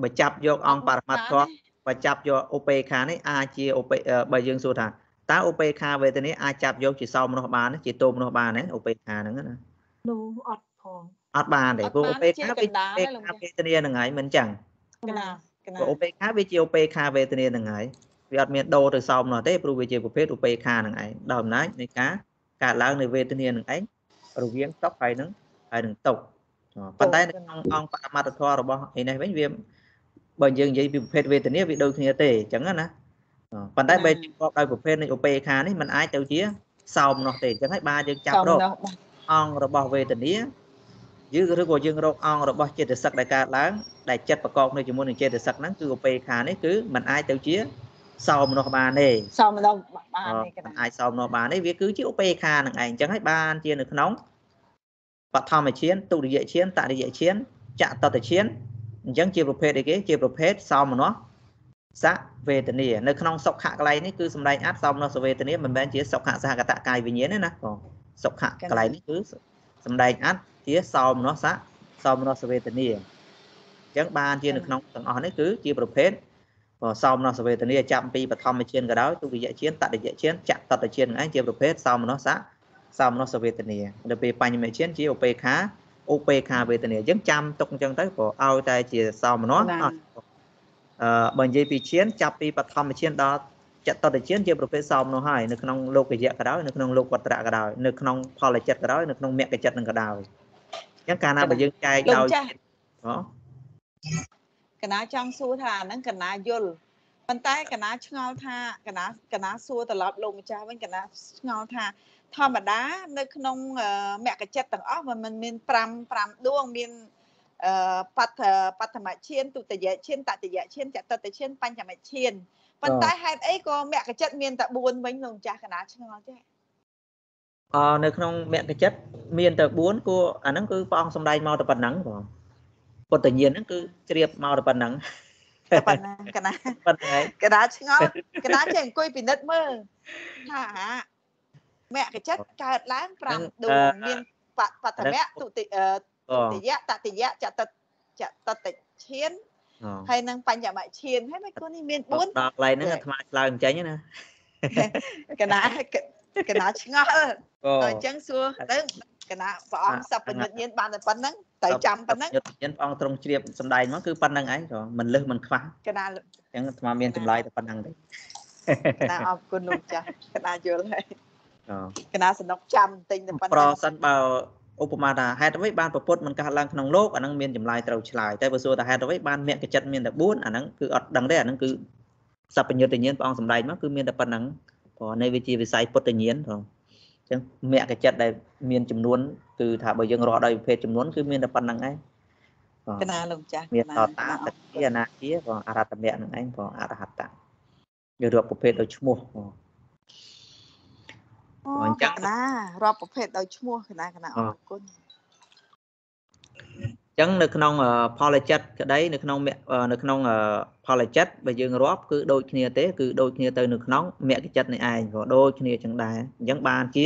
បើចាប់យកអង្គបរមត្តធម៌បើចាប់យកឧបេខានេះអាចជាឧបេបើយើងសួរថាតើឧបេខាវេទនាអាចចាប់យកជាសោមនស្សបានជាតោមនស្សបានទេឧបេខាហ្នឹងណានោះអត់ផងអត់បានទេព្រោះឧបេខាវាឧបេខាវេទនាហ្នឹងហើយមិនចឹងណាព្រោះឧបេខាវាជាឧបេខាវេទនាហ្នឹងហើយវាអត់មានដូរទៅសោមនោះទេព្រោះវាជាប្រភេទឧបេខាហ្នឹងឯងដោយអំណាចនៃការកើតឡើងនៃវេទនាហ្នឹងឯងរវាងតុកហើយនឹងហើយនឹងតុកប៉ុន្តែនៅក្នុងអង្គបរមត្ថធម៌របស់ឯនេះវិញវា បើយើងនិយាយពីប្រភេទវេទនាវាដូចគ្នាទេអញ្ចឹងណាប៉ុន្តែបើជាប្រកបដោយប្រភេទនៃឧបេខានេះมันអាចទៅជាសោមនោះទេអញ្ចឹងហើយបាទយើងចាប់រកអង្គរបស់វេទនាយឺឬក៏យើងរកអង្គរបស់ចេតសិកដែលកើតឡើងដែលចិត្តប្រកបនៅជាមួយនឹងចេតសិកហ្នឹងគឺឧបេខានេះគឺมันអាចទៅជាសោមនោះបានទេសោមនោះបានទេកណាអាចសោមនោះបានទេវាគឺជាឧបេខានឹងឯងអញ្ចឹងហើយបានជានៅក្នុងបឋមឈានទុតិយឈានតតិយឈានចតតឈាន អញ្ចឹងជាប្រភេទអីគេជាប្រភេទសោមនស្សសវេទនានៅក្នុងសុខៈកន្លែងនេះគឺសំដែងអត្ថសោមនស្សវេទនាមិនមែនជាសុខៈសហកតកាយវិញ្ញាណទេណាបងសុខៈកន្លែងនេះគឺសំដែងអត្ថជាសោមនស្សសោមនស្សវេទនាអញ្ចឹងបានជានៅក្នុងទាំងអស់នេះគឺជាប្រភេទសោមនស្សវេទនាចាប់ពីបឋមឈានក៏ដោយទុតិយឈានតតិយឈានចតតឈានហ្នឹងឯងជាប្រភេទសោមនស្សសោមនស្សវេទនាដល់ពេលបញ្ញមឈានជាឧបេខា ឧបេខាវេទនាអញ្ចឹងចាំទុកអញ្ចឹងទៅព្រោះឲ្យតែជាសោមនស្សអឺបើនិយាយពីឈានចាប់ពីបឋមឈានដល់ចតតឈានជាប្រភេទសោមនោះហើយនៅក្នុងលោកយៈក៏ដោយនៅក្នុងលោកវត្រៈក៏ដោយនៅក្នុងផលចិត្តក៏ដោយនៅក្នុងមគ្គចិត្តនឹងក៏ដោយអញ្ចឹងកាលណាបើយើងចែកដោយហ៎កណាចង់សួរថាអាហ្នឹងកណាយល់ប៉ុន្តែកណាឆ្ងល់ថាកណាកណាសួរត្រឡប់លោកម្ចាស់វិញកណាឆ្ងល់ថា ធម្មតានៅក្នុងមគ្គចិត្តទាំងអស់វាមិនមាន5 5ដួងមានអឺបដ្ឋបឋមឈានទុតិយឈានតតិយឈានចតុតឈានបញ្ចមឈានប៉ុន្តែហេតុអីក៏មគ្គចិត្តមានតែ4វិញលោកម្ចាស់កណាឆ្ងល់ចេះអឺនៅក្នុងមគ្គចិត្តមានតែ4គួរអាហ្នឹងគឺព្រះអង្គសំដែងមកតែប៉ុណ្ណឹងបងពុទ្ធញ្ញាណហ្នឹងគឺជ្រាបមកតែប៉ុណ្ណឹងតែប៉ុណ្ណឹងកណាប៉ុណ្ណឹងកណាឆ្ងល់កណាចេះអង្គុយពិនិត្យមើលថា មគ្គចិត្តកើតឡើង5ដួងមានបតមៈទុតិទុតិយៈតតិយៈចតចតតិឈានហើយនឹងបញ្ញមឈានហើយមិនគូនេះមាន4ដល់កន្លែងហ្នឹងអាត្មាឆ្លើយមិនចេញណាកណាកណាឆ្ងល់អញ្ចឹងសួរទៅកណាព្រះអង្គសពញ្ញុញាណបានតែប៉ុណ្្នឹងតែចាំប៉ុណ្្នឹងញាណព្រះអង្គទ្រង់ជ្រាបសំដែងមកគឺប៉ុណ្្នឹងឯងក៏មិនលឹះមិនខ្វះកណាអញ្ចឹងអាត្មាមានចម្លើយតែប៉ុណ្្នឹងទេកណាអរគុណលោកចាស់កណាយល់ហើយ កណាសនុកចាំទិញតែប៉ុណ្្នឹងប្រសិនបើឧបមាថាហេតុអ្វីបានប្រពុតមិនកាត់ឡើងក្នុងលោកអាហ្នឹងមានចម្លើយត្រូវឆ្លើយតែបើសួរថាហេតុអ្វីបានមគ្គចិត្តមានតែ4អាហ្នឹងគឺអត់ដឹងទេអាហ្នឹងគឺសព្វញ្ញុតញ្ញាណព្រះអង្គសម្ដែងមកគឺមានតែប៉ុណ្្នឹងព្រោះនៃវិជាវិស័យពុទ្ធញ្ញាណផងអញ្ចឹងមគ្គចិត្តដែលមានចំនួនគឺថាបើយើងរកដោយប្រភេទចំនួនគឺមានតែប៉ុណ្្នឹងឯងកណាលោកចាស់មានតតាតតិអនាគាផងអរហតមៈនឹងឯងផងអរហតៈយើងរកប្រភេទដោយឈ្មោះផង អញ្ចឹងណារាប់ប្រភេទដោយឈ្មោះកណាកណាអរគុណអញ្ចឹងនៅក្នុងផលចិត្តក្តីនៅក្នុងនៅក្នុងផលចិត្តបើយើងរាប់គឺដូចគ្នាទេគឺដូចគ្នាទៅនៅក្នុងមគ្គចិត្តនេះឯងក៏ដូចគ្នាអញ្ចឹងដែរអញ្ចឹងបានជា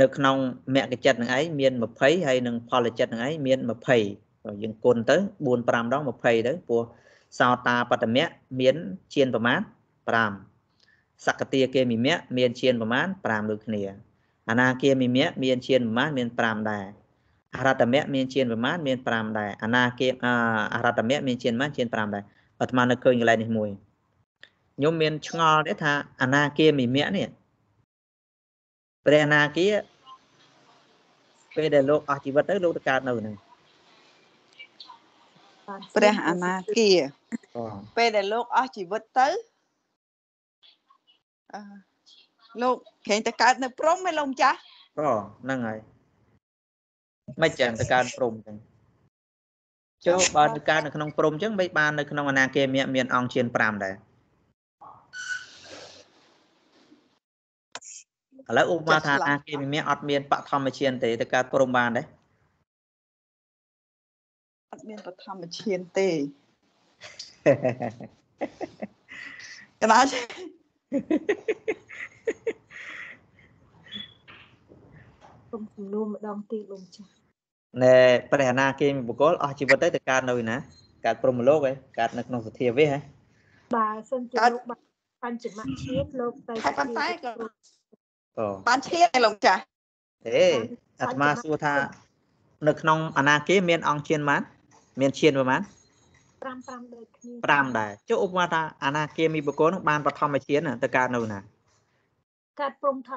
នៅក្នុងមគ្គចិត្តនឹងឯងមាន20ហើយនឹងផលចិត្តនឹងឯងមាន20យើងគុណទៅ4 5ដង20ទៅព្រោះសោតាបតមៈមានជាប្រមាណ5 សកតាគាមិមៈមានឈានប្រមាណ5ដូចគ្នាអនាគាមិមៈមានឈានប្រមាណមាន5ដែរអរតមៈមានឈានប្រមាណមាន5ដែរអនាគាអរតមៈមានឈានប្រមាណឈាន5ដែរអាត្មានៅឃើញកន្លែងនេះមួយខ្ញុំមានឆ្ងល់ទេថាអនាគាមិមៈនេះព្រះអនាគាពេលដែលលោកអស់ជីវិតទៅលោកទៅកើតនៅហ្នឹងព្រះអនាគាពេលដែលលោកអស់ជីវិតទៅ លោកក្រែងតែកើតនៅព្រំឯលោកម្ចាស់អូហ្នឹងហើយមិនចឹងទៅកើតព្រំចឹងចូលបើទៅកើតនៅក្នុងព្រំចឹងមិនបាននៅក្នុងអនាគាមៈមានអង្គជាង5ដែរឥឡូវឧបមាថាអនាគាមៈអត់មានបឋមឈានទេទៅកើតព្រំបានដែរអត់មានបឋមឈានទេកណា គុំសំណួរម្ដងទៀតលោកចាស់ណែព្រះអនាគមបុគ្គលអស់ជីវិតទៅទៅកើតនៅណាកើតព្រមលោកឯងកើតនៅក្នុងសធាវិហ៎បើសិនជាលោកបានបញ្ចមឈានលោកទៅប៉ុន្តែក៏បានឈានឯលោកចាស់ទេអាត្មាសួរថា នៅក្នុងអនាគមមានអង្គឈានប៉ុន្មានមានឈានប៉ុន្មាន 5 5ដូចគ្នា5ដែរចុះឧបមាថាអនាគាមីបុគ្គលនឹងបានបឋមជាទៅកើតនៅណាកើតព្រមថា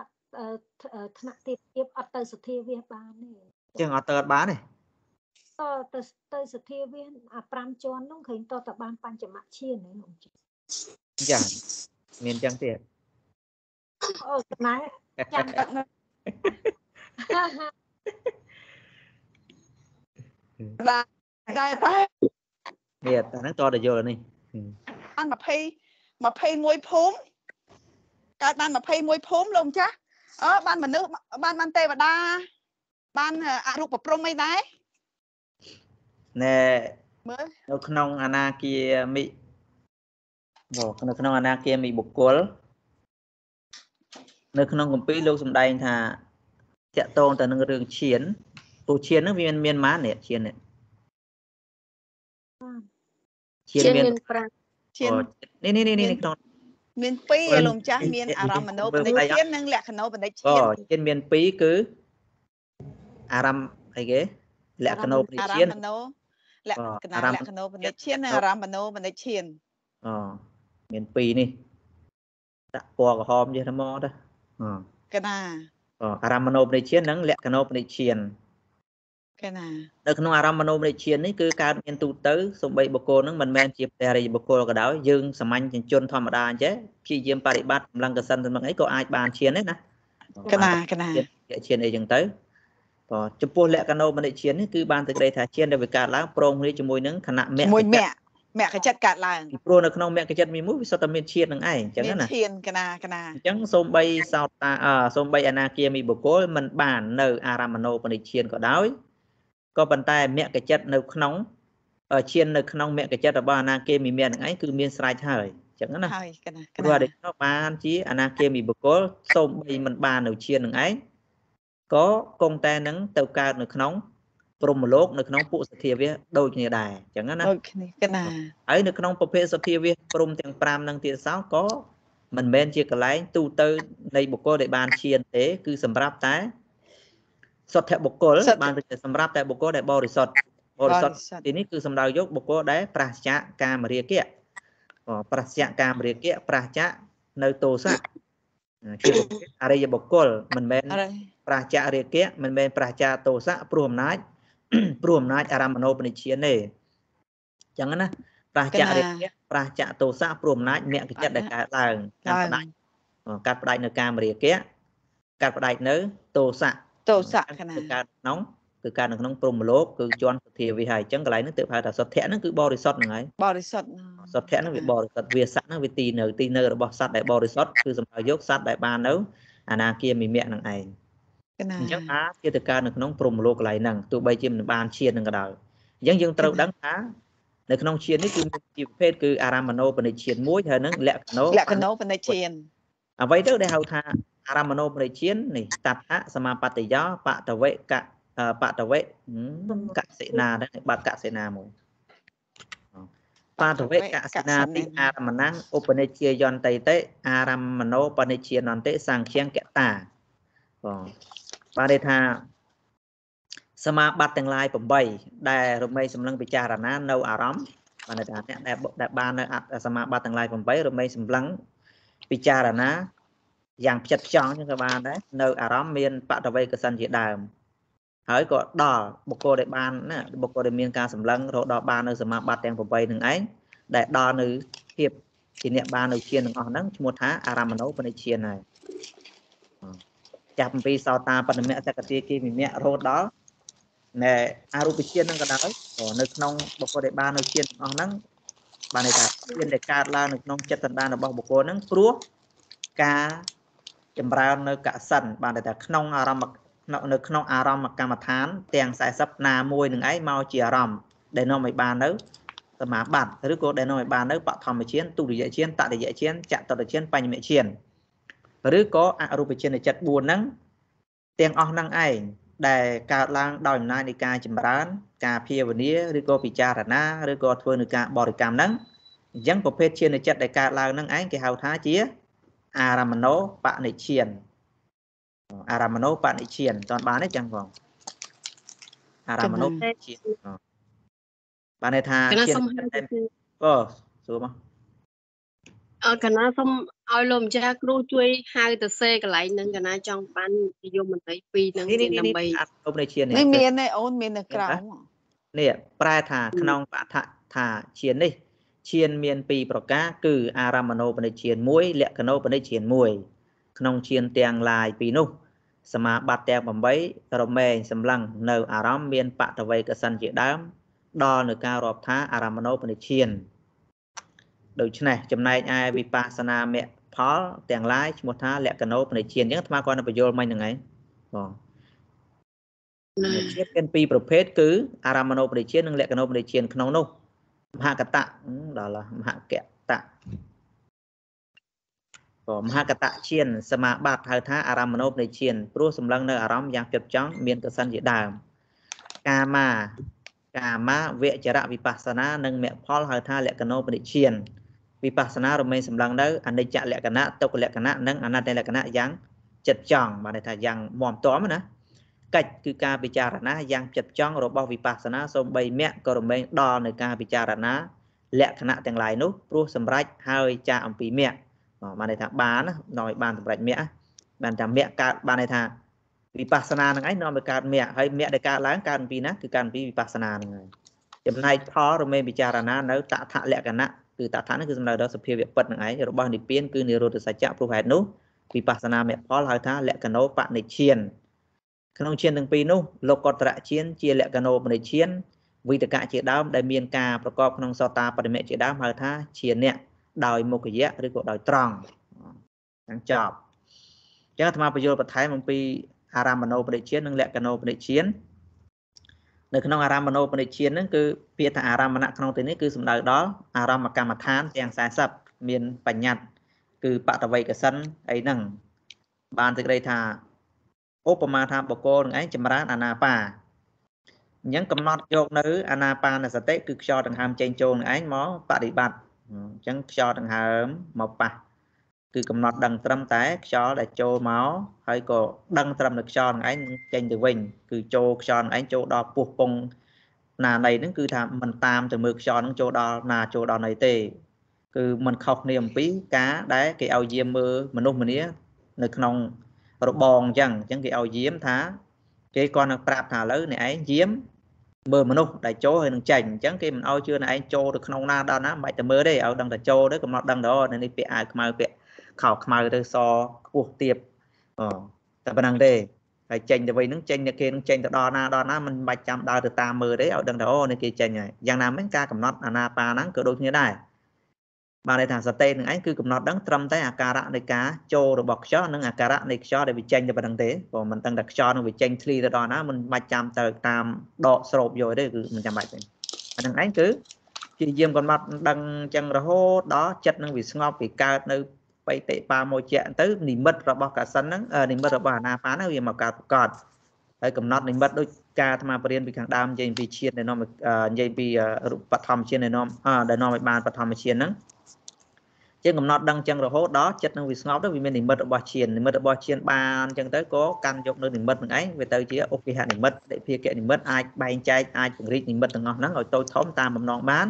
ថ្នាក់ទៀតទៀតអត់ទៅសធាវាសបានទេចឹងអត់ទៅអត់បានទេតទៅទៅសធាវាសអា5ជាន់នោះឃើញតតបានបញ្ចមឈានហ្នឹងលោកចាមានចឹងទៀតអូស្នេហ៍ចាំទឹកនៅបាទដែរតែ នេះតែហ្នឹងតតែយល់នេះបាន20 21ភូមិកើតបាន21ភូមិលោកម្ចាស់អឺបានមនុស្សបានបានទេវតាបានអរូបព្រំអីដែរណែមើលនៅក្នុងអនាគាមិបងនៅក្នុងអនាគាមិបុគ្គលនៅក្នុងគម្ពីរលោកសំដែងថាតកតងទៅនឹងរឿងឈានពូឈានហ្នឹងវាមានមានម៉ាននេះឈាននេះ ឈានមាន5ឈាននេះនេះនេះក្នុងមាន2ឯលោកម្ចាស់មានអារម្មណ៍មនោបនិឈាននិងលក្ខណោបនិឈានឈានមាន2គឺអារម្មណ៍អីគេលក្ខណោបនិឈានអារម្មណ៍មនោលក្ខណៈលក្ខណោបនិឈាននិងអារម្មណ៍មនោបនិឈានអូមាន2នេះដាក់ពណ៌ក្រហមយេះតែមកទៅអូកណាអារម្មណ៍មនោបនិឈាននិងលក្ខណោបនិឈាន គេណានៅក្នុងអារម្មណ៍មនោមនិឈាននេះគឺកើតមានទូទៅសំបីបុគ្គលនឹងមិនមែនជាព្រះរាជបុគ្គលក៏ដោយយើងសាមញ្ញជនជនធម្មតាអញ្ចឹងព្យាយាមបប្រតិបត្តិកម្លាំងកសិនទៅនឹងអីក៏អាចបានឈានដែរណាកណាកណាឈានអីចឹងទៅបើចំពោះលក្ខណោមនិឈាននេះគឺបានទៅក្តីថាឈានដែលវាកើតឡើងប្រងគ្នាជាមួយនឹងគណៈមគ្គមួយមគ្គមគ្គចិត្តកើតឡើងពីព្រោះនៅក្នុងមគ្គចិត្តមួយមួយវាសុទ្ធតែមានឈាននឹងឯងអញ្ចឹងណាឈានកណាកណាអញ្ចឹងសូម្បីសោតតាសូម្បីអនាគាមីបុគ្គលមិនបាននៅអារម្មណោបនិឈានក៏ដោយ ក៏ប៉ុន្តែមគ្គចិត្តនៅក្នុងឈាននៅក្នុងមគ្គចិត្តរបស់អនាគមីមាននឹងឯងគឺមានស្រេចហើយចឹងណាហើយកណាព្រោះអរិយនោះបានជាអនាគាមីបុគ្គលសូម្បីមិនបាននៅឈាននឹងឯងក៏គង់តែនឹងទៅកើតនៅក្នុងព្រមលោកនៅក្នុងពួកសភាវៈដូចគ្នាដែរអញ្ចឹងណាដូចគ្នាកណាហើយនៅក្នុងប្រភេទសភាវៈព្រមទាំង5នឹងទៀតសោក៏មិនមែនជាកលែងទូទៅនៃបុគ្គលដែលបានឈានទេ គឺសម្រាប់តែ សុទ្ធបុគ្គលបានទៅសម្រាប់តែបុគ្គលដែលបរិសុទ្ធបរិសុទ្ធទីនេះគឺសំដៅយកបុគ្គលដែលប្រះចាកកាមរាគៈប្រះចាកកាមរាគៈប្រះចាកនៅទោសៈជាអរិយបុគ្គលមិនមែនប្រះចាករាគៈមិនមែនប្រះចាកទោសៈព្រោះអំណាចព្រោះអំណាចអារម្មណោបនិជាទេអញ្ចឹងណាប្រះចាករាគៈប្រះចាកទោសៈព្រោះអំណាចអ្នកកិច្ចដែលកើតឡើងកាត់ផ្ដាច់កាត់ផ្ដាច់នៅកាមរាគៈកាត់ផ្ដាច់នៅទោសៈ ទោសៈខណៈកើតក្នុងគឺកើតនៅក្នុងព្រំលោកគឺជន់សធាវិហើយអញ្ចឹងកន្លែងហ្នឹងទើបហៅថាសុទ្ធៈហ្នឹងគឺបរិសុទ្ធហ្នឹងហើយបរិសុទ្ធសុទ្ធៈហ្នឹងវាបរិសុទ្ធវាស័កហ្នឹងវាទីនៅទីនៅរបស់សត្វដែលបរិសុទ្ធគឺសំដៅយកសត្វដែលបាននៅអនាគាមិមៈហ្នឹងឯងអញ្ចឹងថាជាទៅកើតនៅក្នុងព្រំលោកកន្លែងហ្នឹងទោះបីជាមិនបានឈាននឹងក៏ដោយអញ្ចឹងយើងត្រូវដឹងថានៅក្នុងឈាននេះគឺជាប្រភេទគឺអារម្មណោបនិឈានមួយហើយនឹងលក្ខណោលក្ខណោបនិឈានអ្វីទៅដែលហៅថា អារម្មណោបនិឈាននេះតដ្ឋសមាបត្តិយោបតវេកបតវេកសិណាដែរបាត់កសិណាមួយបតវេកសិណាទីអារមណងឧបនិជាយន្តិតិអារមណោបនិជានន្តិសង្ឃាកតាបងបានន័យថាសមាបត្តិទាំងឡាយ8ដែលរមែងសម្លឹងពិចារណានៅអារម្មណ៍បានន័យថាអ្នកដែលបាននៅសមាបត្តិទាំងឡាយ8រមែងសម្លឹងពិចារណា យ៉ាងផ្ចិតផ្ចង់ចឹងក៏បានដែរនៅអារម្មណ៍មានបតវេកសិនជាដើមហើយក៏ដល់បុគ្គលដែលបានណាបុគ្គលដែលមានការសម្លឹងរហូតដល់បាននៅសមាបត្តិទាំង8នឹងឯងដែលដល់នៅភាពជាអ្នកបាននៅឈានទាំងអស់ហ្នឹងឈ្មោះថាអារម្មណោបនិឈានហើយចាប់អំពីសោតាបណមៈសកតិគិមិមៈរហូតដល់ណែអរូបជាតិហ្នឹងក៏ដោយនៅក្នុងបុគ្គលដែលបាននៅឈានទាំងអស់ហ្នឹងបានន័យថាឈានដែលកើតឡើងនៅក្នុងចិត្តសន្តានរបស់បុគ្គលហ្នឹងព្រោះការ ចម្រើននៅកសិនបានន័យថាក្នុងអារម្មណ៍នៅក្នុងអារម្មណ៍កម្មដ្ឋាន ទាំង40ណាមួយនឹងឯងមកជាអារម្មណ៍ដែលនាំឲ្យបាននៅសមាបត្តិឬក៏ដែលនាំឲ្យបាននៅបឋមជាទុតិយជាតតិយជាចតុតជាបញ្ញមជាឬក៏អរូបជាចិត្ត4ហ្នឹងទាំងអស់ហ្នឹងឯងដែលកើតឡើងដោយអំណាចនៃការចម្រើន ការភាវនាឬក៏ពិចារណាឬក៏ធ្វើនៅការបរិកម្មហ្នឹងអញ្ចឹងប្រភេទជាចិត្តដែលកើតឡើងហ្នឹងឯងគេហៅថាជា អារមណោបនិឈានអារមណោបនិឈានតន់បានទេចឹងបងអារមណោបនិឈានបានន័យថាឈានអូសួរមកអើកណាសូមឲ្យលោកម្ចាស់គ្រូជួយហៅទៅសេកន្លែងនឹងកណាចង់បានយមមន្ត្រី2នឹងដើម្បីអារមណោឈាននេះមានទេអូនមាននៅក្រៅនេះប្រែថាក្នុងបឋថាឈាននេះ ឈានមាន2ប្រការគឺអារមណោបនិឈាន1លក្ខណោបនិឈាន1ក្នុងឈានទាំងឡាយពីរនោះសមាបត្តិទាំង8រមែងសម្លឹងនៅអារម្មណ៍មានបតវេកសិនជាដើម ដល់នៅការរាប់ថាអារម្មណោបនិឈានដូច្នេះចំណែកឯវិបស្សនាមគ្គផលទាំងឡាយឈ្មោះថាលក្ខណោបនិឈានអញ្ចឹងអាត្មាគាត់នៅបញ្យល់មិញហ្នឹងឯងបងជាតិមានពីរប្រភេទគឺអារម្មណោបនិឈាននិងលក្ខណោបនិឈានក្នុងនោះ មហកតៈដល់មហកតៈក៏មហកតៈឈានសមាបត្តិហៅថាអារម្មណោបនៃឈានព្រោះសម្លឹងនៅអារម្មណ៍យ៉ាងផ្ចិតផ្ចង់មានកសិនជាដើមកាមាកាមាវចរៈវិបស្សនានិងមគ្គផលហៅថាលក្ខណោបនិឈានវិបស្សនារមែងសម្លឹងនៅអនិច្ចលក្ខណៈទុក្ខលក្ខណៈនិងអនត្តលក្ខណៈយ៉ាងចិត្តចង់បានន័យថាយ៉ាងមមតំណា កិច្ចគឺការពិចារណាយ៉ាងចិត្តចង់របស់វិបស្សនាសូម្បីមគ្គក៏រមែងដល់នៅការពិចារណាលក្ខណៈទាំងឡាយនោះព្រោះសម្រេចហើយចាអំពីមគ្គបានន័យថាបាននាំឲ្យបានសម្រេចមគ្គបានថាមគ្គកើតបានន័យថាវិបស្សនាហ្នឹងឯងនាំឲ្យកើតមគ្គហើយមគ្គដែលកើតឡើងកើតពីណាគឺកើតពីវិបស្សនាហ្នឹងហើយចំណែកផលរមែងពិចារណានៅតថលក្ខណៈគឺតថហ្នឹងគឺសំដៅដល់សភាវៈពិតហ្នឹងឯងរបស់និព្វានគឺនិរោធសច្ចៈព្រោះហេតុនោះវិបស្សនាមគ្គផលហៅថាលក្ខណោបនិឈាន ក្នុងឈានទាំងពីរនោះលោកកតរៈឈានជាលក្ខណោបនិឈានវិតកៈជាដើមដែលមានការប្រកបក្នុងសតាបរិមៈជាដើមហៅថាជាអ្នកដោយមុខយៈឬក៏ដោយត្រង់អញ្ចឹងចប់អញ្ចឹងអាត្មាបញ្យល់បន្ថែមអំពីអារម្មណោបនិជានិងលក្ខណោបនិជានៅក្នុងអារម្មណោបនិជានឹងគឺពាក្យថាអារម្មណៈក្នុងទីនេះគឺសំដៅដល់អារម្មណ៍កម្មដ្ឋានទាំង40មានបញ្ញត្តិគឺបតវ័យកសិនអីហ្នឹងបានសេចក្តីថា ឧបមាថាបកគោនឹងឯងចម្រើនអាណាបាអញ្ចឹងកំណត់យកនៅអាណាបានសតិគឺខ្យល់ដង្ហើមចេញចូលនឹងឯងមកបប្រតិបត្តិអញ្ចឹងខ្យល់ដង្ហើមមកប៉ះគឺកំណត់ដឹងត្រឹមតែខ្យល់ដែលចូលមកហើយក៏ដឹងត្រឹមនៅខ្យល់នឹងឯងចេញទៅវិញ គឺចូលខ្យល់នឹងឯងចូលដល់ពោះពងណានៃហ្នឹងគឺថាមិនតាមទៅមើលខ្យល់ហ្នឹងចូលដល់ណាចូលដល់នៃទេ គឺมันខុសគ្នាអំពីការដែលគេឲ្យយាមមើលមនុស្សម្នានៅក្នុង របងអញ្ចឹងអញ្ចឹងគេឲ្យយាមថាគេគាត់នឹងប្រាប់ថាឥឡូវអ្នកឯងយាមមើលមនុស្សដែលចូលហើយនឹងចេញអញ្ចឹងគេមិនឲ្យជឿអ្នកឯងចូលទៅក្នុងណាដល់ណាមិនបាច់ទៅមើលទេឲ្យដឹងតែចូលទៅកំណត់ដឹងទៅអូនេះពាក់អាវខ្មៅពាក់ខោខ្មៅទៅសខ្ពស់ទៀបអូតែប៉ុណ្្នឹងទេហើយចេញទៅវិញនឹងចេញអ្នកគេនឹងចេញទៅដល់ណាដល់ណាមិនបាច់ចាំដើរទៅតាមមើលទេឲ្យដឹងថាអូនេះគេចេញហើយយ៉ាងណាមិញការកំណត់អាណាបាហ្នឹងក៏ដូចគ្នាដែរ បានន័យថាសតិនឹងឯងគឺកំណត់ដឹងត្រឹមតែអាការៈនៃការចូលរបស់ខ្យល់និងអាការៈនៃខ្យល់ដែលវាចេញទៅប៉ុណ្្នឹងទេព្រោះមិនដឹងតែខ្យល់នឹងវាចេញធ្លីទៅដល់ណាមិនបាច់ចាំទៅតាមដកស្រូបយកទេគឺមិនចាំបាច់ទេអានឹងឯងគឺជាយាមកំណត់ដឹងចឹងរហូតដល់ចិត្តនឹងវាស្ងប់វាកើតនៅបៃតិបាមួយជាទៅនិមិត្តរបស់កសិនហ្នឹងនិមិត្តរបស់អាណាបាហ្នឹងវាមកកើតប្រកបហើយកំណត់និមិត្តដូចការអាត្មាបរៀនពីខាងដើមនិយាយពីជាតិដែលនាំនិយាយពីរូបបឋមជាតិដែលនាំដែលនាំឲ្យបានបឋមជាតិហ្នឹង ជាងកំណត់ដឹងចឹងរហូតដល់ចិត្តនឹងវាស្ងប់ទៅវាមាននិមិត្តរបស់ឈាននិមិត្តរបស់ឈានបានចឹងទៅក៏កាន់យកនៅនិមិត្តនឹងឯងវាទៅជាឧបិហនិមិត្តដិភាគនិមិត្តអាចបែងចែកអាចពង្រីកនិមិត្តទាំងអស់ហ្នឹងឲ្យតូចធំតាមបំណងបាន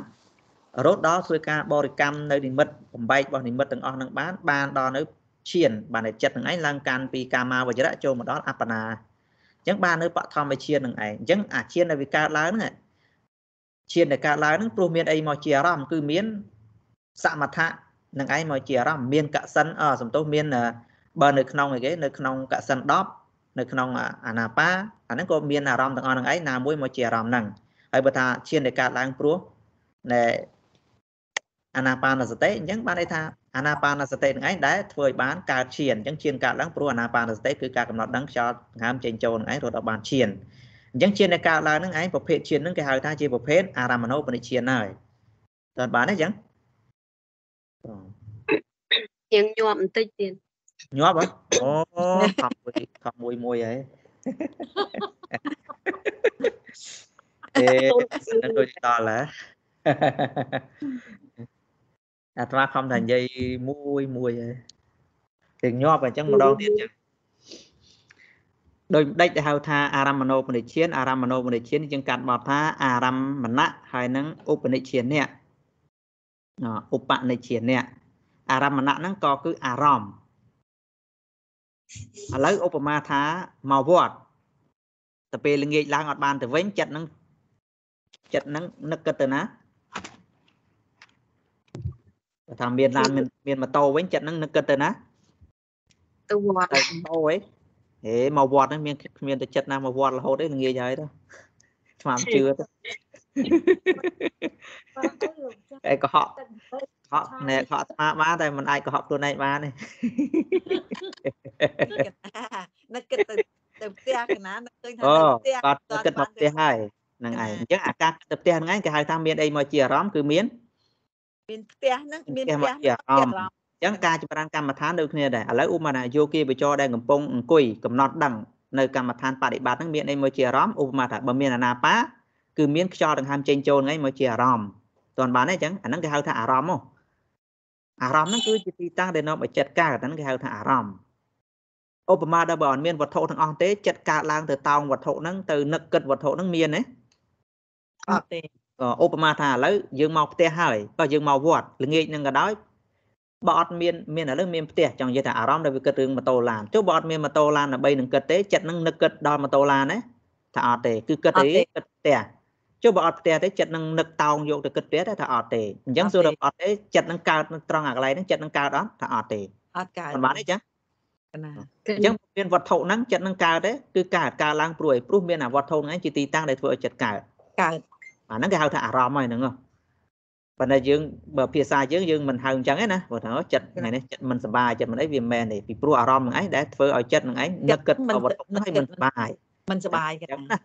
រហូតដល់ធ្វើការបរិកម្មនៅនិមិត្តបំបែករបស់និមិត្តទាំងអស់ហ្នឹងបានបានដល់នៅឈានបានតែចិត្តនឹងឯងឡើងកាន់ពីកាមាវចរៈចូលមកដល់អបណាអញ្ចឹងបាននៅបឋមឈាននឹងឯងអញ្ចឹងអាឈានដែលវាកើតឡើងហ្នឹងឈានដែលកើតឡើងហ្នឹងព្រោះមានអីមកជាអារម្មណ៍គឺមានសមថៈ នឹងឯងមកជាអារម្មណ៍មានកសិនអសំទោសមានបើនៅក្នុងអីគេនៅក្នុងកសិន10នៅក្នុងអាណាបាអាហ្នឹងក៏មានអារម្មណ៍ទាំងអស់នឹងឯងណាមួយមកជាអារម្មណ៍ហ្នឹងហើយបើថាឈាននៃការឡើងព្រោះណែអាណាបានសតិអញ្ចឹងបានន័យថាអាណាបានសតិនឹងឯងដែលធ្វើឲ្យបានកើតឈានអញ្ចឹងឈានកើតឡើងព្រោះអាណាបានសតិគឺការកំណត់ដឹងខ្យល់ដង្ហើមចេញចូលនឹងឯងរត់ដល់បានឈានអញ្ចឹងឈាននៃកើតឡើងនឹងឯងប្រភេទឈាននឹងគេហៅថាជាប្រភេទអារមណោបនិឈានហើយតើបានទេអញ្ចឹង ជាងញាប់បន្តិចទៀតញាប់ហ៎អូខំមួយខំមួយមួយហើយអេនឹងដូចដល់ហ៎អាត្មាខំតែនិយាយមួយមួយហើយទាំងញាប់អញ្ចឹងម្ដងទៀតចឹងដោយដេចទៅហៅថាអារម្មណោបនិឈានអារម្មណោបនិឈានយើងកាត់បទថាអារម្មណៈហើយនឹងឧបនិឈាននេះ ឧបនិឈាននេះអារម្មណៈហ្នឹងក៏គឺអារម្មណ៍ឥឡូវឧបមាថាមកវត្តទៅពេលល្ងាចឡើងអត់បានទៅវិញចិត្តហ្នឹងចិត្តហ្នឹងនឹកគិតទៅណាបើថាមានឡានមានមានម៉ូតូវិញចិត្តហ្នឹងនឹកគិតទៅណាទៅវត្តទៅម៉ូតូហីហេមកវត្តហ្នឹងមានគ្មានទៅចិត្តណាមកវត្តរហូតទេល្ងាចហើយទៅស្មានជឿទៅ អេកុហកកុហកណែកុហកស្មាបានតែមិនអាចកុហកខ្លួនឯងបានទេនឹកគិតទៅទៅផ្ទះកណានឹកឃើញថាផ្ទះគាត់គិតមកផ្ទះហើយហ្នឹងឯងអញ្ចឹងអាការទៅផ្ទះហ្នឹងឯងគេហៅថាមានអីមកជាអារម្មណ៍គឺមានមានផ្ទះហ្នឹងមានផ្ទះមកជាអារម្មណ៍អញ្ចឹងការចម្រើនកម្មដ្ឋានដូចគ្នាដែរឥឡូវឧបមាថាយោគីបចរដែលកំពុងអង្គុយកំណត់ដឹងនៅកម្មដ្ឋានបដិបត្តិហ្នឹងមានអីមកជាអារម្មណ៍ឧបមាថាបើមានអាណាបា គឺមានខ្យល់ដង្ហើមចេញចូលហ្នឹងមកជាអារម្មណ៍តើបានទេអញ្ចឹងអាហ្នឹងគេហៅថាអារម្មណ៍ហ៎អារម្មណ៍ហ្នឹងគឺជាទីតាំងដែលនាំឲ្យចិត្តកើតហ្នឹងគេហៅថាអារម្មណ៍ឧបមាដល់បើអត់មានវត្ថុទាំងអស់ទេចិត្តកើតឡើងទៅតោងវត្ថុហ្នឹងទៅនឹកគិតវត្ថុហ្នឹងមានទេអត់ទេឧបមាថាឥឡូវយើងមកផ្ទះហើយក៏យើងមកវត្តល្ងាចហ្នឹងក៏ដោយបើអត់មានមានឥឡូវមានផ្ទះចង់និយាយថាអារម្មណ៍ដែលវាគិតរឿងម៉ូតូឡានចុះបើអត់មានម៉ូតូឡានដើម្បីនឹងគិតទេចិត្តនឹងនឹកគិតដល់ម៉ូតូឡានណាថាអត់ទេគឺគិតទេគិតផ្ទះ ចុះបើអត់ផ្ទះទេចិត្តនឹងនឹកតោងយកទៅគិតផ្ទះតែថាអត់ទេអញ្ចឹងសួរថាអត់ទេចិត្តនឹងកើតត្រង់អាកន្លែងហ្នឹងចិត្តនឹងកើតអត់ថាអត់ទេអត់កើតមិនបានទេចាណាអញ្ចឹងមានវត្ថុហ្នឹងចិត្តនឹងកើតទេគឺកើតកើតឡើងព្រោះឯព្រោះមានអាវត្ថុហ្នឹងជាទីតាំងដែលធ្វើឲ្យចិត្តកើតកើតអាហ្នឹងគេហៅថាអារម្មណ៍ហើយហ្នឹងប៉ុន្តែយើងបើភាសាយើងយើងមិនហៅអញ្ចឹងទេណាព្រោះថាចិត្តថ្ងៃនេះចិត្តមិនសុបាយចិត្តមិនអីវាមិនមែនទេពីព្រោះអារម្មណ៍ហ្នឹងឯងដែលធ្វើឲ្យចិត្តហ្នឹងឯងនឹកគិតវត្ថុហ្នឹងឲ្យមិនសុបាយមិនសុបាយគេណា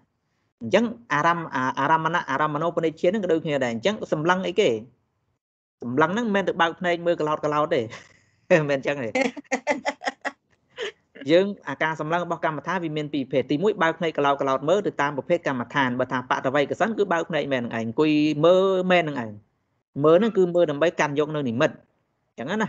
អញ្ចឹងអារម្មណ៍អារម្មណ៍អារម្មណ៍មនោបនិជ្ជានឹងក៏ដូចគ្នាដែរអញ្ចឹងសម្លឹងអីគេសម្លឹងហ្នឹងមិនមែនទៅបើកភ្នែកមើលក្លោតក្លោតទេមិនមែនអញ្ចឹងទេយើងអាការសម្លឹងរបស់កម្មដ្ឋានវាមានពីរប្រភេទទី1បើកភ្នែកក្លោតក្លោតមើលទៅតាមប្រភេទកម្មដ្ឋានបើថាបតវ័យកសិនគឺបើកភ្នែកមែននឹងឯងអង្គុយមើលមែននឹងឯងមើលហ្នឹងគឺមើលដើម្បីកាន់យកនៅនិមិត្តអញ្ចឹងណា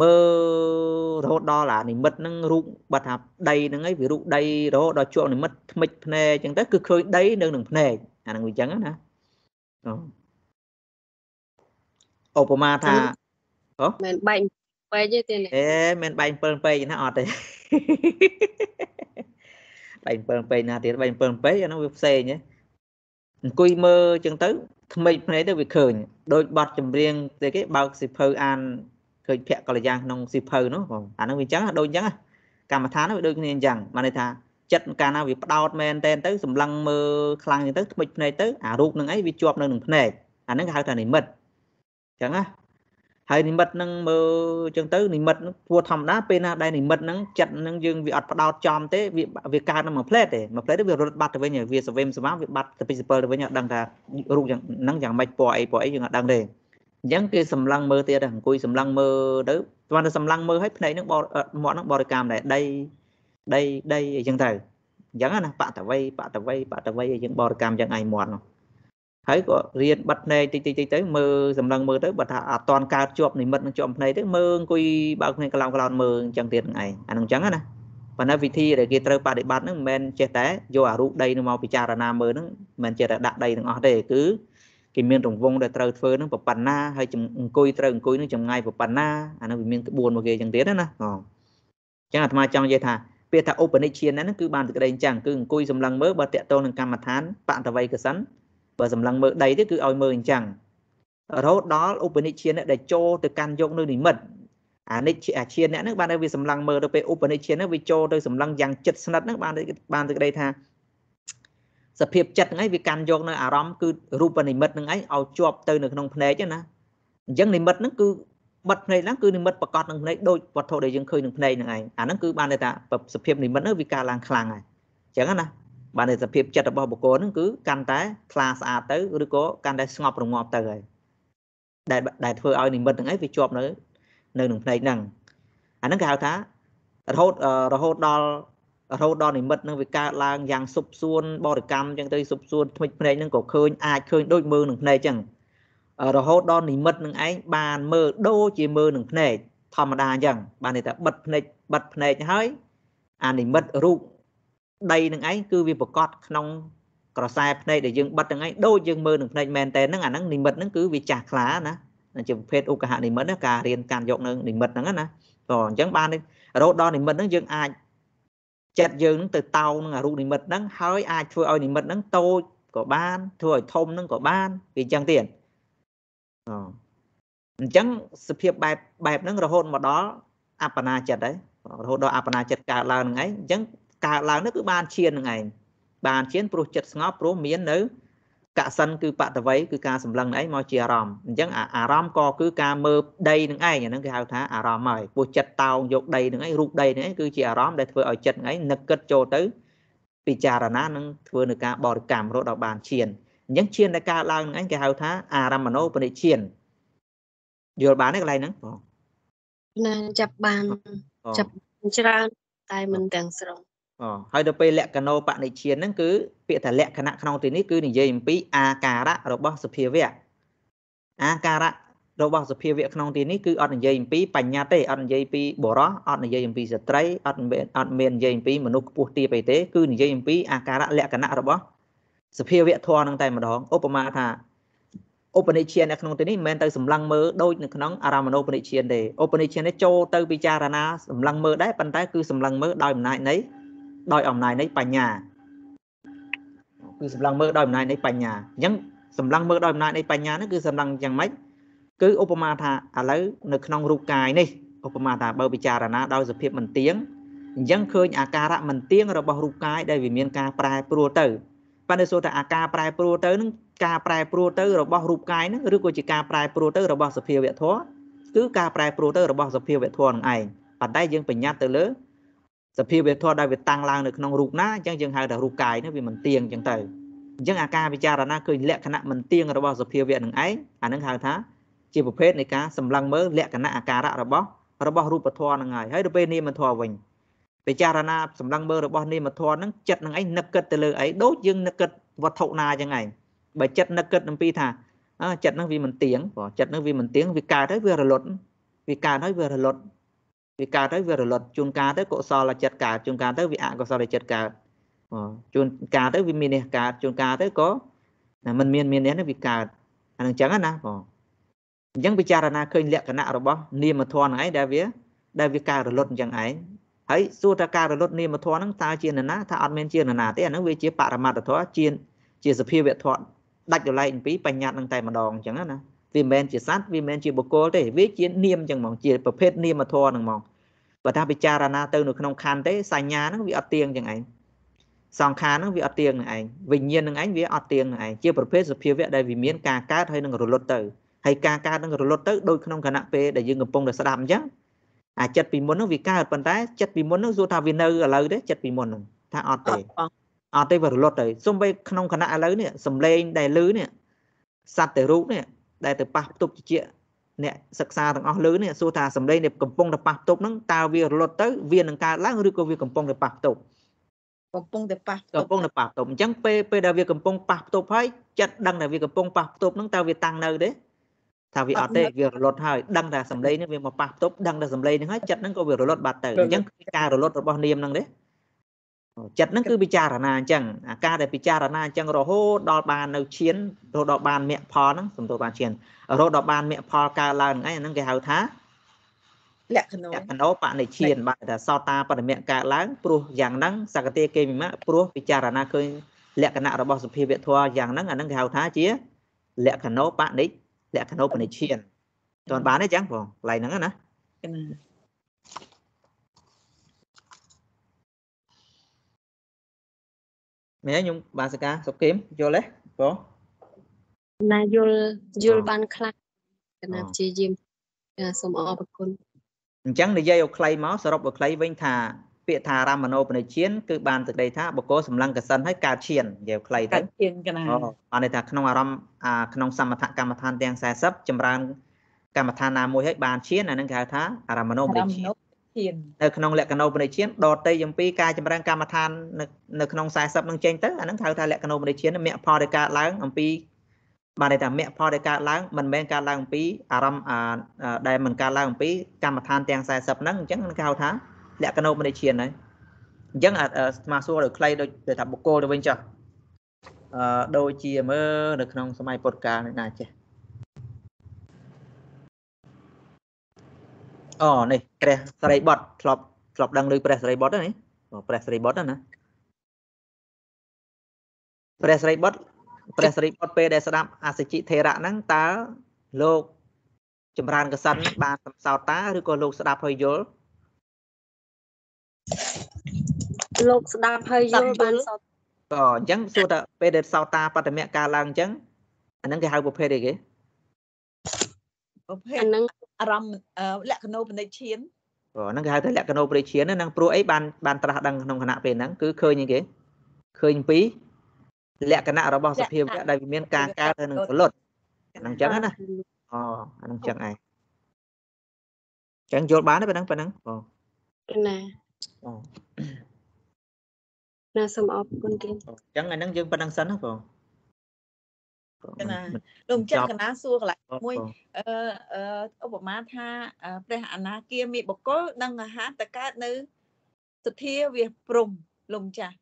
មើលរហូតដល់អានិមិត្តហ្នឹងរូបបាត់ថាដីហ្នឹងឯងវារូបដីរហូតដល់ជាប់និមិត្តថ្មិចភ្នែកអញ្ចឹងទៅគឺឃើញដីនៅនឹងភ្នែកអាហ្នឹងវាអញ្ចឹងណាឧបមាថាអូមិនបែកពេកទេទេអេមិនបែក7ពេកណាអត់ទេបែក7ពេកណាទៀតបែក7ពេកអានោះវាផ្សេងហ៎អង្គុយមើលអញ្ចឹងទៅថ្មីភ្នែកទៅវាឃើញដូចបတ်ចម្រៀងទេគេបើកសិភៅអាន ឃើញភ័ក្រកល្យាងក្នុងសិភៅនោះបងអានោះវាអញ្ចឹងដូចអញ្ចឹងកម្មដ្ឋាននោះវាដូចគ្នាអញ្ចឹងបានន័យថាចិត្តកាលណាវាផ្ដោតមែនតែនទៅសម្លឹងមើលខ្លាំងអញ្ចឹងទៅថ្មិចភ្នែកទៅអារូបនឹងអីវាជាប់នៅនឹងភ្នែកអាហ្នឹងគេហៅថានិមិត្តអញ្ចឹងណាហើយនិមិត្តនឹងមើលអញ្ចឹងទៅនិមិត្តនឹងធ្វើធម្មតាពេលណាដែលនិមិត្តនឹងចិត្តនឹងយើងវាអត់ផ្ដោតចំទេវាវាកើតនៅមួយផ្លែតទេមួយផ្លែតវារត់បាត់ទៅវិញវាសវេមសវាវាបាត់ទៅពី7ទៅវិញអត់ដឹងថារូបយ៉ាងហ្នឹងយ៉ាងម៉េចពណ៌អីពណ៌អីយើងអត់ដឹងទេ អញ្ចឹងគេសម្លឹងមើលទៀតអង្គុយសម្លឹងមើលទៅស្មានតែសម្លឹងមើលឲ្យភ្នែកនឹងមាត់នឹងបរិកម្មដែរដីដីដីអីចឹងទៅអញ្ចឹងណាបតវ័យបតវ័យបតវ័យយើងបរិកម្មចឹងឯងមាត់នោះហើយក៏រៀនបិទភ្នែកតិចតិចតិចទៅមើលសម្លឹងមើលទៅបើថាអត់តន់កើតជាប់និមិត្តនឹងជាប់ភ្នែកទៅមើលអង្គុយបើកភ្នែកក្លោងក្លោនមើលអញ្ចឹងទៀតនឹងឯងអានឹងអញ្ចឹងណាប៉ុន្តែវិធីដែលគេត្រូវបដិបត្តិហ្នឹងមិនមែនចេះតែយកអារូបដីនឹងមកពិចារណាមើលហ្នឹងមិនមែនចេះតែដាក់ដីទាំងអស់ទេគឺ គេមានរង្វង់ដែលត្រូវធ្វើហ្នឹងប៉ុណ្ណាហើយអង្គុយត្រូវអង្គុយហ្នឹងចម្ងាយប៉ុណ្ណាអាហ្នឹងវាមានក្បួនមកគេអញ្ចឹងទៀតណាអញ្ចឹងអាត្មាចង់និយាយថាពាក្យថាឧបនិច្ឆានហ្នឹងគឺបានតែក្តីអញ្ចឹងគឺអង្គុយសម្លឹងមើលបើតកតងនឹងកម្មដ្ឋានបតវ័យកសិនបើសម្លឹងមើលដីទេគឺឲ្យមើលអញ្ចឹងរហូតដល់ឧបនិច្ឆានដែលចូលទៅកាន់យកនៅនិមិត្តអានិច្ឆអាឈានអ្នកហ្នឹងបានវាសម្លឹងមើលទៅពេលឧបនិច្ឆានហ្នឹងវាចូលទៅសម្លឹងយ៉ាងចិត្តស្និទ្ធហ្នឹងបានបានទៅក្តីថា សភាពចិត្តហ្នឹងឯងវាកាន់យកនៅអារម្មណ៍គឺរូបនិមិត្តហ្នឹងឯងឲ្យជាប់ទៅនៅក្នុងភ្នែកណាអញ្ចឹងនិមិត្តហ្នឹងគឺបិទភ្នែកហ្នឹងគឺនិមិត្តប្រកាសនឹងភ្នែកដូចវត្ថុដែលយើងឃើញនឹងភ្នែកហ្នឹងឯងអាហ្នឹងគឺបានន័យថាសភាពនិមិត្តហ្នឹងវាកើនឡើងខ្លាំងហើយអញ្ចឹងណាបានន័យសភាពចិត្តរបស់បុគ្គលហ្នឹងគឺកាន់តែថ្លាស្អាតទៅឬក៏កាន់តែស្ងប់រងាប់ទៅហើយដែលដែលធ្វើឲ្យនិមិត្តហ្នឹងឯងវាជាប់នៅនៅនឹងភ្នែកហ្នឹងអាហ្នឹងគេហៅថារហូតរហូតដល់ រហូតដល់និមិត្តនឹងវាកើតឡើងយ៉ាងសុបសួនបរិកម្មអញ្ចឹងទៅសុបសួនថ្មិចភ្នែកនឹងក៏ឃើញអាចឃើញដូចមើលនឹងភ្នែកអញ្ចឹងរហូតដល់និមិត្តនឹងឯងបានមើលដូចជាមើលនឹងភ្នែកធម្មតាអញ្ចឹងបានន័យថាបិទភ្នែកបិទភ្នែកហើយអានិមិត្តរូបដីនឹងឯងគឺវាប្រកបក្នុងក្រសែភ្នែកដែលយើងបិទនឹងឯងដូចយើងមើលនឹងភ្នែកមែនតែហ្នឹងអាហ្នឹងនិមិត្តហ្នឹងគឺវាចាស់ខ្លាណាជាប្រភេទឧកហនិមិត្តការរៀនកាន់យកនៅនិមិត្តហ្នឹងណាក៏អញ្ចឹងបានរហូតដល់និមិត្តហ្នឹងយើងអាច ចិត្តយើងនឹងទៅតោងនឹងអារូបនិមិត្តហ្នឹងហើយអាចធ្វើឲ្យនិមិត្តហ្នឹងតូចក៏បានធ្វើឲ្យធំហ្នឹងក៏បានវាអញ្ចឹងទៀតអអញ្ចឹងសភាពបែបបែបហ្នឹងរហូតមកដល់អបណាចិត្តហើយរហូតដល់អបណាចិត្តកើតឡើងហ្នឹងឯងអញ្ចឹងកើតឡើងនោះគឺបានឈាននឹងឯងបានឈានព្រោះចិត្តស្ងប់ព្រោះមាននៅ កសិនគឺបតវ័យគឺការសម្លឹងឯងមកជាអារម្មណ៍អញ្ចឹងអារម្មណ៍ក៏គឺការមើលដីនឹងឯងអាហ្នឹងគេហៅថាអារម្មណ៍ហើយព្រោះចិត្តតោងយកដីនឹងឯងរូបដីនឹងឯងគឺជាអារម្មណ៍ដែលធ្វើឲ្យចិត្តនឹងឯងនឹកគិតចូលទៅពិចារណានឹងធ្វើនៅការបរិកម្មរត់ដល់បានឈានអញ្ចឹងឈានដែលកើតឡើងនឹងឯងគេហៅថាអារម្មណោបនិឈានយល់បានទេកន្លែងហ្នឹងបងណាចាប់បានចាប់ច្រើនតែមិនទាំងស្រុងអូ ហើយដល់ពេលលក្ខណោបនិច្ឆានហ្នឹងគឺពាក្យថាលក្ខណៈក្នុងទីនេះគឺនិយាយអំពីអាការៈរបស់សភាវៈអាការៈរបស់សភាវៈក្នុងទីនេះគឺអត់និយាយអំពីបញ្ញត្តិទេអត់និយាយពីបុរសអត់និយាយអំពីស្ត្រីអត់មានអត់មាននិយាយអំពីមនុស្សខ្ពស់ទាបអីទេគឺនិយាយអំពីអាការៈលក្ខណៈរបស់សភាវៈធម៌នឹងតែម្ដងឧបមាថាឧបនិច្ឆាននៅក្នុងទីនេះមិនមែនទៅសម្លឹងមើលដូចនៅក្នុងអារមណូបនិច្ឆានទេឧបនិច្ឆាននេះចូលទៅពិចារណាសម្លឹងមើលដែរប៉ុន្តែគឺសម្លឹងមើលដោយអំណាចនៃ ដោយអំណាចនៃបញ្ញាគឺសម្លឹងមើលដោយអំណាចនៃបញ្ញាអញ្ចឹងសម្លឹងមើលដោយអំណាចនៃបញ្ញាហ្នឹងគឺសម្លឹងយ៉ាងម៉េចគឺឧបមាថាឥឡូវនៅក្នុងរូបកាយនេះឧបមាថាបើពិចារណាដោយសភាពមិនទៀងអញ្ចឹងឃើញអាការៈមិនទៀងរបស់រូបកាយដែលវាមានការប្រែប្រួលទៅប៉ុន្តែសួរថាអាការប្រែប្រួលទៅនឹងការប្រែប្រួលទៅរបស់រូបកាយហ្នឹងឬក៏ជាការប្រែប្រួលទៅរបស់សភាវៈធម៌គឺការប្រែប្រួលទៅរបស់សភាវៈធម៌នឹងឯងប៉ុន្តែយើងបញ្ញត្តិទៅលើ សភាវៈធម៌ដែលវាតាំងឡើងនៅក្នុងរូបណាអញ្ចឹងយើងហៅថារូបកាយនេះវាមិនទៀងអញ្ចឹងទៅអញ្ចឹងអាការពិចារណាឃើញលក្ខណៈមិនទៀងរបស់សភាវៈនឹងឯងអានឹងហៅថាជាប្រភេទនៃការសម្លឹងមើលលក្ខណៈអាការៈរបស់របស់រូបធម៌ហ្នឹងហើយហើយទៅពេលនាមធម៌វិញពិចារណាសម្លឹងមើលរបស់នាមធម៌ហ្នឹងចិត្តហ្នឹងឯងនឹកគិតទៅលើអីដូចយើងនឹកគិតវត្ថុណាចឹងឯងបើចិត្តនឹកគិតអំពីថាអើចិត្តហ្នឹងវាមិនទៀងព្រោះចិត្តហ្នឹងវាមិនទៀងវាកើតហើយវារលត់វាកើតហើយវារលត់ វាកើតហើយវារលត់ជួនកាលទៅកុសលចិត្តកើតជួនកាលទៅវាអកុសលចិត្តកើតជួនកាលទៅវាមាននេះកើតជួនកាលទៅក៏មិនមានមាននេះវាកើតអានឹងចឹងណាបងអញ្ចឹងពិចារណាឃើញលក្ខណៈរបស់នាមធម៌ហ្នឹងឯងដែលវាដែលវាកើតរលត់អញ្ចឹងឯងហើយសួរថាការរលត់នាមធម៌ហ្នឹងតើជានរណាថាអត់មានជានរណាទេអាហ្នឹងវាជាបរមត្តធម៌ជាជាសភាវៈធម៌ដាច់ដលែកអំពីបញ្ញត្តិនឹងតែម្ដងអញ្ចឹងណាវាមិនមែនជាសត្វវាមិនមែនជាបុគ្គលទេវាជានាមអញ្ចឹងហ្មងជាប្រភេទនាមធម៌ហ្នឹងហ្មង បើថាពិចារណាទៅនៅក្នុងខណ្ឌទេសញ្ញាហ្នឹងវាអត់ទៀងអញ្ចឹងឯងសង្ខារហ្នឹងវាអត់ទៀងនឹងឯងវិញ្ញាណនឹងឯងវាអត់ទៀងនឹងឯងជាប្រភេទសភាវៈដែលវាមានការកើតហើយនឹងរលត់ទៅហើយការកើតនឹងរលត់ទៅដូចក្នុងគណៈពេលដែលយើងកំពុងតែស្ដាប់អញ្ចឹងអាចិត្តពីមុនហ្នឹងវាកើតប៉ុន្តែចិត្តពីមុនហ្នឹងសួរថាវានៅឥឡូវទេចិត្តពីមុនហ្នឹងថាអត់ទេអត់ទេវារលត់ទៅសំបីក្នុងគណៈឥឡូវនេះសំឡេងដែលលឺនេះសត្វតែរូបនេះដែលទៅប៉ះផ្ទប់ជា អ្នកសិក្សាទាំងអស់លឺនេះសួរថាសំឡេងដែលកំពុងតែប៉ះផ្ទប់ហ្នឹងតើវារលត់ទៅវានឹងកើតឡើងឬក៏វាកំពុងតែប៉ះផ្ទប់កំពុងតែប៉ះកំពុងតែប៉ះផ្ទប់អញ្ចឹងពេលពេលដែលវាកំពុងប៉ះផ្ទប់ហើយចិត្តដឹងថាវាកំពុងប៉ះផ្ទប់ហ្នឹងតើវាតាំងនៅទេថាវាអត់ទេវារលត់ហើយដឹងថាសំឡេងនេះវាមកប៉ះផ្ទប់ដឹងថាសំឡេងនេះហើយចិត្តហ្នឹងក៏វារលត់បាត់ទៅអញ្ចឹងការរលត់របស់នាមហ្នឹងទេ ចិត្តហ្នឹងគឺពិចារណាអញ្ចឹងអាការដែលពិចារណាអញ្ចឹងរហូតដល់បាននៅឈានរហូតដល់បានមគ្គផលហ្នឹងសំទោសបានឈានរហូតដល់បានមគ្គផលកើតឡើងហ្នឹងឯងហ្នឹងគេហៅថាលក្ខណោលក្ខណោបនិឈានបាទថាសោតាបរមៈកើតឡើងព្រោះយ៉ាងហ្នឹងសកតិគេមិមៈព្រោះពិចារណាឃើញលក្ខណៈរបស់សភាវៈធម៌យ៉ាងហ្នឹងអាហ្នឹងគេហៅថាជាលក្ខណោបនិលក្ខណោបនិឈានតើបានទេចឹងបងកន្លែងហ្នឹងណា មែនខ្ញុំបានសកាសុកគឹមយល់ទេបងណាយល់យល់បានខ្លះកណាព្យាយាមសូមអរគុណអញ្ចឹងនិយាយឲ្យខ្លីមកសរុបឲ្យខ្លីវិញថាពាក្យថារមណោបនិជានគឺបានសេចក្តីថាបុគ្គលសម្លឹងកសិនហើយកើតឈាននិយាយខ្លីទៅកើតឈានកណាបានន័យថាក្នុងអារម្មណ៍ក្នុងសមថកម្មដ្ឋានទាំង40ចម្រើនកម្មដ្ឋានណាមួយហើយបានឈានអានឹងគេហៅថារមណោបនិជាន នៅក្នុងលក្ខណោបនិជានដតេអំពីការចម្រើនកម្មដ្ឋាននៅក្នុង40នឹងចេញទៅអានឹងហៅថាលក្ខណោបនិជានមគ្គផលដែលកើតឡើងអំពីបានន័យថាមគ្គផលដែលកើតឡើងមិនមែនកើតឡើងអំពីអារម្មណ៍ដែលមិនកើតឡើងអំពីកម្មដ្ឋានទាំង40ហ្នឹងអញ្ចឹងគេហៅថាលក្ខណោបនិជានហើយអញ្ចឹងស្មាសួរដោយខ្លីដូចថាបុគ្គលទៅវិញចុះអឺដូចជាមើលនៅក្នុងសម័យពុទ្ធកាលនេះណាចេះ អូនេះព្រះសរិបុត្រធ្លាប់ធ្លាប់ដឹងឮព្រះសរិបុត្រនេះព្រះសរិបុត្រណាព្រះសរិបុត្រព្រះសរិបុត្រពេលដែលស្ដាប់អសជិធេរៈហ្នឹងតើលោកចម្រើនកសិនបានសំសោតតាឬក៏លោកស្ដាប់ហើយយល់លោកស្ដាប់ហើយយល់បានសោតក៏អញ្ចឹងសួរថាពេលដែលសោតាបតមៈការឡើងអញ្ចឹងអាហ្នឹងគេហៅប្រភេទអីគេប្រភេទអាហ្នឹង អារម្មណ៍លក្ខណូបនិឈានអូហ្នឹងគេហៅថាលក្ខណូបនិឈានហ្នឹងព្រោះអីបានបានត្រាស់ដឹងក្នុងគណៈពេលហ្នឹងគឺឃើញអីគេឃើញពីលក្ខណៈរបស់សភាវៈដែលវាមានការកើតទៅនឹងសលុតហ្នឹងចឹងណាអូអាហ្នឹងចឹងឯងចឹងយល់បានទេប៉ុណ្ណឹងប៉ុណ្ណឹងអូណាអូណាសូមអរគុណទៀតចឹងអាហ្នឹងយើងប៉ុណ្ណឹងសិនណាបង កណាលោកចាស់កណាសួរកន្លែងមួយអឺឧបមាថាព្រះអនាគាមីបុគ្គលដឹងអាហារតកើតនៅសទ្ធាវាព្រំលោកចាស់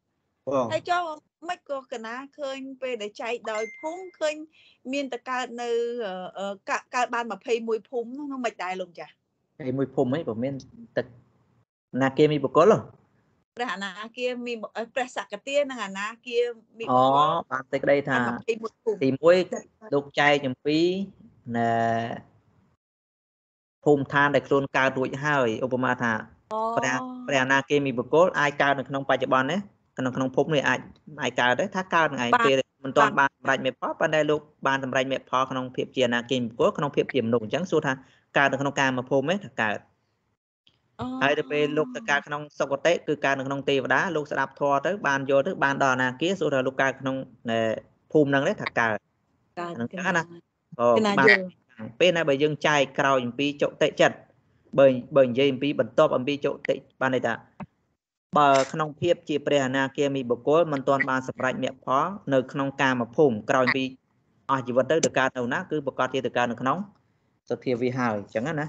ហើយចុះមិនក៏កណាឃើញពេលដែលចែកដោយភូមិឃើញមានតកើតនៅកើតបាន21ភូមិនោះមិនដែរលោកចាស់21ភូមិអីបើមានទឹកណាគេមានបុគ្គល ព្រះអនាគាមានព្រះសកទានិងអនាគាមានអូបានតែក្តីថាទី1លោកចែកអំពីណែភូមិឋានដែលខ្លួនកើតរួចហើយឧបមាថាព្រះព្រះអនាគាមីបុគ្គលអាចកើតនៅក្នុងបច្ចុប្បន្ននេះក្នុងក្នុងភពនេះអាចអាចកើតដែរថាកើតនឹងឯងពេលមិនទាន់បានសម្រេចមេផលប៉ុន្តែលោកបានសម្រេចមេផលក្នុងភាពជាអនាគមបុគ្គលក្នុងភាពជាមនុស្សអញ្ចឹងសួរថាកើតនៅក្នុងកាមភូមិទេថាកើត ហើយទៅពេលលោកទៅកើតក្នុងសុគតិគឺកើតនៅក្នុងទេវតាលោកស្ដាប់ធម៌ទៅបានយល់ទៅបានដល់អនាគាសួរថាលោកកើតក្នុងភូមិហ្នឹងទេថាកើតកើតហ្នឹងណាអូបានពេលណាបើយើងចែកក្រោយអំពីចុតិចិត្តបើបើនិយាយអំពីបន្ទាប់អំពីចុតិបានន័យថាបើក្នុងភាពជាព្រះអនាគាមីបុគ្គលមិនទាន់បានសម្រេចមគ្គផលនៅក្នុងកាមភូមិក្រោយពីអស់ជីវិតទៅទៅកើតនៅណាគឺប្រកាសជាទៅកើតនៅក្នុងសទ្ធាវិហើយអញ្ចឹងណា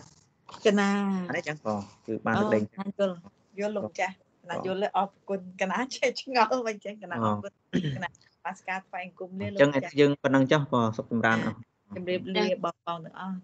កណាអានេះចឹងក៏គឺបានទៅលេងយល់យល់លោកចាស់កណាយល់អរគុណកណាចេះឆ្ងល់វិញចឹងកណាអរគុណកណាបាសការថ្វាយអង្គមនេះលោកចាស់អញ្ចឹងយើងប៉ុណ្ណឹងចុះក៏សុខចម្រើនអស់ជម្រាបលាបងប្អូនទាំងអស់